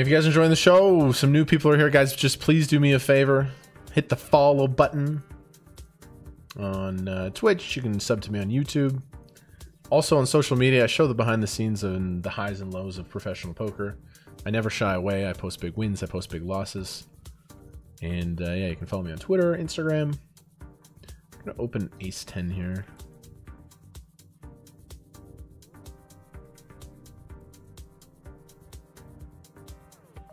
If you guys are enjoying the show, some new people are here, guys. Just please do me a favor. Hit the follow button on uh, Twitch. You can sub to me on YouTube. Also on social media, I show the behind the scenes and the highs and lows of professional poker. I never shy away. I post big wins. I post big losses. And uh, yeah, you can follow me on Twitter, Instagram. I'm gonna open Ace 10 here.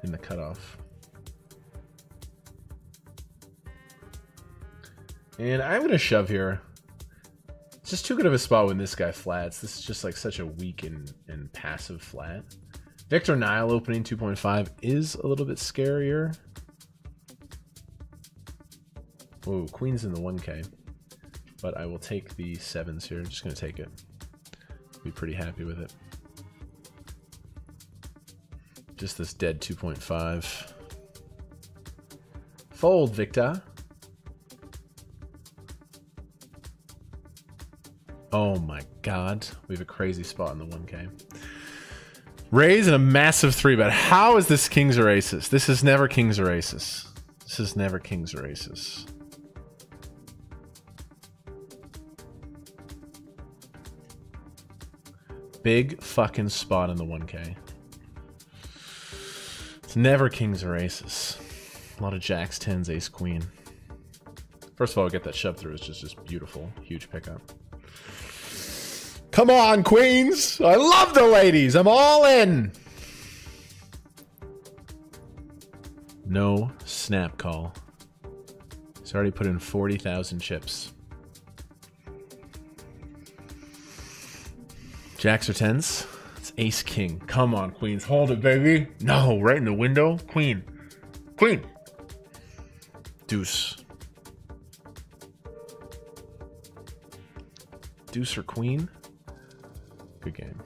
In the cutoff. And I'm gonna shove here. It's just too good of a spot when this guy flats. This is just like such a weak and, and passive flat. Victor Nile opening 2.5 is a little bit scarier. Whoa, Queen's in the 1k. But I will take the sevens here. Just gonna take it. Be pretty happy with it. Just this dead 2.5. Fold, Victor. Oh my god. We have a crazy spot in the 1k. Raise and a massive 3 bet. How is this kings or aces? This is never kings or aces. This is never kings or aces. Big fucking spot in the 1k. Never kings or aces. A lot of jacks, tens, ace, queen. First of all, get that shove through It's just, just beautiful. Huge pickup. Come on, queens! I love the ladies! I'm all in! No snap call. He's already put in 40,000 chips. Jacks or tens? Ace king. Come on, queens. Hold it, baby. No, right in the window. Queen. Queen. Deuce. Deuce or queen? Good game.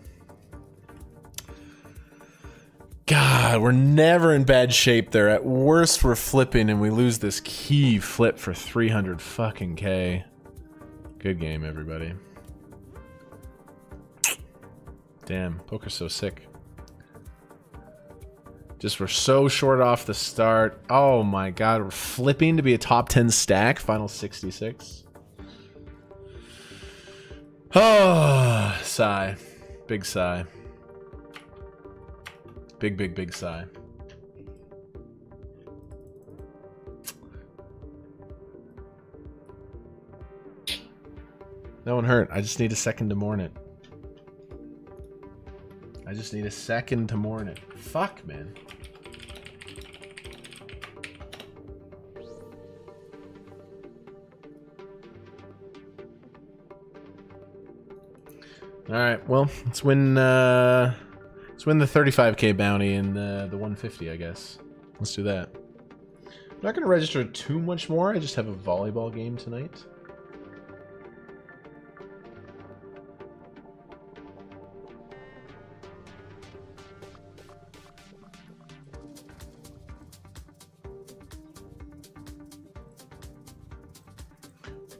God, we're never in bad shape there. At worst, we're flipping and we lose this key flip for 300 fucking K. Good game, everybody. Damn, poker's so sick. Just we're so short off the start. Oh my god, we're flipping to be a top 10 stack, final 66. Oh, sigh. Big sigh. Big, big, big sigh. No one hurt. I just need a second to mourn it. I just need a second to mourn it. Fuck, man. All right. Well, let's win. Uh, let's win the 35k bounty and uh, the 150. I guess. Let's do that. I'm not gonna register too much more. I just have a volleyball game tonight.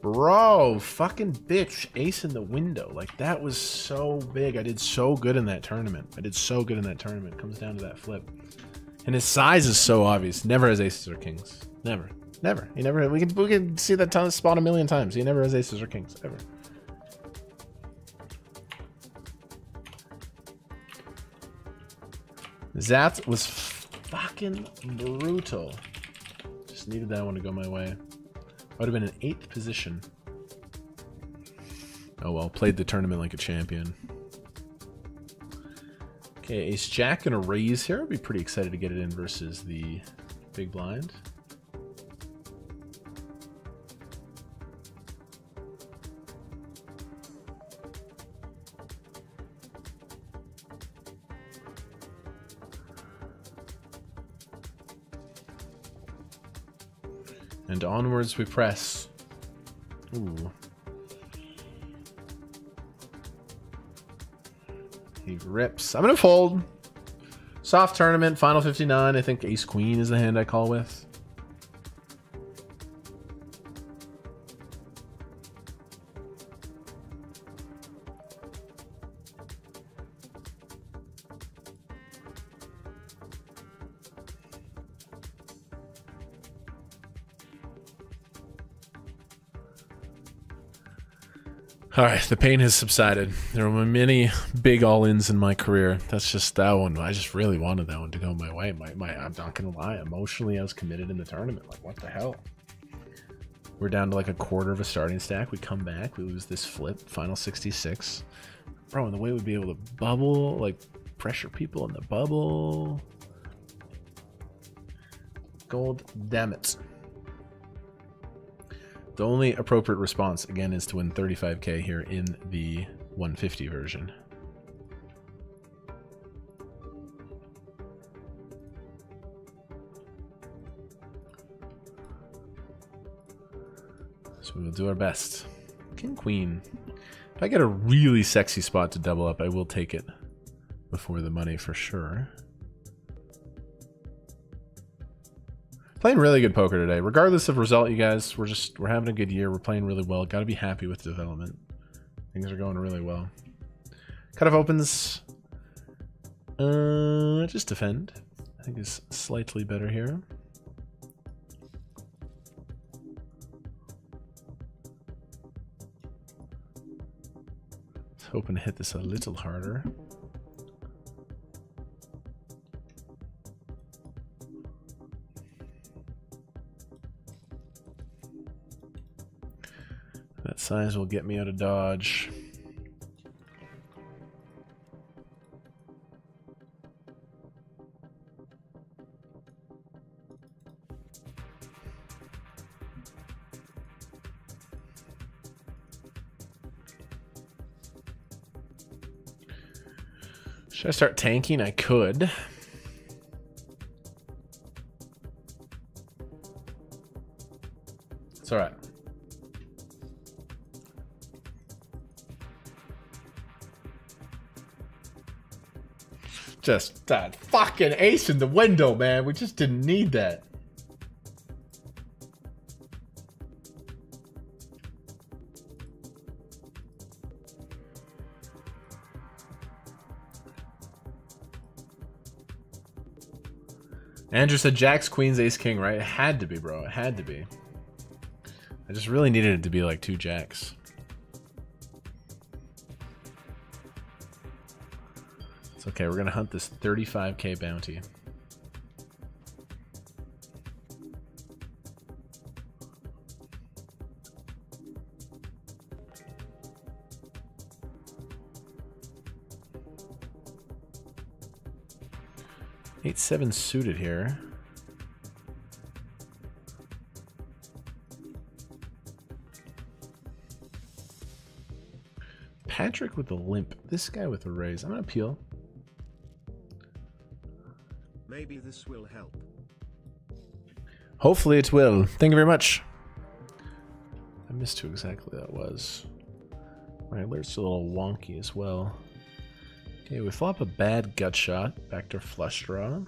Bro, fucking bitch, ace in the window. Like, that was so big. I did so good in that tournament. I did so good in that tournament. Comes down to that flip. And his size is so obvious. Never has aces or kings. Never. Never. He never. We can, we can see that ton spot a million times. He never has aces or kings. Ever. That was fucking brutal. Just needed that one to go my way. I would have been in eighth position. Oh well, played the tournament like a champion. Okay, Ace Jack and a raise here. I'd be pretty excited to get it in versus the big blind. Onwards we press. Ooh. He rips. I'm gonna fold. Soft tournament, final 59. I think Ace Queen is the hand I call with. All right, the pain has subsided. There were many big all-ins in my career. That's just that one. I just really wanted that one to go my way. My, my, I'm not gonna lie. Emotionally, I was committed in the tournament. Like, what the hell? We're down to like a quarter of a starting stack. We come back. We lose this flip. Final 66. Bro, and the way we'd be able to bubble, like pressure people in the bubble. Gold, damn it. The only appropriate response, again, is to win 35k here in the 150 version. So we will do our best. King Queen. If I get a really sexy spot to double up, I will take it before the money for sure. Playing really good poker today. Regardless of result, you guys, we're just we're having a good year. We're playing really well. Got to be happy with development. Things are going really well. Cut off opens. Uh, just defend. I think is slightly better here. Hoping to hit this a little harder. Size will get me out of dodge. Should I start tanking? I could. Just that fucking ace in the window, man. We just didn't need that. Andrew said Jacks, Queens, Ace, King, right? It had to be, bro. It had to be. I just really needed it to be like two Jacks. It's okay. We're to hunt this 35k bounty. Eight seven suited here. Patrick with the limp. This guy with the raise. I'm gonna peel. Maybe this will help. Hopefully it will. Thank you very much. I missed who exactly that was. My alert's a little wonky as well. Okay, we flop a bad gut shot. Back to flush draw.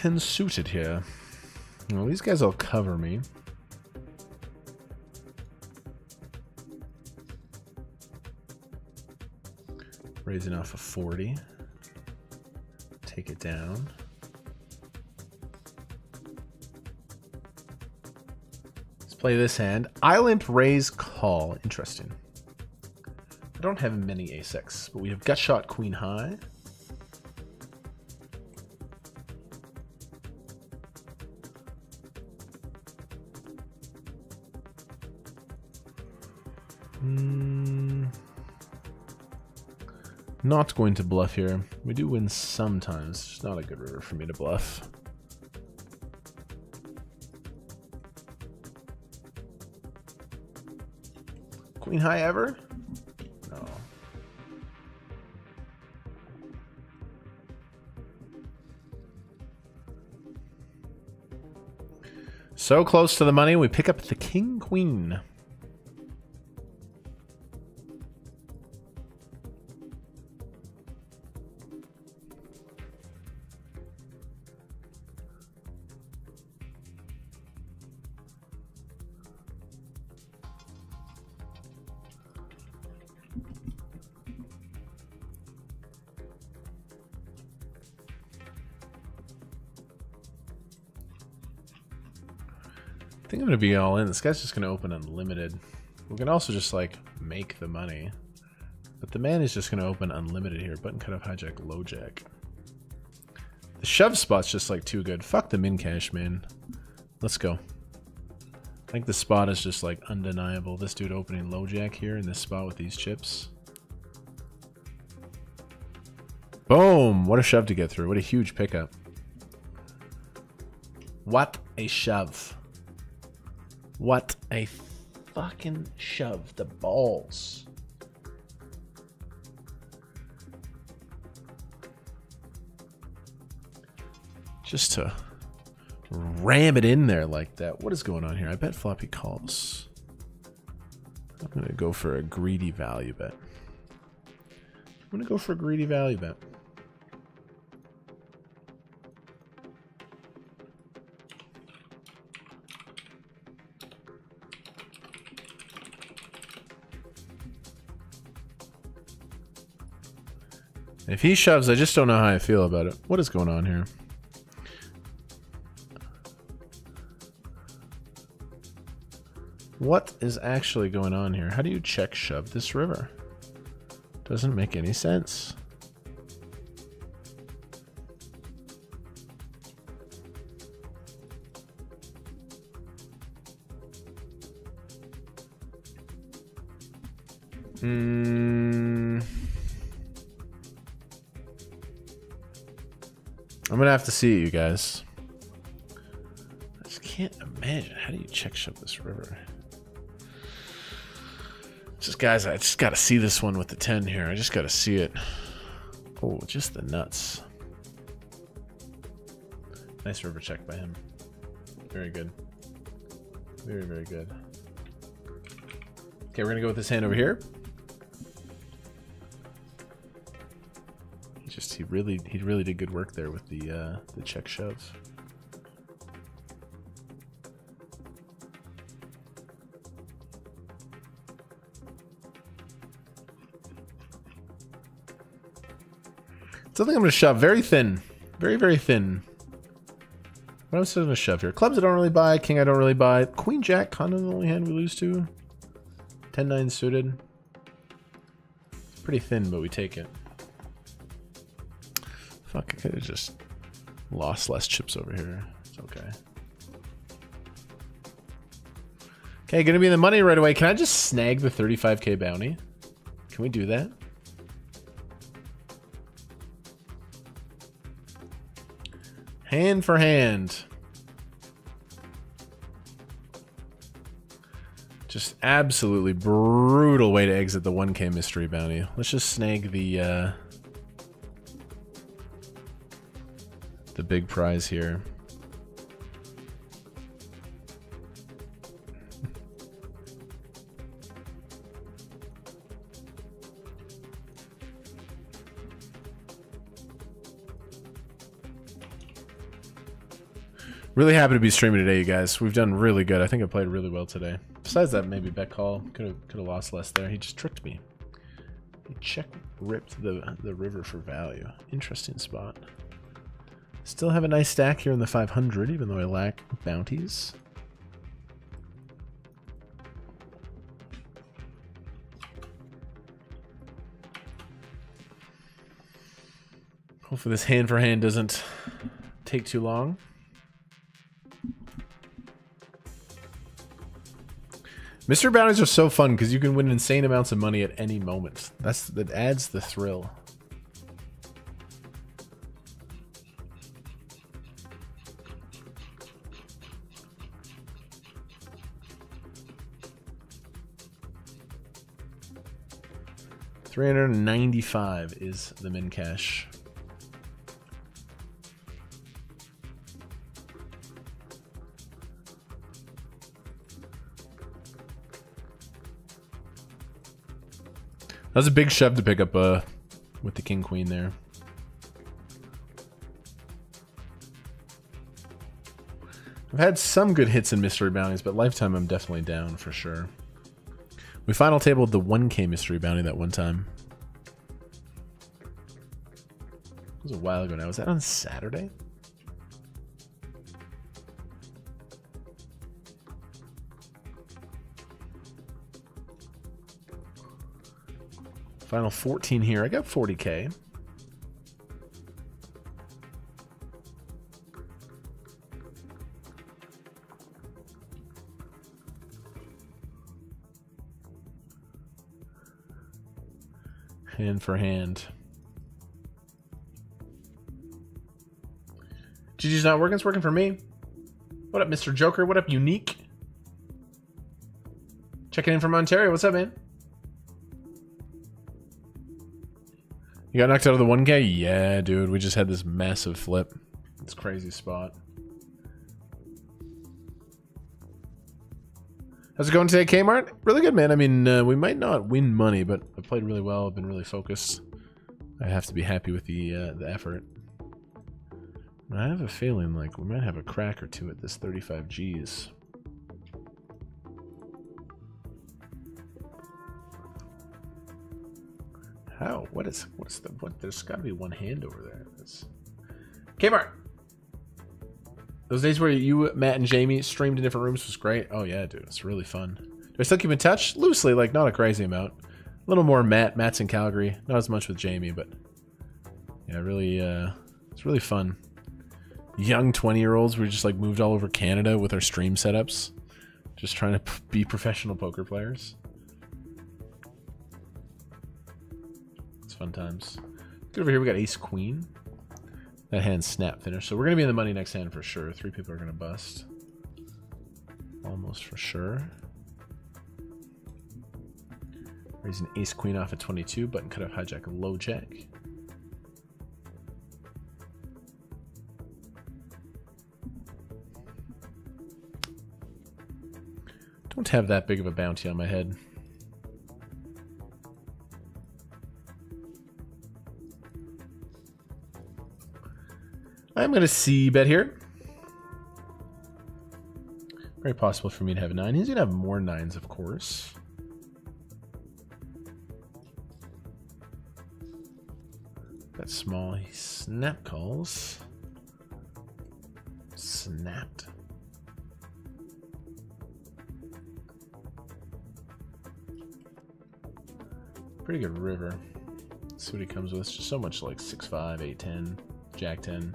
10 suited here? Well, these guys will cover me. Raising off a 40. Take it down. Let's play this hand. Island raise call. Interesting. I don't have many A6, but we have gut shot queen high. Not going to bluff here. We do win sometimes. It's not a good river for me to bluff. Queen high ever? No. So close to the money, we pick up the king queen. Be all in. This guy's just gonna open unlimited. We can also just like make the money. But the man is just gonna open unlimited here. Button cut off hijack, low jack. The shove spot's just like too good. Fuck the min cash, man. Let's go. I think the spot is just like undeniable. This dude opening low jack here in this spot with these chips. Boom! What a shove to get through. What a huge pickup. What a shove. A fucking shove. The balls. Just to ram it in there like that. What is going on here? I bet floppy calls. I'm going to go for a greedy value bet. I'm going to go for a greedy value bet. If he shoves, I just don't know how I feel about it. What is going on here? What is actually going on here? How do you check shove this river? Doesn't make any sense. Have to see it, you guys. I just can't imagine. How do you check shove this river? Just guys, I just gotta see this one with the 10 here. I just gotta see it. Oh, just the nuts. Nice river check by him. Very good. Very, very good. Okay, we're gonna go with this hand over here. Really he really did good work there with the uh, the check shove. Something I'm gonna shove very thin, very very thin. What else am I gonna shove here? Clubs I don't really buy. King I don't really buy. Queen Jack kind of the only hand we lose to. 10-9 suited. It's pretty thin, but we take it. Fuck, I could have just lost less chips over here. It's okay. Okay, gonna be in the money right away. Can I just snag the 35k bounty? Can we do that? Hand for hand. Just absolutely brutal way to exit the 1k mystery bounty. Let's just snag the uh, the big prize here. Really happy to be streaming today, you guys. We've done really good. I think I played really well today. Besides that, maybe bet call could have could have lost less there. He just tricked me. He check ripped the the river for value. Interesting spot. Still have a nice stack here in the 500, even though I lack bounties. Hopefully this hand for hand doesn't take too long. Mystery bounties are so fun because you can win insane amounts of money at any moment. That's that adds the thrill. Three hundred and ninety-five is the min cash. That's a big shove to pick up uh, with the king queen there. I've had some good hits in mystery bounties, but lifetime I'm definitely down for sure. We final tabled the 1k mystery bounty that one time. It was a while ago now. Was that on Saturday? Final 14 here. I got 40k. Hand for hand. GG's not working. It's working for me. What up, Mr. Joker? What up, Unique? Checking in from Ontario. What's up, man? You got knocked out of the 1K? Yeah, dude. We just had this massive flip. It's crazy spot. How's it going today, Kmart? Really good, man. I mean, uh, we might not win money, but I played really well. I've been really focused. I have to be happy with the uh, the effort. I have a feeling like we might have a crack or two at this 35 Gs. How? What is? What's the? What? There's got to be one hand over there. That's... Kmart. Those days where you, Matt, and Jamie streamed in different rooms was great. Oh yeah, dude, it's really fun. Do I still keep in touch? Loosely, like not a crazy amount. A little more Matt. Matt's in Calgary. Not as much with Jamie, but yeah, really, uh, it's really fun. Young 20 year olds, we just like moved all over Canada with our stream setups, just trying to be professional poker players. It's fun times. Get over here, we got Ace Queen. That hand snap finish. So we're going to be in the money next hand for sure. Three people are going to bust. Almost for sure. Raising Ace Queen off at 22. Button cut off hijack low jack. Don't have that big of a bounty on my head. I'm going to see bet here. Very possible for me to have a nine. He's going to have more nines, of course. Got small. He snap calls. Snapped. Pretty good river. Let's see what he comes with. Just so much like 6'5, 8'10, Jack 10.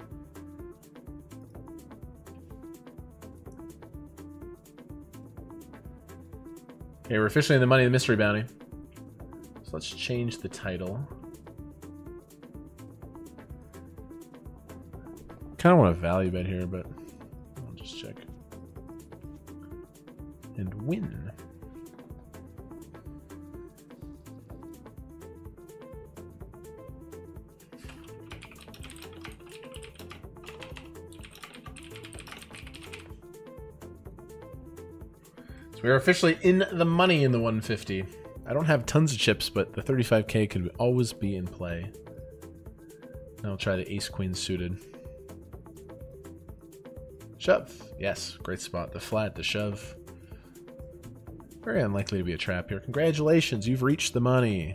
Okay, we're officially in the money the mystery bounty. So let's change the title. Kind of want a value bet here, but I'll just check. And win. We are officially in the money in the 150. I don't have tons of chips, but the 35k could always be in play. And I'll try the ace queen suited. Shove. Yes, great spot. The flat, the shove. Very unlikely to be a trap here. Congratulations, you've reached the money.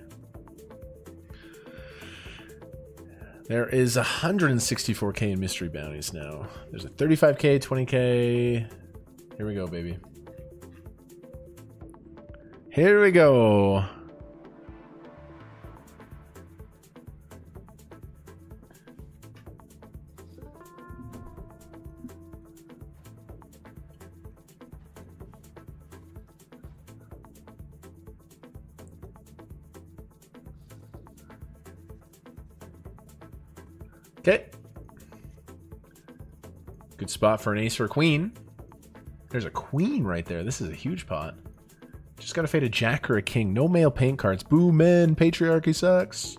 There is 164k in mystery bounties now. There's a 35k, 20k. Here we go, baby. Here we go. Okay. Good spot for an ace or a queen. There's a queen right there. This is a huge pot. Just gotta fade a jack or a king. No male paint cards. Boo, men. Patriarchy sucks.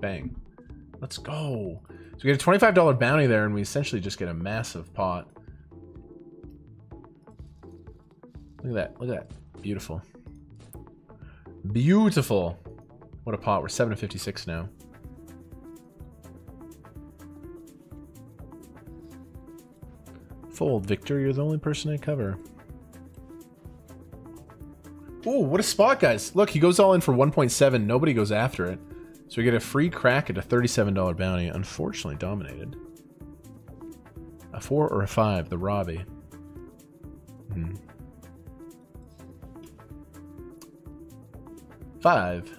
Bang. Let's go. So we get a $25 bounty there, and we essentially just get a massive pot. Look at that. Look at that. Beautiful. Beautiful. What a pot. We're 756 now. Fold, Victor. You're the only person I cover. Ooh, what a spot, guys. Look, he goes all in for 1.7. Nobody goes after it. So we get a free crack at a $37 bounty. Unfortunately dominated. A 4 or a 5, the Robbie. Hmm. 5.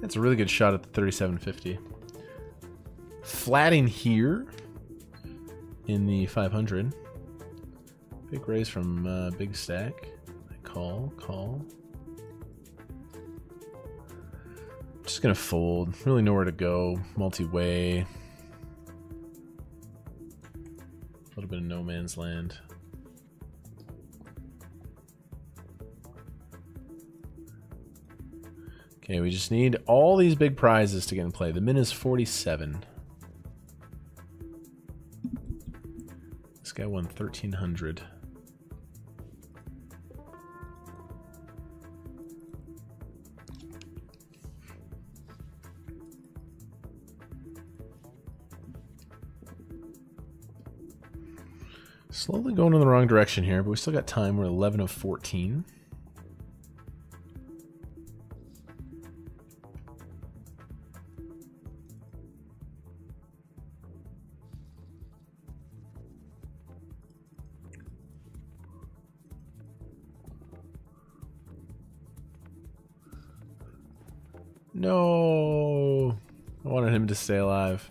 That's a really good shot at the 3750. Flatting here in the 500. Big raise from uh, Big Stack. Call, call. Just gonna fold. Really nowhere to go. Multi-way. A little bit of no man's land. Okay, we just need all these big prizes to get in play. The min is 47. This guy won 1300. Slowly going in the wrong direction here, but we still got time. We're 11 of 14. No. I wanted him to stay alive.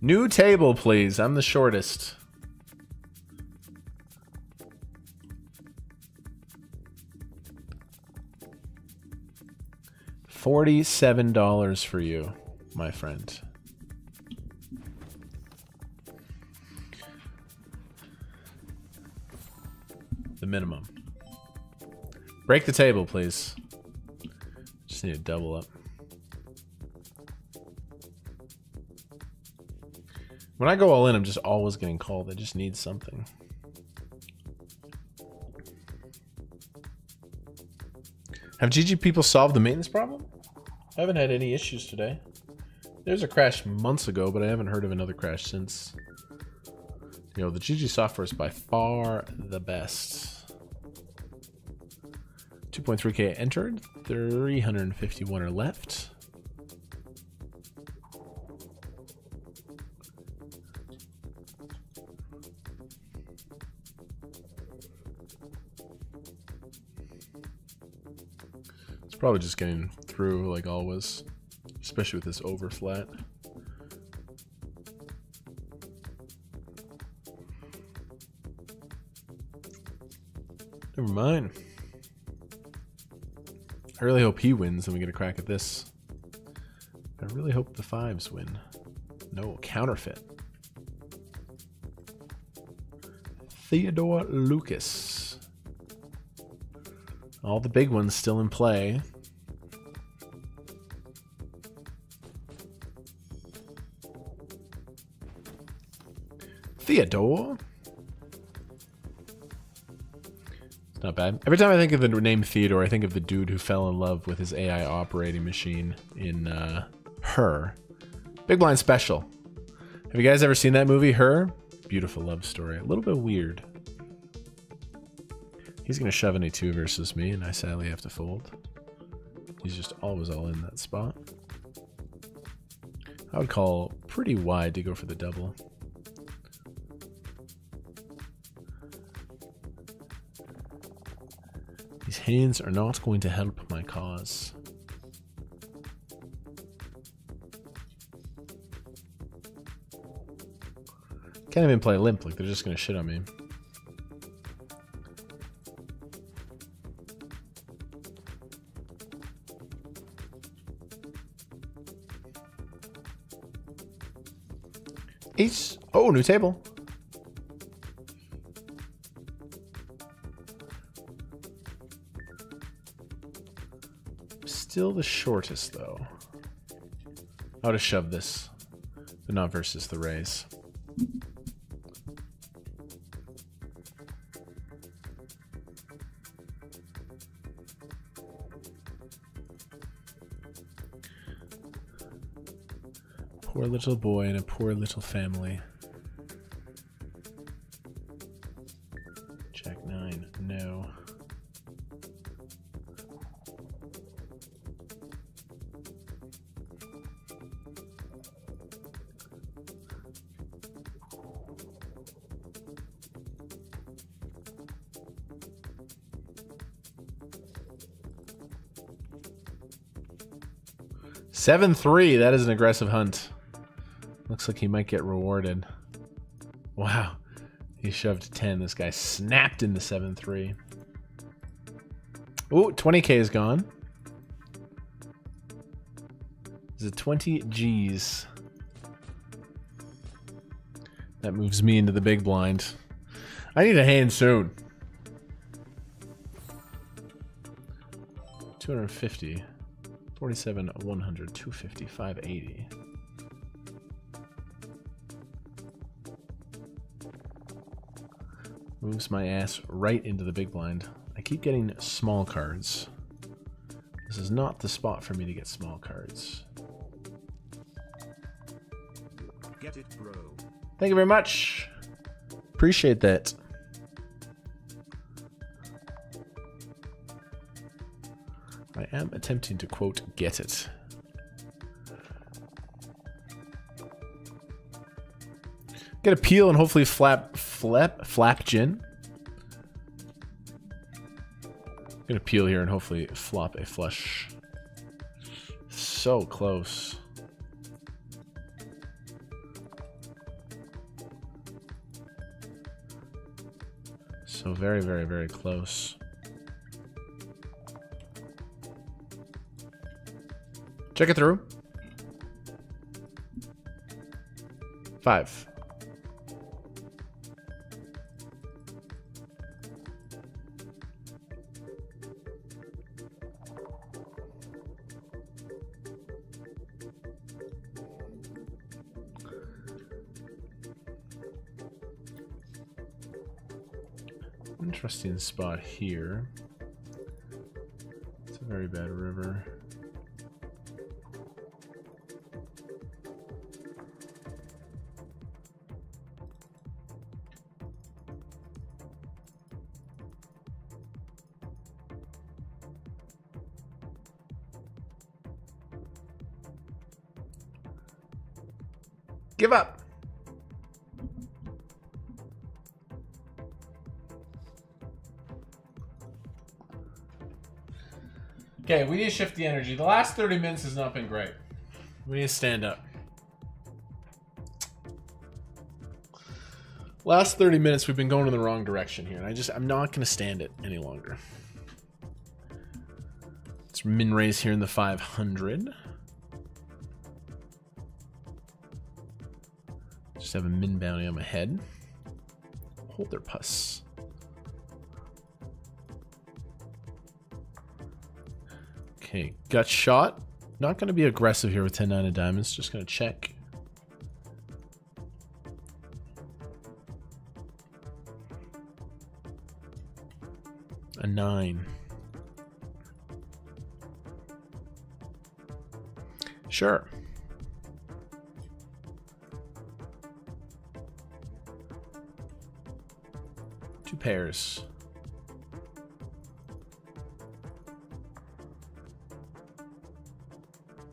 New table, please. I'm the shortest. Forty-seven dollars for you, my friend. The minimum. Break the table, please. Just need to double up. When I go all in, I'm just always getting called. I just need something. Have GG people solved the maintenance problem? I haven't had any issues today. There's a crash months ago, but I haven't heard of another crash since. You know, the GG software is by far the best. 2.3k entered, 351 are left. Probably just getting through like always, especially with this overflat. Never mind. I really hope he wins and we get a crack at this. I really hope the fives win. No, counterfeit. Theodore Lucas. All the big ones still in play. Theodore. It's not bad. Every time I think of the name Theodore, I think of the dude who fell in love with his AI operating machine in uh, Her. Big Blind Special. Have you guys ever seen that movie, Her? Beautiful love story. A little bit weird. He's going to shove any two versus me, and I sadly have to fold. He's just always all in that spot. I would call pretty wide to go for the double. These hands are not going to help my cause. Can't even play limp, like they're just gonna shit on me. Oh, new table. Still the shortest, though. I would have shoved this, but not versus the raise. Poor little boy and a poor little family. Seven three. That is an aggressive hunt. Looks like he might get rewarded. Wow. He shoved 10. This guy snapped into 7 3. Ooh, 20k is gone. Is it 20 G's? That moves me into the big blind. I need a hand soon. 250. 47, 100, 250, 580. Moves my ass right into the big blind. I keep getting small cards. This is not the spot for me to get small cards. Get it, bro. Thank you very much. Appreciate that. I am attempting to quote get it. Get a peel and hopefully flap flap flap gin. Gonna peel here and hopefully flop a flush. So close. So very, very, very close. Check it through. Five. Interesting spot here. Shift the energy. The last 30 minutes has not been great. We need to stand up. Last 30 minutes we've been going in the wrong direction here, and I just I'm not gonna stand it any longer. Let's min raise here in the 500. Just have a min bounty on my head. Hold their pus. Okay, gut shot. Not going to be aggressive here with 10 9 of diamonds. Just going to check. A 9. Sure. Two pairs.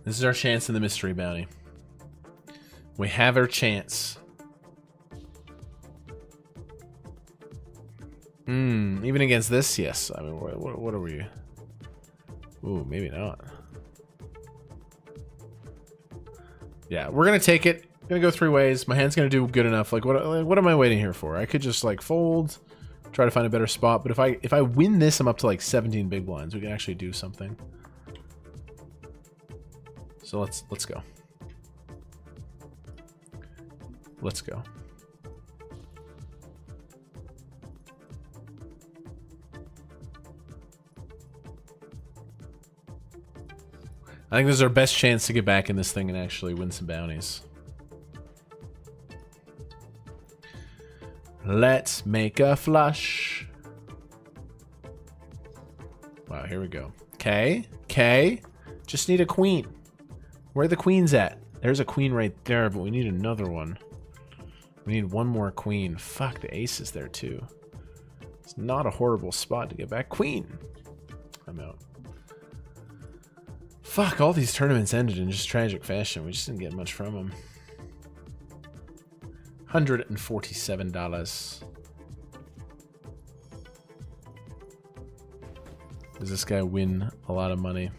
This is our chance in the mystery bounty. We have our chance. Hmm, even against this, yes. I mean, what, what, what are we? Ooh, maybe not. Yeah, we're gonna take it. Gonna go three ways. My hand's gonna do good enough. Like, what? Like, what am I waiting here for? I could just like fold, try to find a better spot. But if I if I win this, I'm up to like 17 big blinds. We can actually do something. So let's let's go. Let's go. I think this is our best chance to get back in this thing and actually win some bounties. Let's make a flush. Wow, here we go. Okay, okay. Just need a queen. Where are the queens at? There's a queen right there, but we need another one. We need one more queen. Fuck, the ace is there too. It's not a horrible spot to get back. Queen! I'm out. Fuck, all these tournaments ended in just tragic fashion. We just didn't get much from them. $147. Does this guy win a lot of money?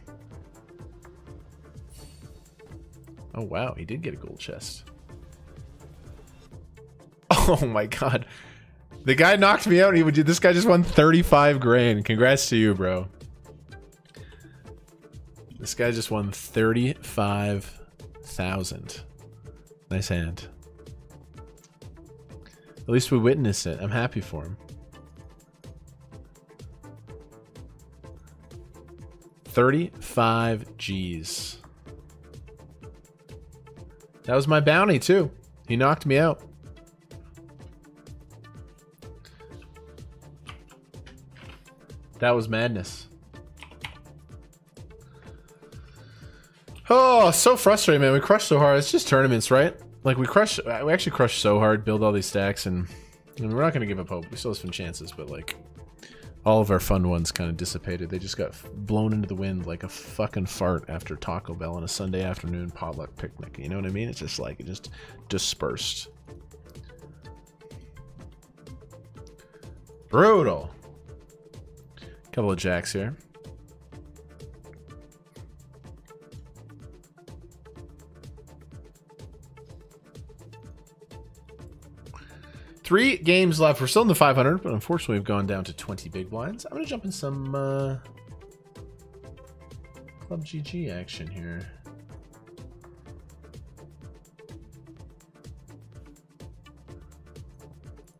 Oh wow, he did get a gold chest. Oh my god. The guy knocked me out he would this guy just won 35 grand. Congrats to you, bro. This guy just won 35,000. Nice hand. At least we witnessed it. I'm happy for him. 35 G's. That was my bounty too. He knocked me out. That was madness. Oh, so frustrating, man. We crushed so hard. It's just tournaments, right? Like we crush, we actually crushed so hard, build all these stacks, and, and we're not gonna give up hope. We still have some chances, but like all of our fun ones kind of dissipated. They just got blown into the wind like a fucking fart after Taco Bell on a Sunday afternoon potluck picnic. You know what I mean? It's just like it just dispersed. Brutal. Couple of jacks here. Three games left. We're still in the 500, but unfortunately we've gone down to 20 big blinds. I'm going to jump in some uh, Club GG action here.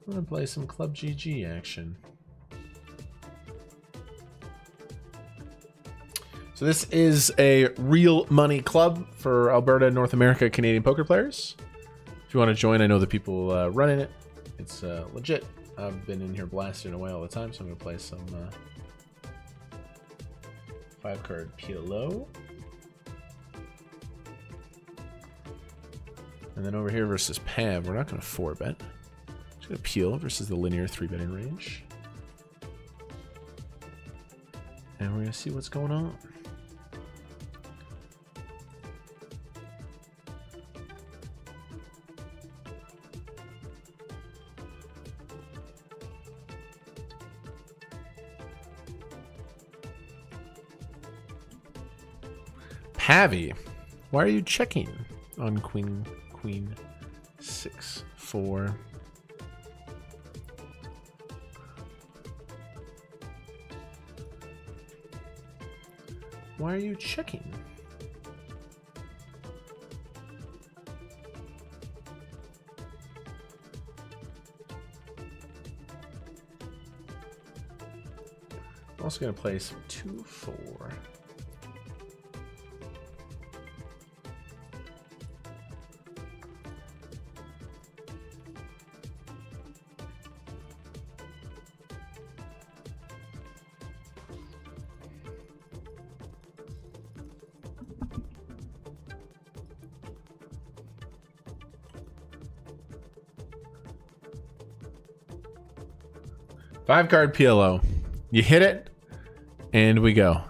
I'm going to play some Club GG action. So this is a real money club for Alberta, North America, Canadian poker players. If you want to join, I know the people uh, running it. It's uh, legit. I've been in here blasting away all the time, so I'm gonna play some uh, Five card PLO. And then over here versus Pav, we're not going to four bet. Just going to peel versus the linear three betting range. And we're going to see what's going on. Pavi, why are you checking on queen queen six four? Why are you checking? I'm also going to play some 2 Five card PLO. You hit it, and we go.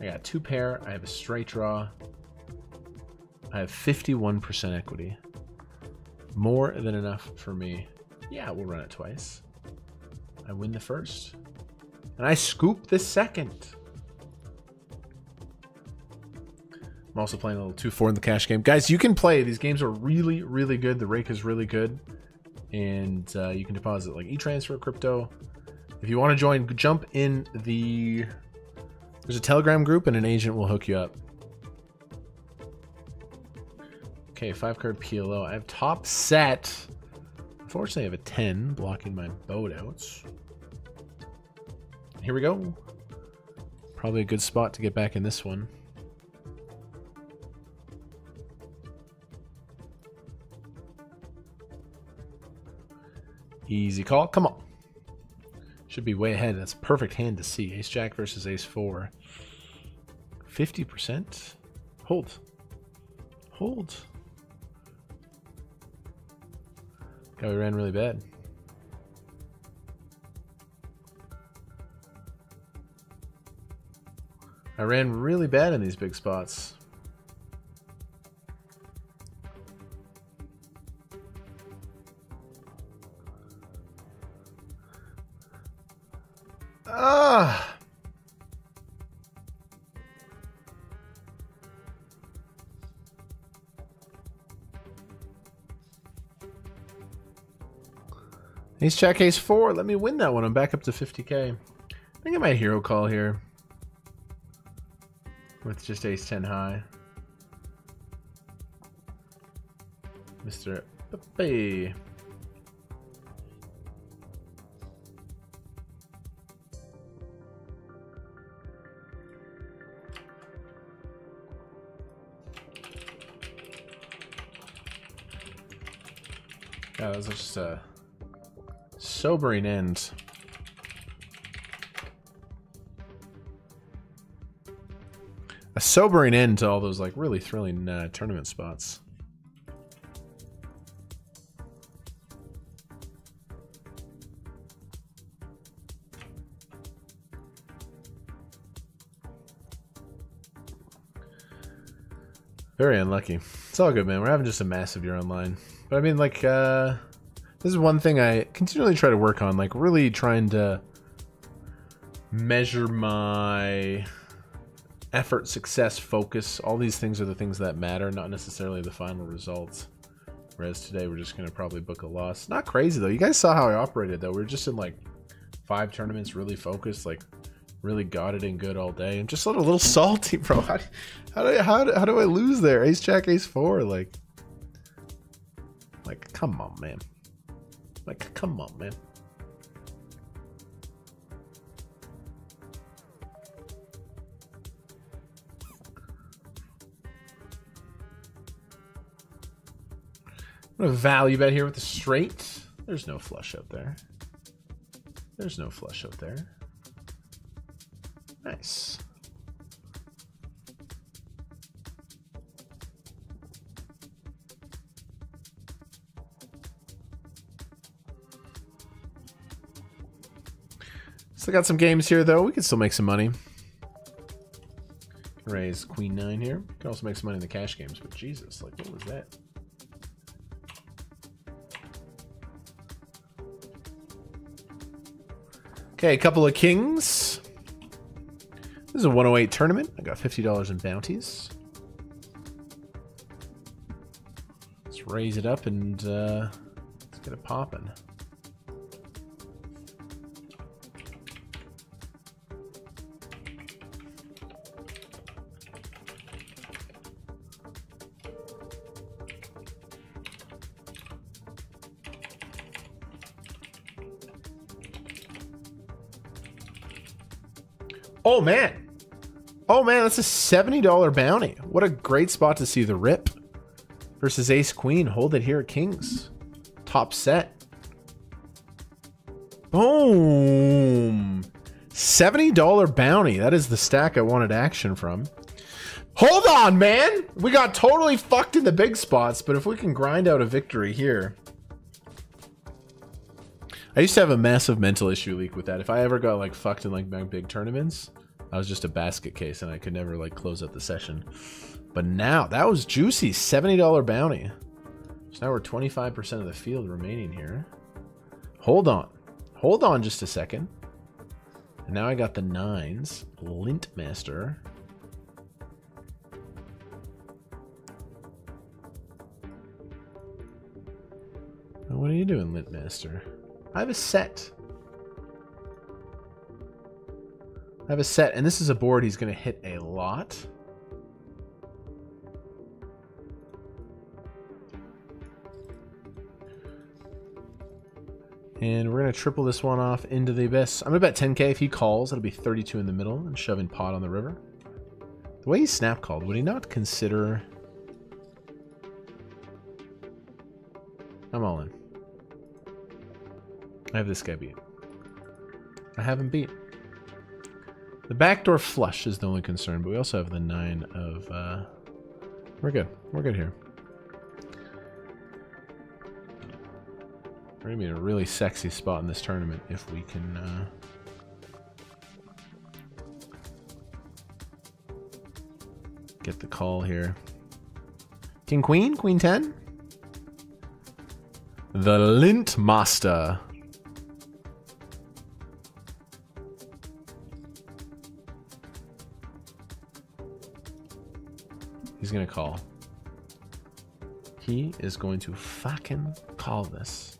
I got two pair. I have a straight draw. I have 51% equity. More than enough for me. Yeah, we'll run it twice. I win the first. And I scoop the second. I'm also playing a little 2-4 in the cash game. Guys, you can play. These games are really, really good. The rake is really good. And uh, you can deposit like e-transfer, crypto. If you want to join, jump in the... There's a Telegram group and an agent will hook you up. Okay, five card PLO. I have top set. Unfortunately, I have a 10 blocking my boat outs. Here we go. Probably a good spot to get back in this one. Easy call. Come on. Should be way ahead. That's a perfect hand to see. Ace Jack versus Ace 4. 50%. Hold. Hold. God, we ran really bad. I ran really bad in these big spots. Ah. Ace Jack Ace 4. Let me win that one. I'm back up to 50k. I think I might hero call here. With just Ace 10 high. Mr. Pepe. That was just a sobering end. A sobering end to all those like really thrilling uh, tournament spots. Very unlucky. It's all good, man. We're having just a massive year online. But I mean, like, uh, this is one thing I continually try to work on, like, really trying to measure my effort, success, focus. All these things are the things that matter, not necessarily the final results. Whereas today we're just going to probably book a loss. Not crazy, though. You guys saw how I operated, though. We are just in, like, five tournaments, really focused, like, really got it in good all day. I'm just a little, salty, bro. How, how, do, how, do, how do I lose there? Ace, Jack, Ace, 4, like... Like, come on, man. Like, come on, man. I'm gonna value bet here with the straight. There's no flush out there. There's no flush out there. Nice. Still got some games here, though. We can still make some money. Raise queen nine here. Can also make some money in the cash games, but Jesus, like, what was that? Okay, a couple of kings. This is a 108 tournament. I got $50 in bounties. Let's raise it up and uh, let's get it popping. Oh man. Oh man, that's a $70 bounty. What a great spot to see the rip. Versus Ace Queen. Hold it here at Kings. Top set. Boom. $70 bounty. That is the stack I wanted action from. Hold on, man. We got totally fucked in the big spots, but if we can grind out a victory here. I used to have a massive mental issue leak with that. If I ever got like fucked in like big tournaments, I was just a basket case and I could never like close out the session. But now that was juicy, $70 bounty. So now we're 25% of the field remaining here. Hold on. Hold on just a second. And now I got the nines. Lint Master. What are you doing, Lint Master? I have a set. I have a set, and this is a board he's going to hit a lot. And we're going to triple this one off into the abyss. I'm to bet 10k if he calls. It'll be 32 in the middle and shoving pot on the river. The way he snap called, would he not consider... I'm all in. I have this guy beat. I have him beat. The backdoor flush is the only concern, but we also have the nine of... Uh, we're good. We're good here. We're going to be in a really sexy spot in this tournament if we can... Uh, get the call here. King Queen? Queen 10? The Lint Master. He's gonna call. He is going to fucking call this.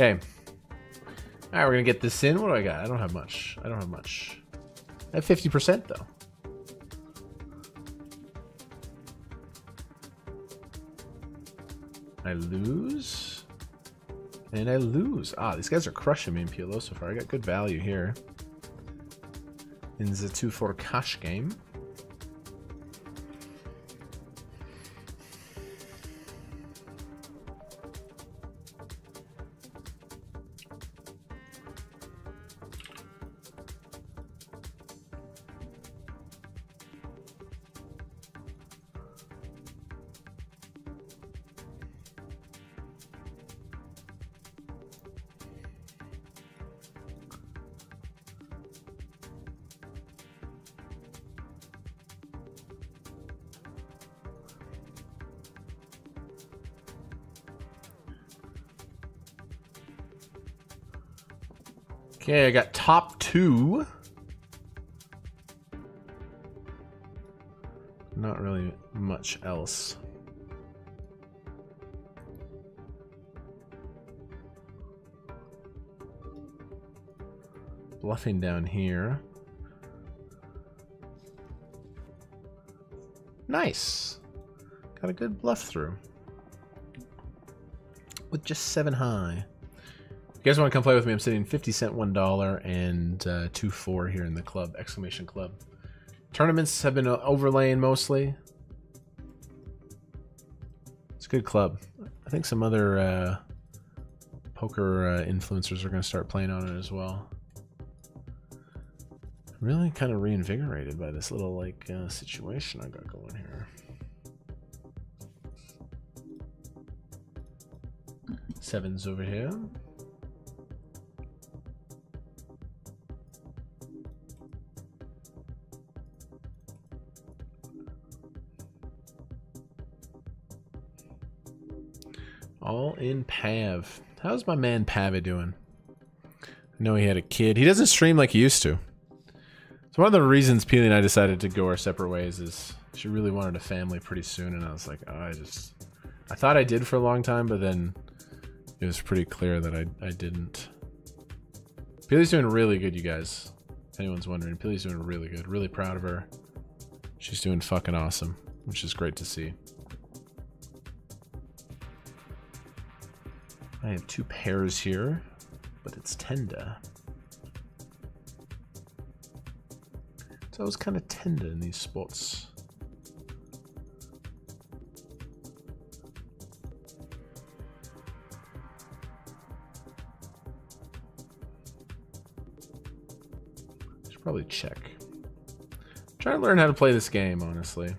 Okay. Alright, we're gonna get this in. What do I got? I don't have much. I don't have much. I have 50% though. I lose. And I lose. Ah, these guys are crushing me in PLO so far. I got good value here. In the 2-4 cash game. Okay, I got top two. Not really much else. Bluffing down here. Nice. Got a good bluff through. With just seven high. You guys want to come play with me, I'm sitting 50 cent $1 and uh, 2 4 here in the club, exclamation club. Tournaments have been uh, overlaying mostly. It's a good club. I think some other uh, poker uh, influencers are going to start playing on it as well. Really kind of reinvigorated by this little like uh, situation I got going here. Sevens over here. All in Pav. How's my man Pavi doing? I know he had a kid. He doesn't stream like he used to. So one of the reasons Peely and I decided to go our separate ways is she really wanted a family pretty soon, and I was like, oh, I just, I thought I did for a long time, but then it was pretty clear that I, I didn't. Peely's doing really good, you guys. If anyone's wondering, Peely's doing really good. Really proud of her. She's doing fucking awesome, which is great to see. I have two pairs here, but it's tender. It's always kind of tender in these spots. I should probably check. trying to learn how to play this game, honestly.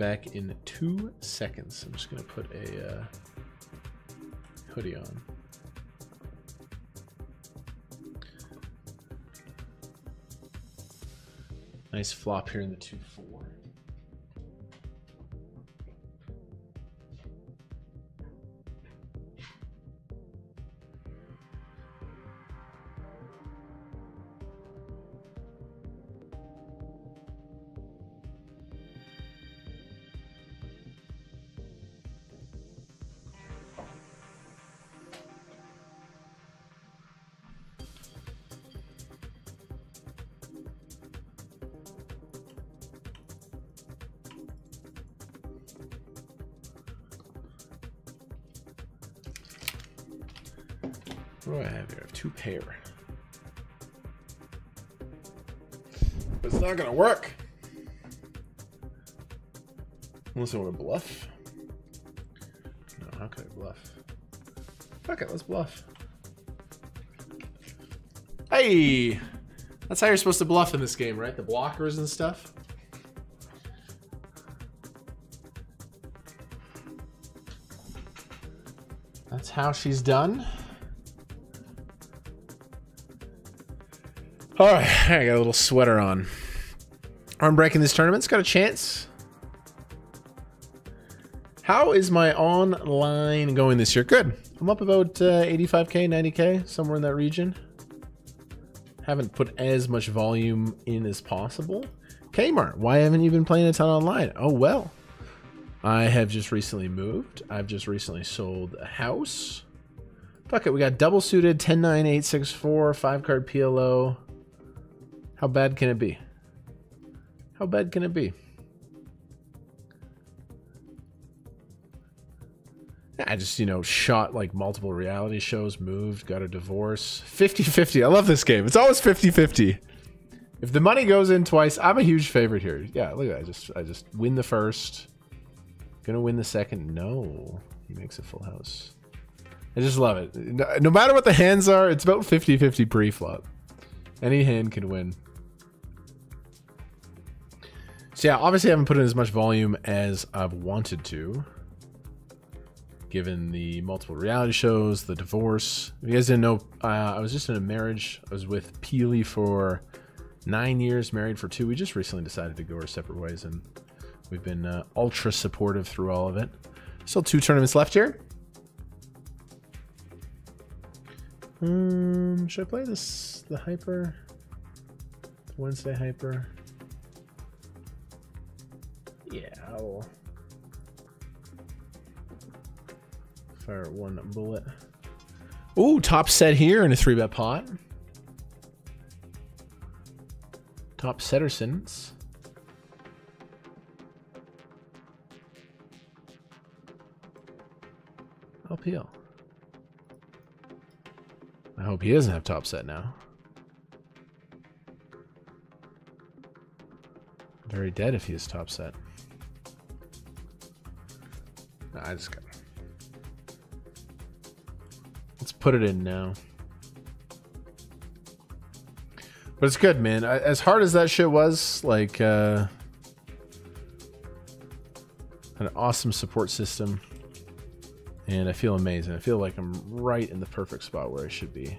Back in two seconds. I'm just gonna put a uh, hoodie on. Nice flop here in the 2 not gonna work. Unless I want to bluff. No, how could I bluff? Fuck it, let's bluff. Hey! That's how you're supposed to bluff in this game, right? The blockers and stuff. That's how she's done. All right, I got a little sweater on. Arm breaking this tournament's got a chance. How is my online going this year? Good. I'm up about uh, 85k, 90k, somewhere in that region. Haven't put as much volume in as possible. Kmart, why haven't you been playing a ton online? Oh, well. I have just recently moved. I've just recently sold a house. Fuck it, we got double suited 10 9 8 6 4, 5 card PLO. How bad can it be? How bad can it be? I just, you know, shot like multiple reality shows, moved, got a divorce. 50 50. I love this game. It's always 50 50. If the money goes in twice, I'm a huge favorite here. Yeah, look at that. I just, I just win the first. Gonna win the second. No. He makes a full house. I just love it. No, no matter what the hands are, it's about 50 50 pre flop. Any hand can win. So yeah, obviously I haven't put in as much volume as I've wanted to. Given the multiple reality shows, the divorce. If you guys didn't know, uh, I was just in a marriage. I was with Peely for nine years, married for two. We just recently decided to go our separate ways, and we've been uh, ultra supportive through all of it. Still two tournaments left here. Um, should I play this, the hyper? Wednesday hyper? Yeah, I will fire one bullet. Ooh, top set here in a three bet pot. Top Settersons. LPL. I hope he doesn't have top set now. Very dead if he is top set. Nah, I just got. Let's put it in now. But it's good, man. I, as hard as that shit was, like, uh, an awesome support system. And I feel amazing. I feel like I'm right in the perfect spot where I should be.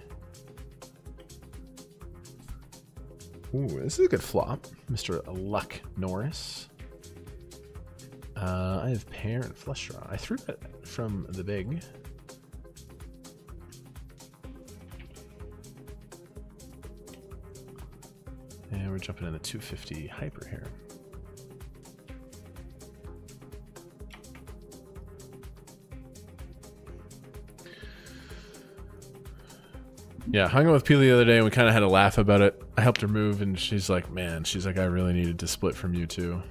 Ooh, this is a good flop. Mr. Luck Norris. Uh, I have pair and flush draw. I threw that from the big. And we're jumping in the 250 hyper here. Yeah, hung out with Peely the other day and we kind of had a laugh about it. I helped her move and she's like, man, she's like, I really needed to split from you too.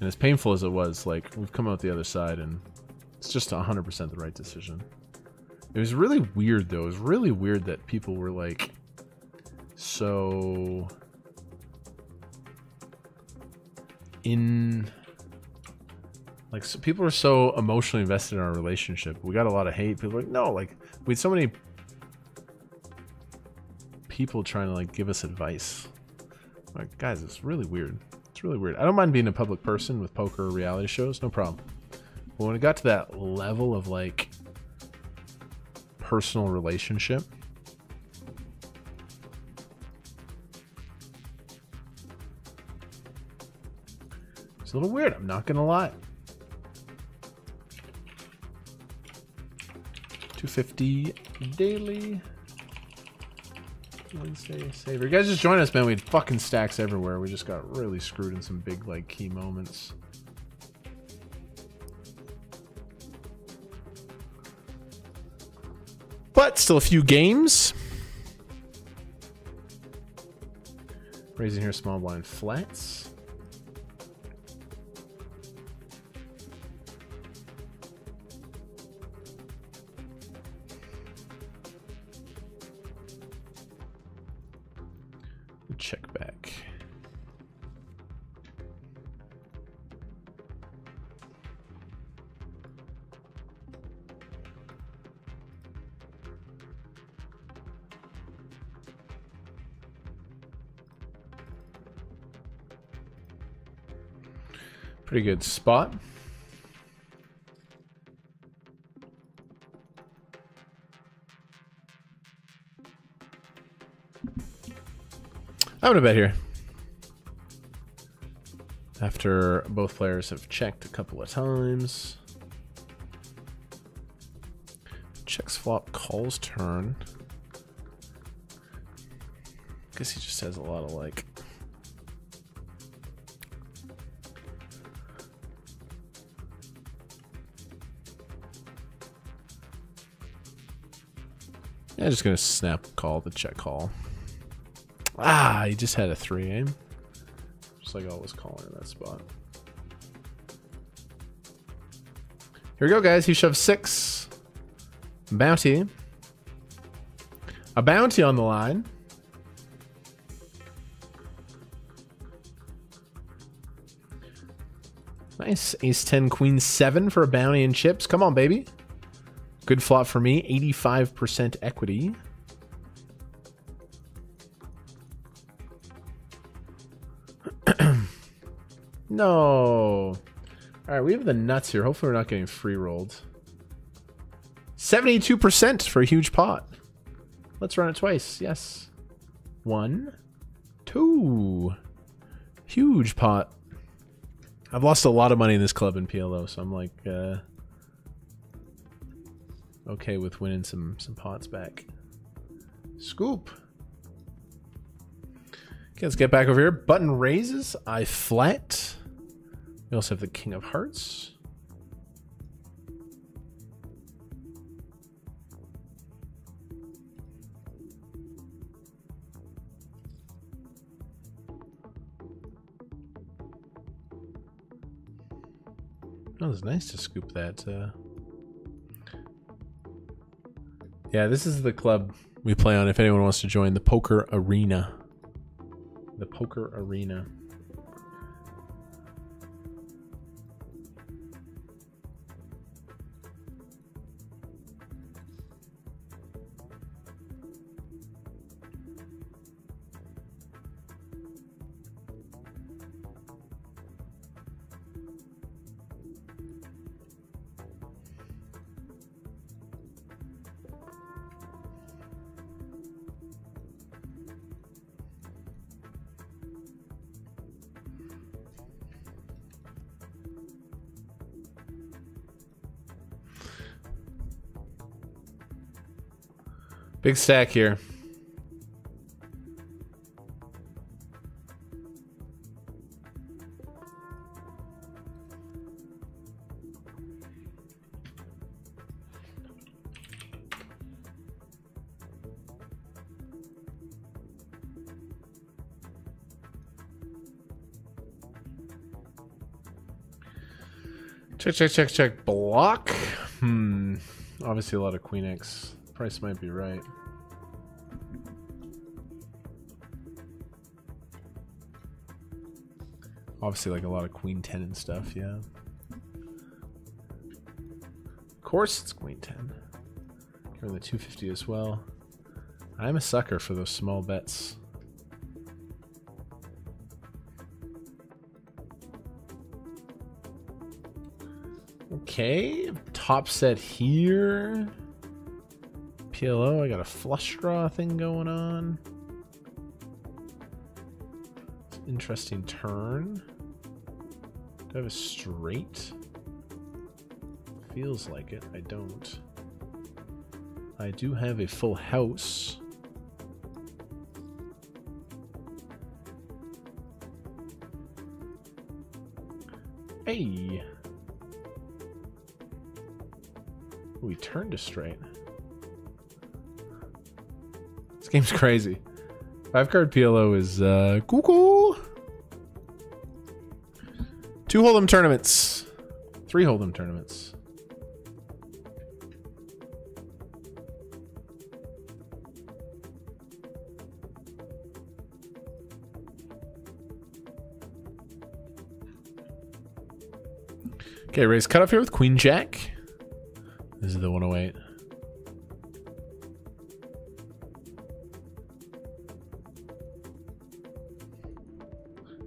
And as painful as it was, like, we've come out the other side and it's just 100% the right decision. It was really weird though. It was really weird that people were like, so in like so people are so emotionally invested in our relationship. We got a lot of hate. People like, no, like we had so many people trying to like give us advice. Like, guys, it's really weird. It's really weird. I don't mind being a public person with poker or reality shows, no problem. But when it got to that level of like personal relationship, it's a little weird. I'm not gonna lie. 250 daily. Wednesday saver. You guys just join us, man. We had fucking stacks everywhere. We just got really screwed in some big, like, key moments. But still a few games. Raising here small blind flats. Pretty good spot. I'm gonna bet here. After both players have checked a couple of times. Checks flop, calls turn. Guess he just has a lot of like Yeah, just gonna snap call the check call. Ah, he just had a three aim. Just like I was calling in that spot. Here we go, guys. He shoved six. Bounty. A bounty on the line. Nice. Ace 10, Queen 7 for a bounty and chips. Come on, baby. Good flop for me. 85% equity. no. All right, we have the nuts here. Hopefully we're not getting free rolled. 72% for a huge pot. Let's run it twice. Yes. One. Two. Huge pot. I've lost a lot of money in this club in PLO, so I'm like, uh, okay with winning some some pots back. Scoop. Okay, let's get back over here. Button raises, I flat. We also have the King of Hearts. Oh, it's nice to scoop that uh, yeah, this is the club we play on if anyone wants to join the Poker Arena. The Poker Arena. Big stack here. Check, check, check, check. Block. Hmm. Obviously a lot of Queen X. Price might be right. Obviously like a lot of Queen 10 and stuff, yeah. Of course it's Queen 10. Here the 250 as well. I'm a sucker for those small bets. Okay, top set here. PLO, I got a flush draw thing going on. Interesting turn. Do I have a straight? Feels like it. I don't. I do have a full house. Hey! We turned to straight. This game's crazy. Five card PLO is uh cuckoo. Two hold'em tournaments. Three hold'em tournaments. Okay, raise cut off here with Queen Jack. This is the 108.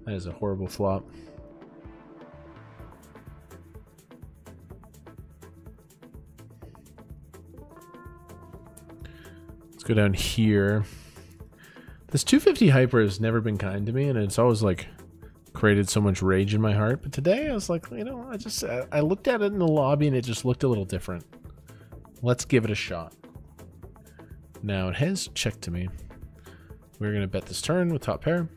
That is a horrible flop. Go down here. This 250 hyper has never been kind to me, and it's always like created so much rage in my heart. But today I was like, you know, I just I looked at it in the lobby and it just looked a little different. Let's give it a shot. Now it has checked to me. We're gonna bet this turn with top pair.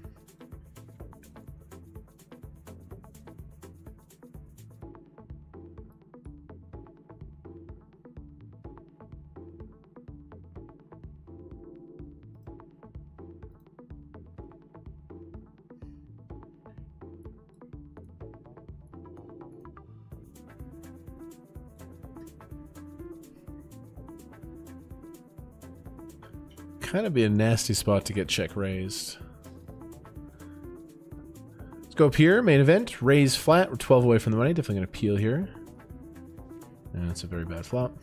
Kind of be a nasty spot to get check raised. Let's go up here, main event, raise flat. We're 12 away from the money. Definitely going to peel here. And it's a very bad flop.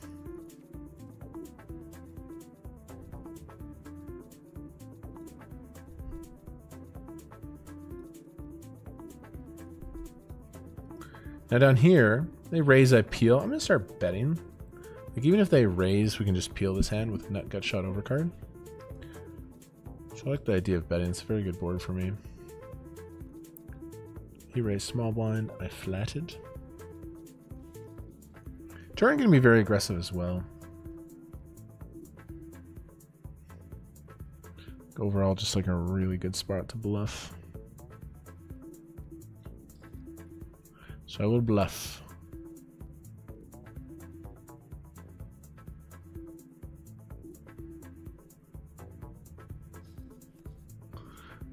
Now down here, they raise, I peel. I'm going to start betting. Like even if they raise, we can just peel this hand with nut gut shot overcard. So I like the idea of betting. It's a very good board for me. He raised small blind. I flatted. Turn can be very aggressive as well. Overall, just like a really good spot to bluff. So I will bluff.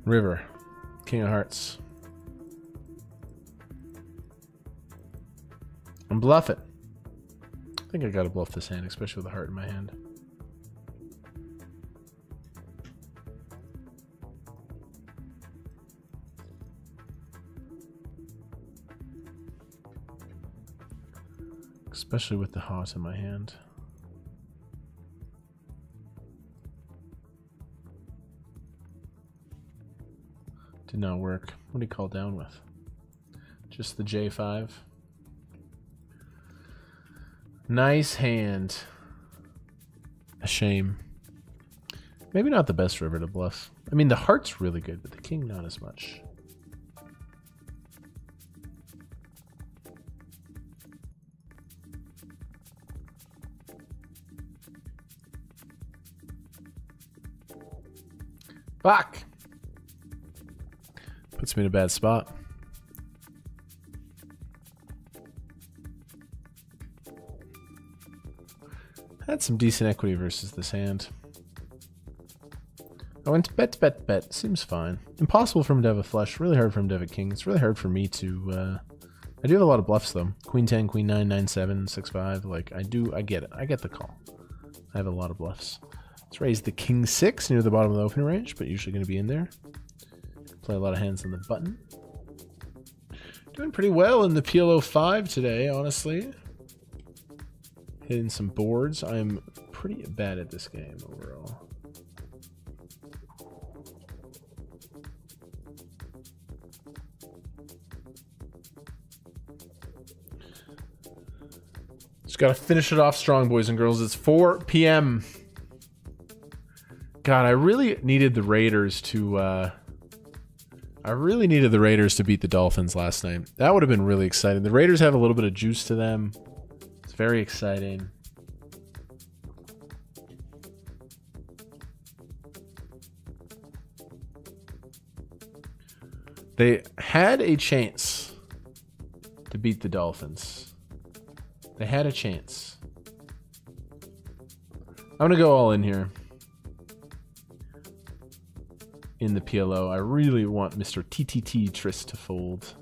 River, King of Hearts. I'm bluffing. I think I gotta bluff this hand, especially with a heart in my hand. Especially with the heart in my hand. Did not work. What do you call down with? Just the J5. Nice hand. A shame. Maybe not the best river to bluff. I mean, the heart's really good, but the king not as much. Fuck! Me in a bad spot. Had some decent equity versus this hand. I went bet, bet, bet. Seems fine. Impossible for him to have a flush. Really hard for him to have a king. It's really hard for me to... Uh... I do have a lot of bluffs, though. Queen 10, Queen 9, 9, 7, 6, 5. Like, I do... I get it. I get the call. I have a lot of bluffs. Let's raise the King 6 near the bottom of the opening range, but usually going to be in there. Play a lot of hands on the button. Doing pretty well in the PLO 5 today, honestly. Hitting some boards. I'm pretty bad at this game overall. Just gotta finish it off strong, boys and girls. It's 4 p.m. God, I really needed the Raiders to, uh... I really needed the Raiders to beat the Dolphins last night. That would have been really exciting. The Raiders have a little bit of juice to them. It's very exciting. They had a chance to beat the Dolphins. They had a chance. I'm going to go all in here. In the PLO. I really want Mr. TTT Trist to fold.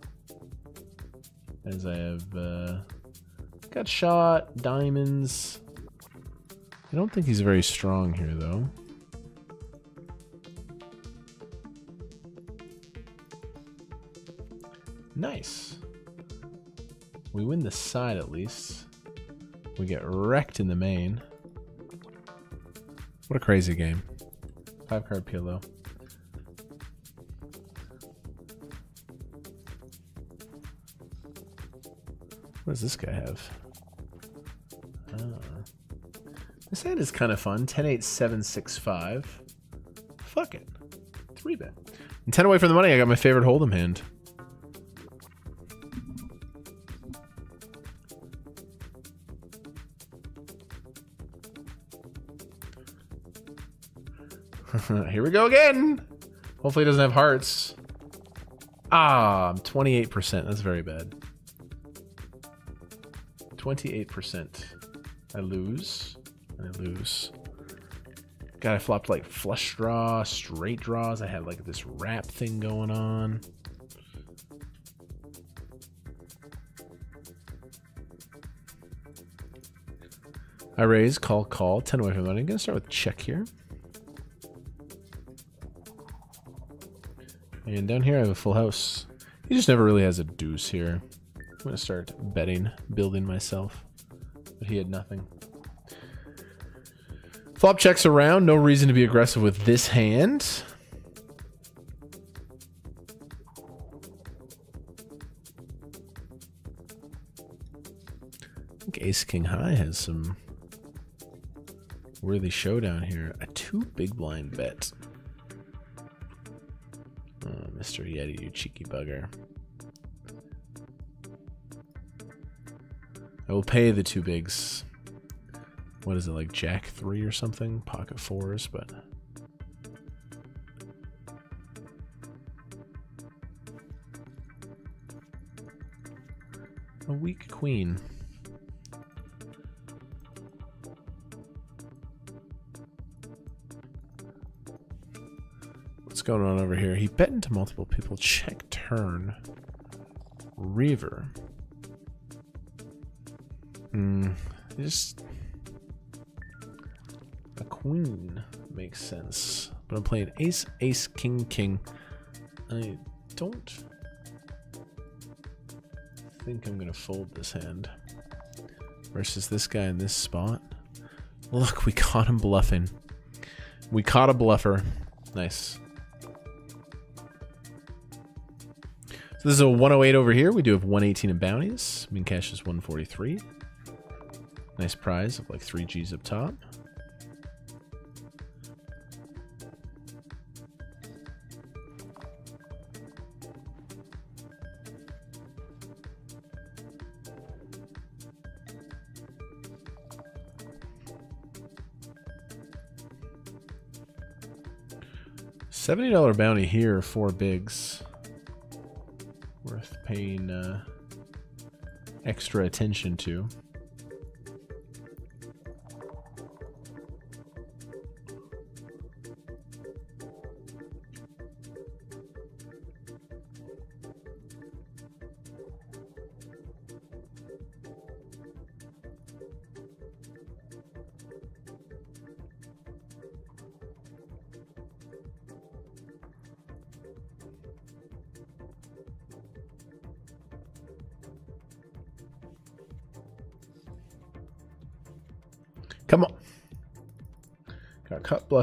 As I have uh, got shot, diamonds. I don't think he's very strong here, though. Nice. We win the side at least. We get wrecked in the main. What a crazy game. Five card PLO. What does this guy have? Ah. This hand is kind of fun. 10 8 7 6 5. Fuck it. 3 bet. And 10 away from the money, I got my favorite Hold'em hand. Here we go again. Hopefully it doesn't have hearts. Ah, 28%. That's very bad. 28%. I lose. I lose. God, I flopped like flush draw, straight draws. I had like this wrap thing going on. I raise, call, call. 10 away from money. I'm going to start with check here. And down here I have a full house. He just never really has a deuce here. To start betting, building myself. But he had nothing. Flop checks around. No reason to be aggressive with this hand. I think Ace King High has some worthy showdown here. A two big blind bet. Uh, oh, Mr. Yeti, you cheeky bugger. I will pay the two bigs. What is it, like Jack 3 or something? Pocket 4s, but... A weak queen. What's going on over here? He bet into multiple people. Check turn. River. Just a queen makes sense, but I'm playing ace, ace, king, king. I don't think I'm gonna fold this hand versus this guy in this spot. Look, we caught him bluffing. We caught a bluffer. Nice. So this is a 108 over here. We do have 118 in bounties. Min cash is 143. Nice prize of like 3 G's up top. $70 bounty here, four bigs. Worth paying uh, extra attention to.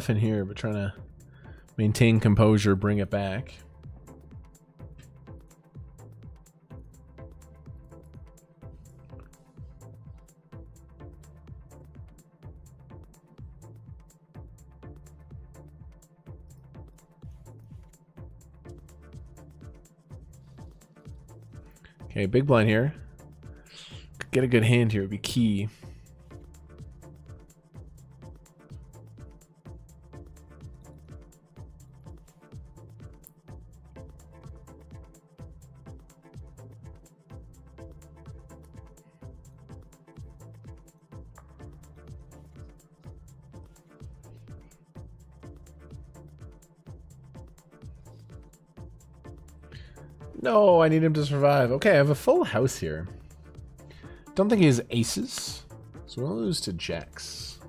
Bluff in here, but trying to maintain composure, bring it back. Okay, big blind here. Get a good hand here would be key. Need him to survive. Okay, I have a full house here. Don't think he has aces. So we'll lose to jacks.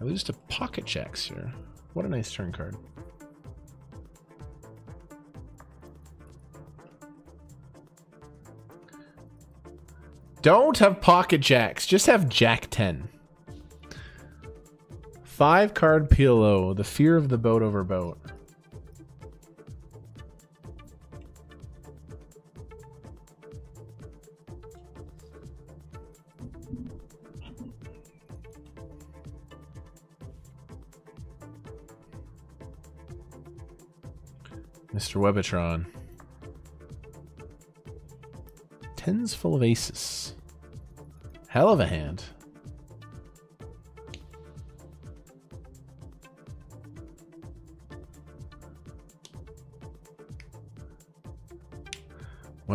I lose to pocket jacks here. What a nice turn card. Don't have pocket jacks. Just have jack 10. Five card PLO. The fear of the boat over boat. Mr. Webitron. Tens full of aces. Hell of a hand.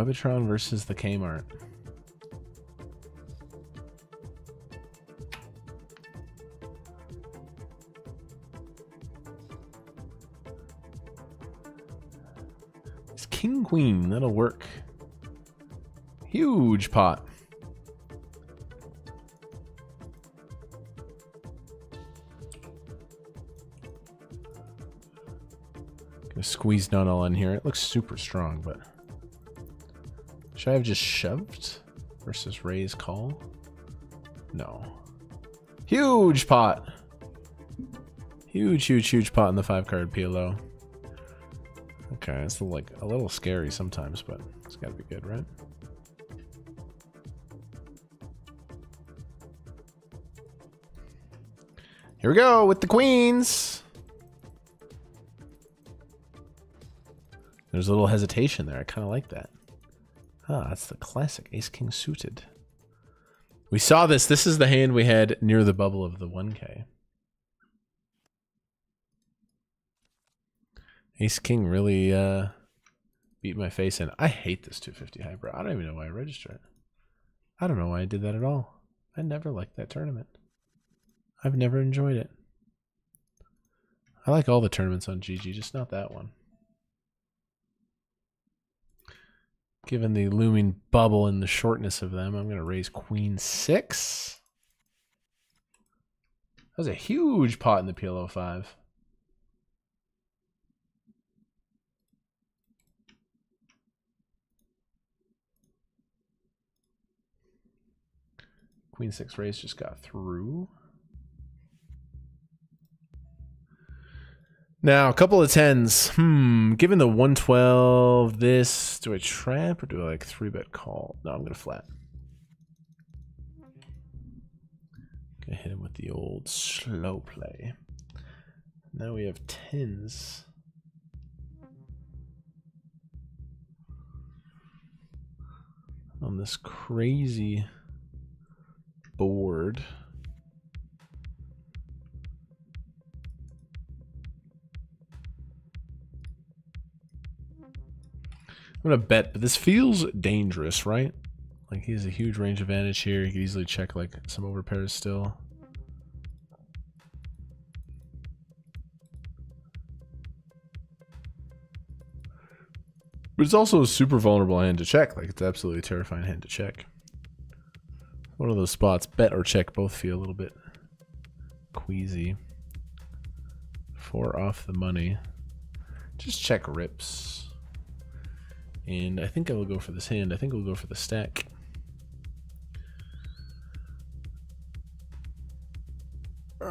Webitron versus the Kmart. It's King Queen, that'll work. Huge pot. Gonna squeeze none all in here. It looks super strong, but should I have just shoved versus raise call? No. Huge pot. Huge, huge, huge pot in the five card PLO. Okay, it's like a little scary sometimes, but it's gotta be good, right? Here we go with the queens. There's a little hesitation there. I kind of like that. Ah, that's the classic Ace King suited. We saw this. This is the hand we had near the bubble of the 1K. Ace King really uh, beat my face in. I hate this 250 hybrid. I don't even know why I registered it. I don't know why I did that at all. I never liked that tournament. I've never enjoyed it. I like all the tournaments on GG, just not that one. Given the looming bubble and the shortness of them, I'm going to raise queen six. That was a huge pot in the PLO 5. Queen six raise just got through. Now, a couple of tens. Hmm, given the 112, this, do I trap or do I like 3-bet call? No, I'm going to flat. Gonna hit him with the old slow play. Now we have tens. On this crazy board. I'm gonna bet, but this feels dangerous, right? Like he has a huge range advantage here. He could easily check like some overpairs still. But it's also a super vulnerable hand to check. Like it's absolutely terrifying hand to check. One of those spots, bet or check, both feel a little bit queasy. Four off the money. Just check rips. And I think I will go for this hand. I think we'll go for the stack. Why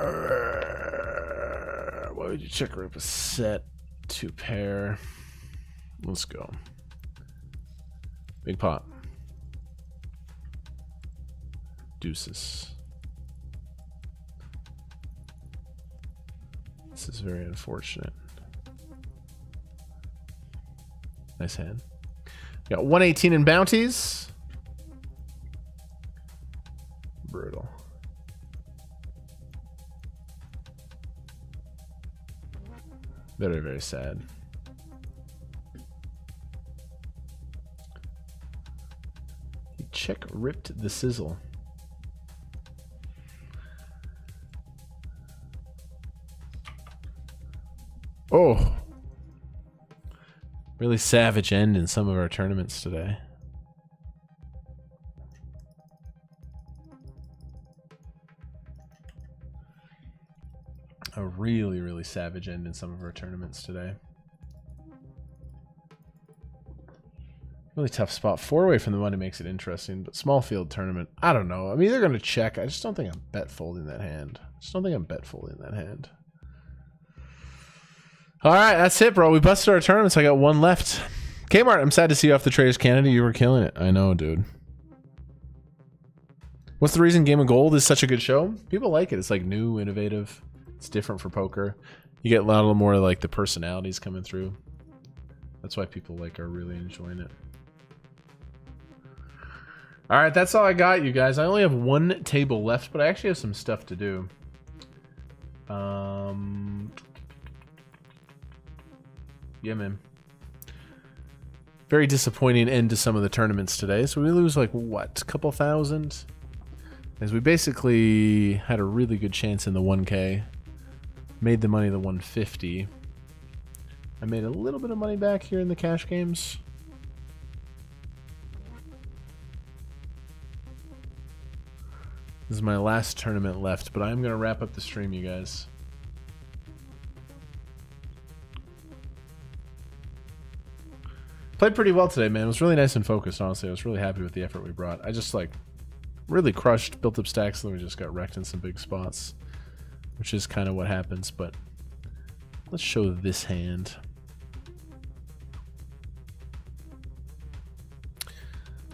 would you check rip a set? Two pair. Let's go. Big pot. Deuces. This is very unfortunate. Nice hand. Got 118 in bounties. Brutal. Very, very sad. He check ripped the sizzle. Oh. Really savage end in some of our tournaments today. A really, really savage end in some of our tournaments today. Really tough spot. Four away from the money makes it interesting, but small field tournament, I don't know. I'm they're going to check. I just don't think I'm bet folding that hand. I just don't think I'm bet folding that hand. All right, that's it, bro. We busted our tournaments. I got one left. Kmart, I'm sad to see you off the Traitors Canada. You were killing it. I know, dude. What's the reason Game of Gold is such a good show? People like it. It's like new, innovative. It's different for poker. You get a lot more like the personalities coming through. That's why people like are really enjoying it. All right, that's all I got, you guys. I only have one table left, but I actually have some stuff to do. Um, yeah, man. Very disappointing end to some of the tournaments today. So we lose like what, a couple thousand? As we basically had a really good chance in the 1K. Made the money the 150. I made a little bit of money back here in the cash games. This is my last tournament left, but I'm going to wrap up the stream, you guys. Played pretty well today, man. It was really nice and focused, honestly. I was really happy with the effort we brought. I just, like, really crushed, built up stacks, and then we just got wrecked in some big spots. Which is kind of what happens, but let's show this hand.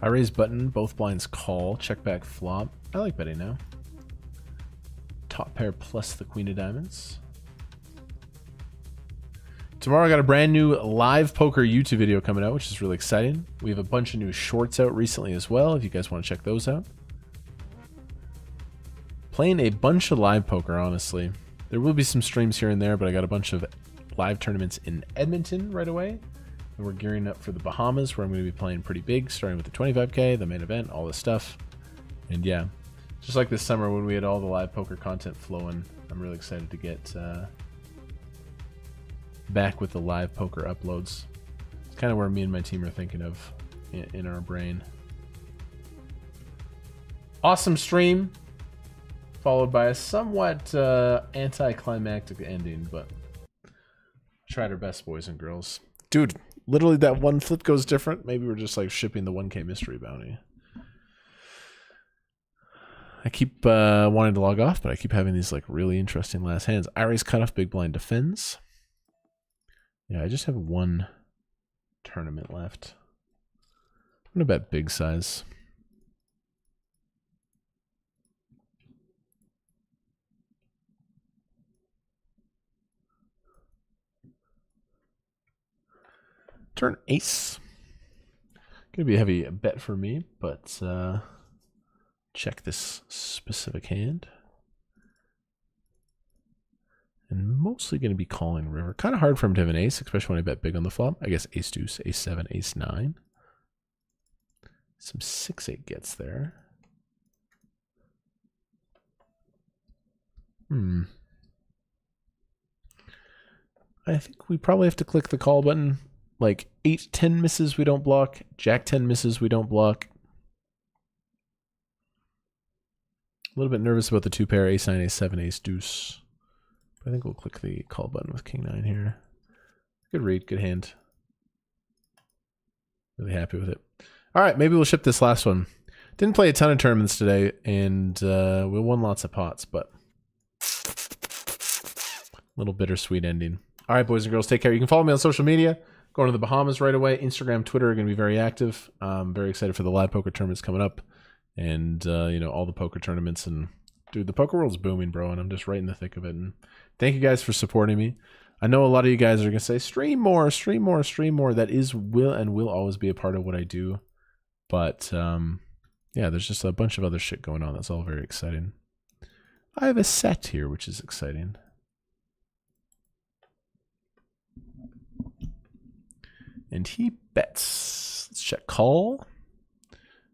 I raise button, both blinds call, check back flop. I like betting now. Top pair plus the queen of diamonds. Tomorrow I got a brand new live poker YouTube video coming out, which is really exciting. We have a bunch of new shorts out recently as well, if you guys want to check those out. Playing a bunch of live poker, honestly. There will be some streams here and there, but I got a bunch of live tournaments in Edmonton right away. And we're gearing up for the Bahamas, where I'm going to be playing pretty big, starting with the 25k, the main event, all this stuff. And yeah, just like this summer when we had all the live poker content flowing, I'm really excited to get uh, back with the live poker uploads. It's kind of where me and my team are thinking of in, in our brain. Awesome stream, followed by a somewhat uh, anticlimactic ending, but tried our best, boys and girls. Dude, literally that one flip goes different. Maybe we're just like shipping the 1K mystery bounty. I keep uh, wanting to log off, but I keep having these like really interesting last hands. Iris cut off big blind defends. Yeah, I just have one tournament left. I'm gonna bet big size. Turn ace. Gonna be a heavy bet for me, but uh, check this specific hand. And mostly going to be calling river. Kind of hard for him to have an ace, especially when I bet big on the flop. I guess ace deuce, ace seven, ace nine. Some six eight gets there. Hmm. I think we probably have to click the call button. Like 8 10 misses we don't block, jack 10 misses we don't block. A little bit nervous about the two pair ace 9 ace 7 ace deuce. I think we'll click the call button with king 9 here. Good read, good hand. Really happy with it. All right, maybe we'll ship this last one. Didn't play a ton of tournaments today, and uh, we won lots of pots, but little bittersweet ending. All right, boys and girls, take care. You can follow me on social media. Going to the Bahamas right away. Instagram, Twitter are going to be very active. I'm very excited for the live poker tournaments coming up, and uh, you know all the poker tournaments. And dude, the poker world's booming, bro, and I'm just right in the thick of it. And thank you guys for supporting me. I know a lot of you guys are going to say stream more, stream more, stream more. That is will and will always be a part of what I do. But um, yeah, there's just a bunch of other shit going on. That's all very exciting. I have a set here, which is exciting. And he bets. Let's check call.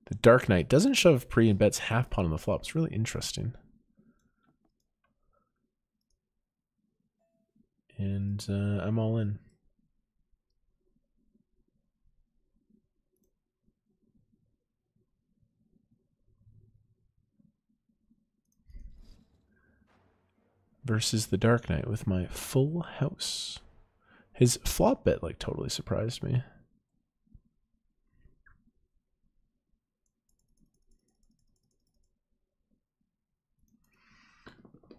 The Dark Knight doesn't shove pre and bets half pawn on the flop. It's really interesting. And uh, I'm all in. Versus the Dark Knight with my full house. His flop bet like totally surprised me.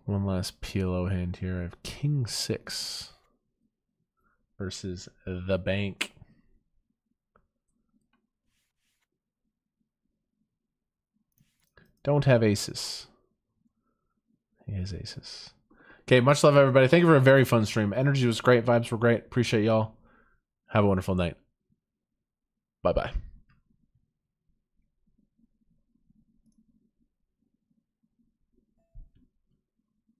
One last PLO hand here. I have King Six versus the bank. Don't have aces. He has aces. Okay, much love, everybody. Thank you for a very fun stream. Energy was great. Vibes were great. Appreciate y'all. Have a wonderful night. Bye bye.